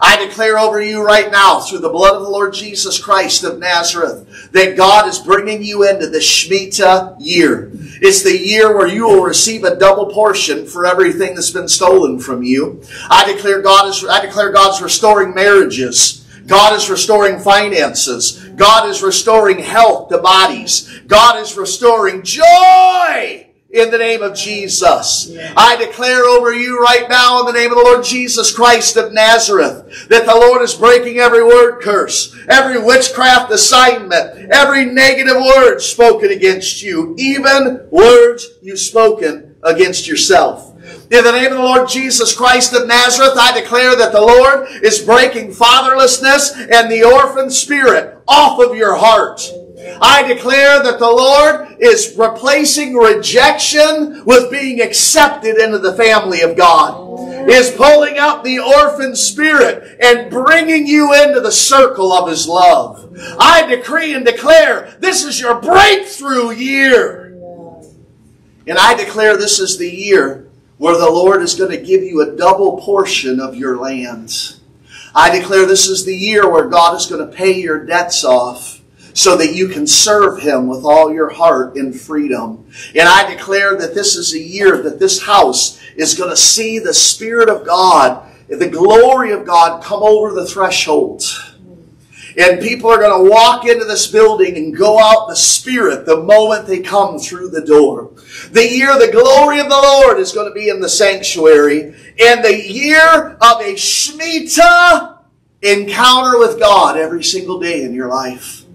I declare over you right now, through the blood of the Lord Jesus Christ of Nazareth, that God is bringing you into the Shemitah year. It's the year where you will receive a double portion for everything that's been stolen from you. I declare God is, I declare God's restoring marriages. God is restoring finances. God is restoring health to bodies. God is restoring joy in the name of Jesus. I declare over you right now in the name of the Lord Jesus Christ of Nazareth that the Lord is breaking every word curse, every witchcraft assignment, every negative word spoken against you, even words you've spoken against yourself. In the name of the Lord Jesus Christ of Nazareth, I declare that the Lord is breaking fatherlessness and the orphan spirit off of your heart. I declare that the Lord is replacing rejection with being accepted into the family of God. Is pulling out the orphan spirit and bringing you into the circle of His love. I decree and declare this is your breakthrough year. And I declare this is the year where the Lord is going to give you a double portion of your land. I declare this is the year where God is going to pay your debts off so that you can serve Him with all your heart in freedom. And I declare that this is a year that this house is going to see the Spirit of God, the glory of God come over the threshold. And people are going to walk into this building and go out the Spirit the moment they come through the door. The year the glory of the Lord is going to be in the sanctuary. And the year of a Shemitah encounter with God every single day in your life.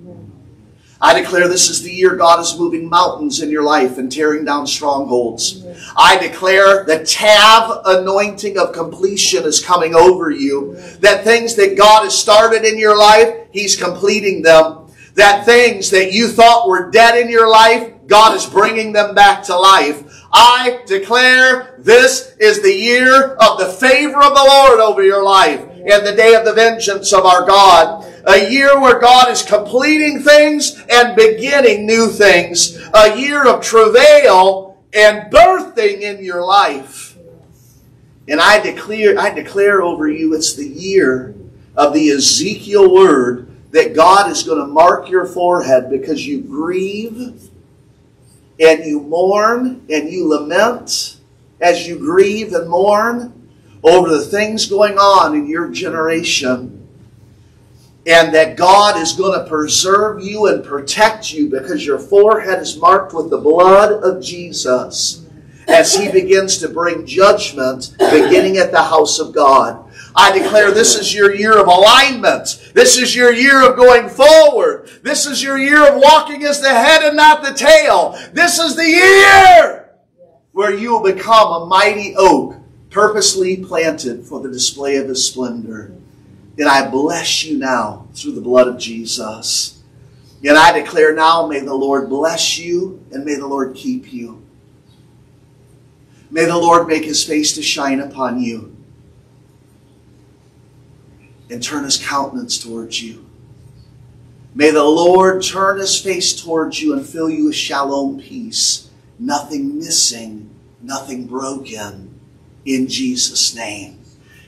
I declare this is the year God is moving mountains in your life and tearing down strongholds. I declare the Tav anointing of completion is coming over you. That things that God has started in your life, He's completing them. That things that you thought were dead in your life, God is bringing them back to life. I declare this is the year of the favor of the Lord over your life and the day of the vengeance of our God. A year where God is completing things and beginning new things. A year of travail and birthing in your life. And I declare, I declare over you it's the year of the Ezekiel word that God is going to mark your forehead because you grieve and you mourn and you lament as you grieve and mourn over the things going on in your generation. And that God is going to preserve you and protect you because your forehead is marked with the blood of Jesus as He begins to bring judgment beginning at the house of God. I declare this is your year of alignment. This is your year of going forward. This is your year of walking as the head and not the tail. This is the year where you will become a mighty oak purposely planted for the display of His splendor. And I bless you now through the blood of Jesus. And I declare now, may the Lord bless you and may the Lord keep you. May the Lord make his face to shine upon you and turn his countenance towards you. May the Lord turn his face towards you and fill you with shalom peace. Nothing missing, nothing broken. In Jesus' name.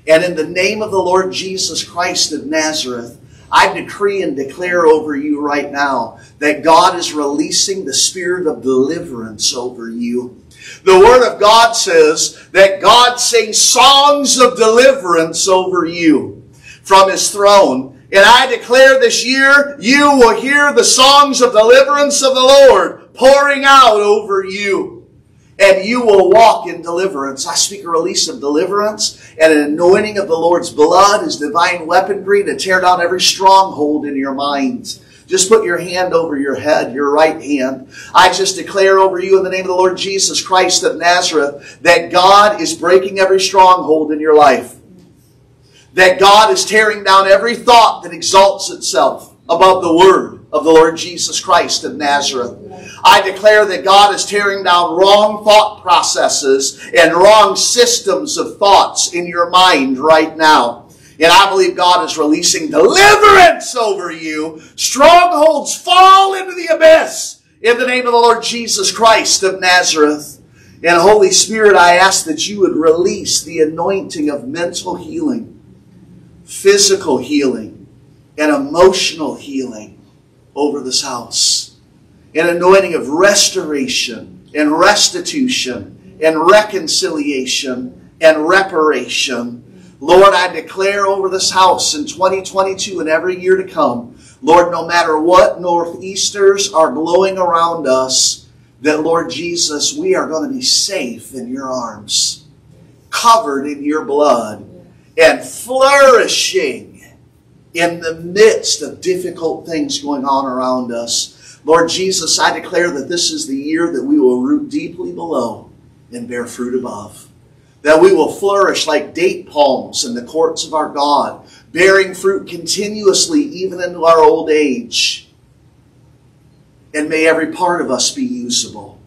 And in the name of the Lord Jesus Christ of Nazareth, I decree and declare over you right now that God is releasing the spirit of deliverance over you. The Word of God says that God sings songs of deliverance over you from His throne. And I declare this year, you will hear the songs of deliverance of the Lord pouring out over you and you will walk in deliverance. I speak a release of deliverance and an anointing of the Lord's blood as divine weaponry to tear down every stronghold in your minds. Just put your hand over your head, your right hand. I just declare over you in the name of the Lord Jesus Christ of Nazareth that God is breaking every stronghold in your life. That God is tearing down every thought that exalts itself above the word of the Lord Jesus Christ of Nazareth. I declare that God is tearing down wrong thought processes and wrong systems of thoughts in your mind right now. And I believe God is releasing deliverance over you. Strongholds fall into the abyss in the name of the Lord Jesus Christ of Nazareth. And Holy Spirit, I ask that you would release the anointing of mental healing, physical healing, and emotional healing over this house an anointing of restoration and restitution and reconciliation and reparation. Lord, I declare over this house in 2022 and every year to come, Lord, no matter what northeasters are blowing around us, that Lord Jesus, we are going to be safe in your arms, covered in your blood, and flourishing in the midst of difficult things going on around us. Lord Jesus, I declare that this is the year that we will root deeply below and bear fruit above. That we will flourish like date palms in the courts of our God, bearing fruit continuously even into our old age. And may every part of us be usable.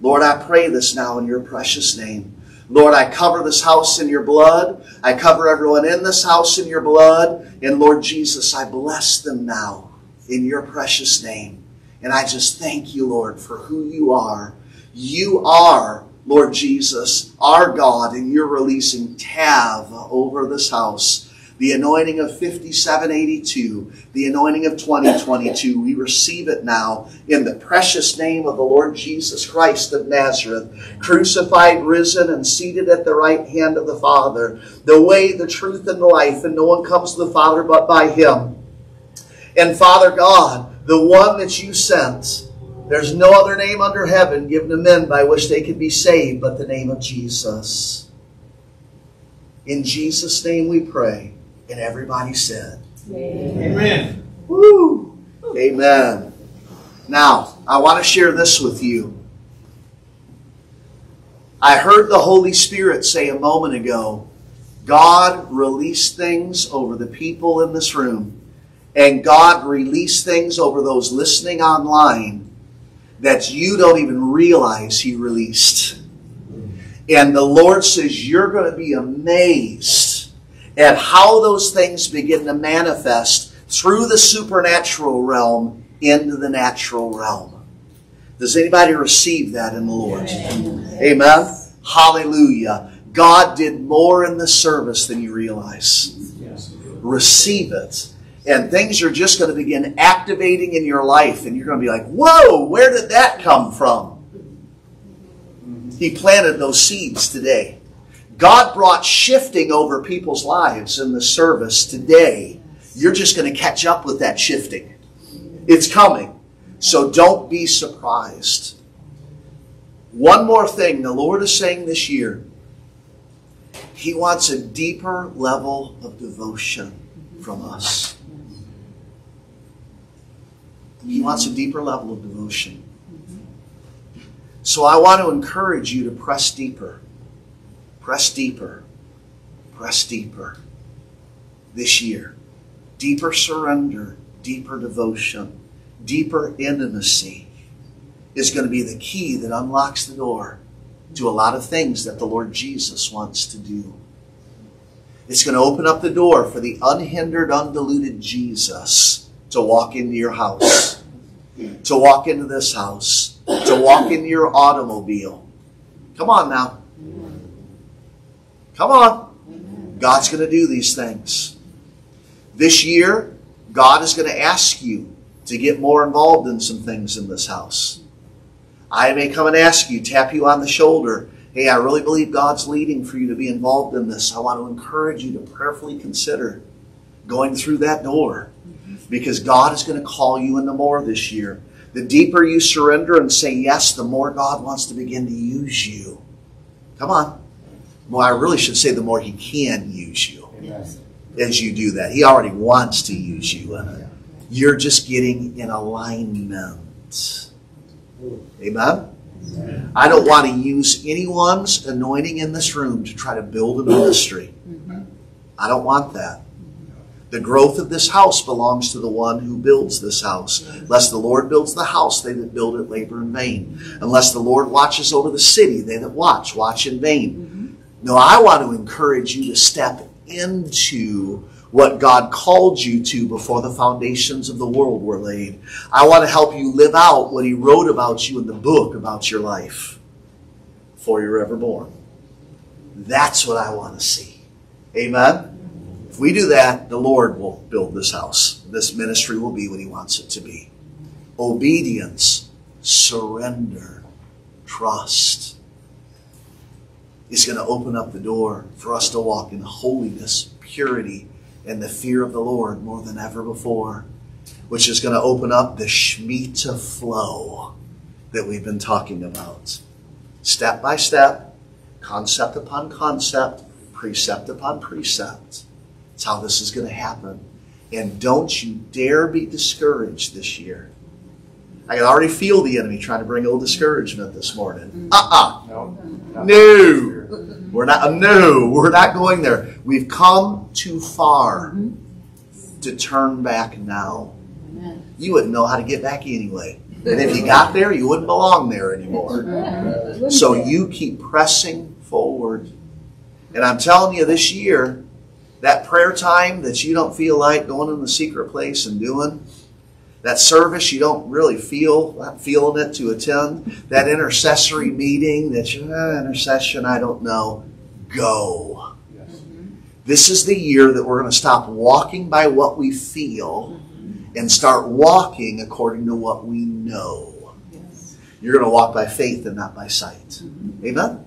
Lord, I pray this now in your precious name. Lord, I cover this house in your blood. I cover everyone in this house in your blood. And Lord Jesus, I bless them now in your precious name. And I just thank you, Lord, for who you are. You are, Lord Jesus, our God, and you're releasing Tav over this house. The anointing of 5782, the anointing of 2022. We receive it now in the precious name of the Lord Jesus Christ of Nazareth, crucified, risen, and seated at the right hand of the Father, the way, the truth, and the life, and no one comes to the Father but by him. And Father God, the one that you sent. There's no other name under heaven given to men by which they can be saved but the name of Jesus. In Jesus' name we pray. And everybody said, Amen. Woo! Amen. Now, I want to share this with you. I heard the Holy Spirit say a moment ago God released things over the people in this room, and God released things over those listening online that you don't even realize He released. And the Lord says you're going to be amazed at how those things begin to manifest through the supernatural realm into the natural realm. Does anybody receive that in the Lord? Amen. Amen. Hallelujah. God did more in this service than you realize. Receive it. And things are just going to begin activating in your life, and you're going to be like, whoa, where did that come from? He planted those seeds today. God brought shifting over people's lives in the service today. You're just going to catch up with that shifting. It's coming. So don't be surprised. One more thing the Lord is saying this year He wants a deeper level of devotion from us. He wants a deeper level of devotion. So I want to encourage you to press deeper. Press deeper. Press deeper this year. Deeper surrender, deeper devotion, deeper intimacy is going to be the key that unlocks the door to a lot of things that the Lord Jesus wants to do. It's going to open up the door for the unhindered, undiluted Jesus to walk into your house, to walk into this house, to walk into your automobile. Come on now. Come on. God's going to do these things. This year, God is going to ask you to get more involved in some things in this house. I may come and ask you, tap you on the shoulder. Hey, I really believe God's leading for you to be involved in this. I want to encourage you to prayerfully consider going through that door because God is going to call you into more this year. The deeper you surrender and say yes, the more God wants to begin to use you. Come on. Well, I really should say the more He can use you as you do that. He already wants to use you. You're just getting in alignment. Amen? I don't want to use anyone's anointing in this room to try to build a ministry. Mm-hmm. I don't want that. The growth of this house belongs to the one who builds this house. Unless the Lord builds the house, they that build it labor in vain. Unless the Lord watches over the city, they that watch, watch in vain. No, I want to encourage you to step into what God called you to before the foundations of the world were laid. I want to help you live out what He wrote about you in the book about your life before you're ever born. That's what I want to see. Amen? We do that, the Lord will build this house. This ministry will be what He wants it to be. Obedience, surrender, trust is going to open up the door for us to walk in holiness, purity, and the fear of the Lord more than ever before, which is going to open up the Shemitah flow that we've been talking about. Step by step, concept upon concept, precept upon precept. That's how this is going to happen. And don't you dare be discouraged this year. I can already feel the enemy trying to bring a little discouragement this morning. Uh-uh. No. No. We're not uh, no, we're not going there. We've come too far to turn back now. You wouldn't know how to get back anyway. And if you got there, you wouldn't belong there anymore. So you keep pressing forward. And I'm telling you this year, that prayer time that you don't feel like going in the secret place and doing, that service you don't really feel, not feeling it to attend, that intercessory meeting that you, eh, intercession, I don't know, go. This is the year that we're going to stop walking by what we feel and start walking according to what we know. You're going to walk by faith and not by sight. Amen?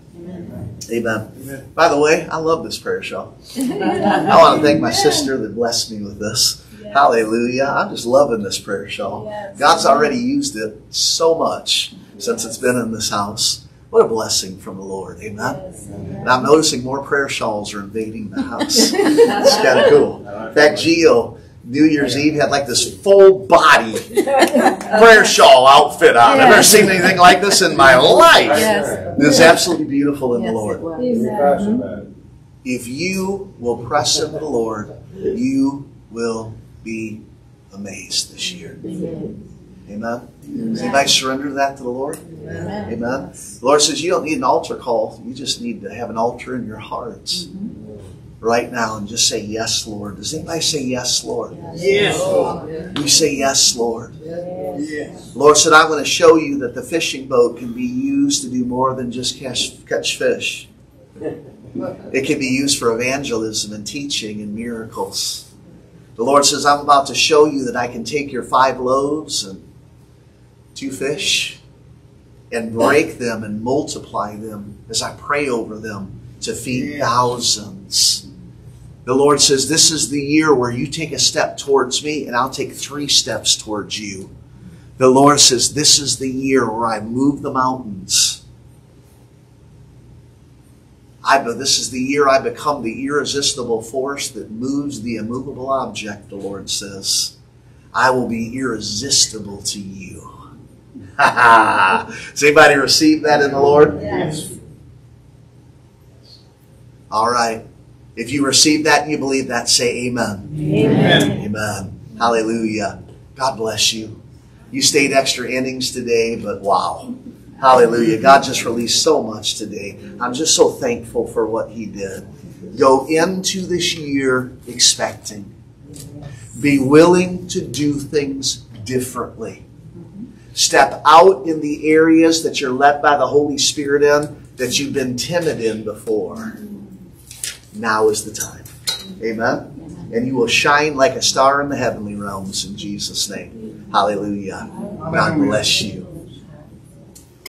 Amen. Amen. By the way, I love this prayer show. I want to thank my sister that blessed me with this. Hallelujah. I'm just loving this prayer shawl. Yes. God's already used it so much since it's been in this house. What a blessing from the Lord. Amen. Yes. And I'm noticing more prayer shawls are invading the house. it's kind of cool. In fact, Gio, New Year's Eve had like this full body prayer shawl outfit on. I've never seen anything like this in my life. Yes. It's absolutely beautiful in Yes, the Lord. was. Amen. If you will press into the Lord, you will be amazed this year. Amen. Does anybody surrender that to the Lord? Amen. Amen. The Lord says you don't need an altar call. You just need to have an altar in your hearts mm-hmm. Right now and just say, Yes, Lord. Does anybody say, Yes, Lord? Yes. We say, Yes, Lord. Yes. Lord said, I'm going to show you that the fishing boat can be used to do more than just catch, catch fish. It can be used for evangelism and teaching and miracles. The Lord says, I'm about to show you that I can take your five loaves and two fish and break them and multiply them as I pray over them to feed thousands. The Lord says, This is the year where you take a step towards me and I'll take three steps towards you. The Lord says, This is the year where I move the mountains. I, this is the year I become the irresistible force that moves the immovable object, the Lord says. I will be irresistible to you. Does anybody receive that in the Lord? Yes. All right. If you receive that and you believe that, say amen. Amen. Amen. Hallelujah. God bless you. You stayed extra innings today, but wow. Hallelujah. God just released so much today. I'm just so thankful for what He did. Go into this year expecting. Be willing to do things differently. Step out in the areas that you're led by the Holy Spirit in that you've been timid in before. Now is the time. Amen. And you will shine like a star in the heavenly realms in Jesus' name. Hallelujah. God bless you.